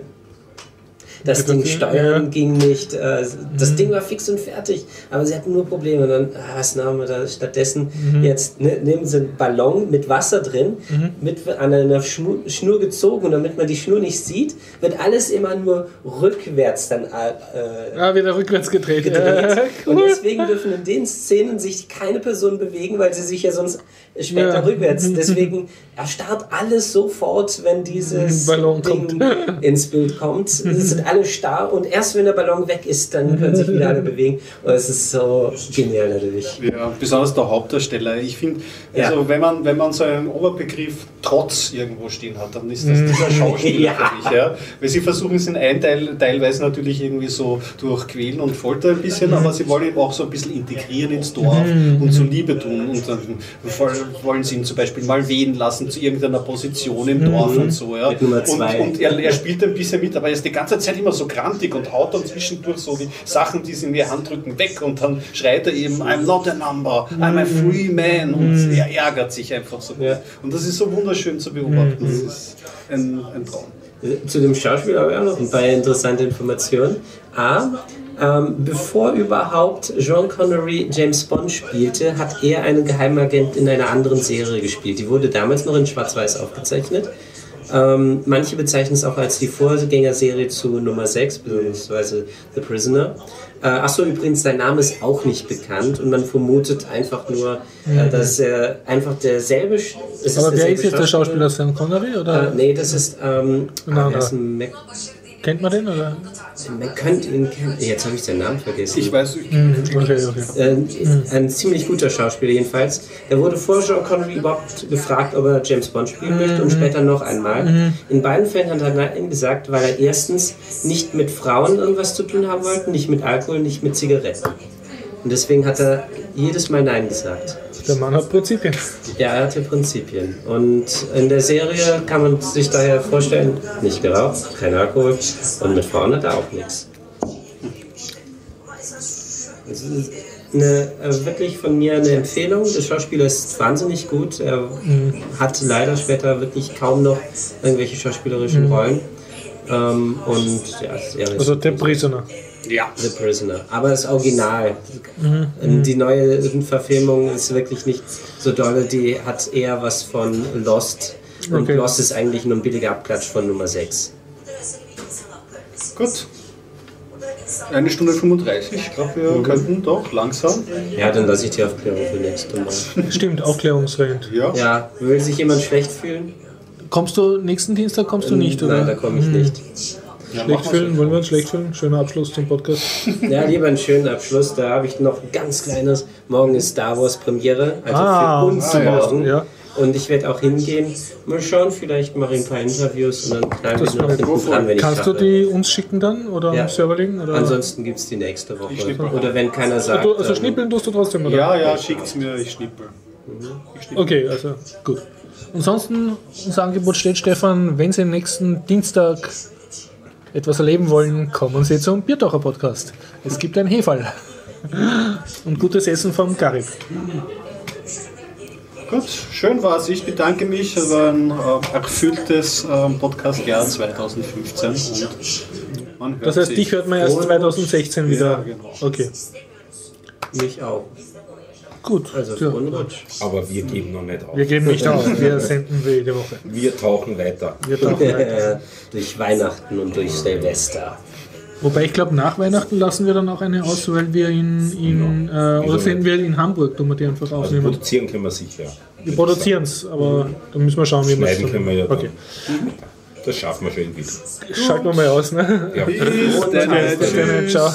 Das Ding steuern ja. ging nicht. Äh, das Ding war fix und fertig, aber sie hatten nur Probleme. Und dann, ah, was nahmen wir da stattdessen? Jetzt ne, nehmen sie einen Ballon mit Wasser drin, mit an einer Schnur, Schnur gezogen und damit man die Schnur nicht sieht, wird alles immer nur rückwärts dann äh, Ah, wieder rückwärts gedreht. gedreht. Ja, Und cool. deswegen dürfen in den Szenen sich keine Person bewegen, weil sie sich ja sonst später Ja. rückwärts. [laughs] Deswegen erstarrt alles sofort, wenn dieses Ballon Ding [laughs] ins Bild kommt. [laughs] Sie sind alle starr und erst wenn der Ballon weg ist, dann können sich wieder alle bewegen. Und es ist so genial natürlich. Ja, besonders der Hauptdarsteller. Ich finde, also Ja. wenn, man, wenn man so einen Oberbegriff Trotz irgendwo stehen hat, dann ist das dieser Schauspieler Ja. für mich. Ja? Weil sie versuchen es in einen Teil teilweise natürlich irgendwie so durch Quälen und Folter ein bisschen, aber sie wollen ihn auch so ein bisschen integrieren ins Dorf und zur Liebe tun. Und dann wollen sie ihn zum Beispiel mal wehen lassen zu irgendeiner Position im Dorf und so. Ja? Und und er, er spielt ein bisschen mit, aber er ist die ganze Zeit immer so grantig und haut dann zwischendurch so die Sachen, die sie in die Hand drücken, weg und dann schreit er eben, I'm not a number, I'm a free man und er ärgert sich einfach so. Ja. Und das ist so wunderschön zu beobachten. Das ist ein, ein Traum. Zu dem Schauspieler habe ich auch noch ein paar interessante Informationen. A, ähm, bevor überhaupt Sean Connery James Bond spielte, hat er einen Geheimagent in einer anderen Serie gespielt. Die wurde damals noch in Schwarz-Weiß aufgezeichnet. Ähm, manche bezeichnen es auch als die Vorgängerserie zu Nummer 6, beziehungsweise The Prisoner. Äh, Achso, übrigens, sein Name ist auch nicht bekannt und man vermutet einfach nur, äh, dass er einfach derselbe. Sch- es ist Aber wer ist jetzt der Schauspieler? Sean Connery? Oder Äh, nee, das ist. Ähm, ah, ist Mac kennt man den? Oder? man könnte ihn kennen. Jetzt habe ich seinen Namen vergessen. Ich weiß, ich, Hm, Okay, okay. Äh, ein ziemlich guter Schauspieler jedenfalls. Er wurde vor Sean Connery überhaupt gefragt, ob er James Bond spielen möchte und später noch einmal. In beiden Fällen hat er Nein gesagt, weil er erstens nicht mit Frauen irgendwas zu tun haben wollte, nicht mit Alkohol, nicht mit Zigaretten. Und deswegen hat er jedes Mal Nein gesagt. Der Mann hat Prinzipien. Ja, er hatte Prinzipien. Und in der Serie kann man sich daher vorstellen, nicht geraucht, kein Alkohol und mit Frauen hat er auch nichts. Eine, äh, wirklich von mir eine Empfehlung. Der Schauspieler ist wahnsinnig gut. Er hat leider später wirklich kaum noch irgendwelche schauspielerischen Rollen. Ähm, und ja, Also der Prisoner. Ja. The Prisoner. Aber das Original. Ähm, Die neue Verfilmung ist wirklich nicht so dolle. Die hat eher was von Lost. Und Okay. Lost ist eigentlich nur ein billiger Abklatsch von Nummer 6. Gut. Eine Stunde 35. Ich glaube, wir könnten doch langsam. Ja, dann lasse ich die Aufklärung für nächste Mal. Stimmt, Aufklärungsrand. Ja. Ja, will sich jemand schlecht fühlen? Kommst du nächsten Dienstag kommst du nicht, oder? Nein, da komme ich nicht. Schlecht so. wollen wir uns schlecht fühlen? Schöner Abschluss zum Podcast. Ja, lieber einen schönen Abschluss. Da habe ich noch ein ganz kleines. Morgen ist Star Wars Premiere, also Ah, für uns ah, morgen. Ja. Und ich werde auch hingehen. Mal schauen, vielleicht mache ich ein paar Interviews und dann knallen wir noch hinten dran, wenn ich Kannst du die uns schicken dann? Oder Ja. am Server legen? Oder? Ansonsten gibt es die nächste Woche. Oder wenn keiner sagt. du, also ähm, schnippeln tust du trotzdem, oder? Ja, ja, schickt's mir, ich schnippel. Okay, also gut. Ansonsten, unser Angebot steht, Stefan, wenn Sie nächsten Dienstag etwas erleben wollen, kommen Sie zum Biertaucher Podcast. Es gibt ein Hefall. Und gutes Essen vom Karib. Gut, schön war's. Ich bedanke mich. Es war ein äh, erfülltes ähm, Podcast-Jahr 2015. Und man hört Das heißt, dich hört man erst 2016 wieder. Ja, genau. Okay, Mich auch. Gut. Also Ja. frohen Rutsch. Aber wir geben noch nicht auf. Wir geben nicht auf. [laughs] Wir senden wie jede Woche. Wir tauchen weiter. Wir tauchen weiter. [laughs] Durch Weihnachten und durch Silvester. Wobei ich glaube, nach Weihnachten lassen wir dann auch eine aus, weil wir in, in äh, oder senden wir in Hamburg, tun wir die einfach Also aufnehmen. produzieren können wir sicher. Wir produzieren es, aber dann müssen wir schauen, wie wir es Schneiden können wir ja. Okay, Das schaffen wir schon irgendwie. schalten wir mal aus. Ne? Ja. Bis dann. Bis dann, ciao.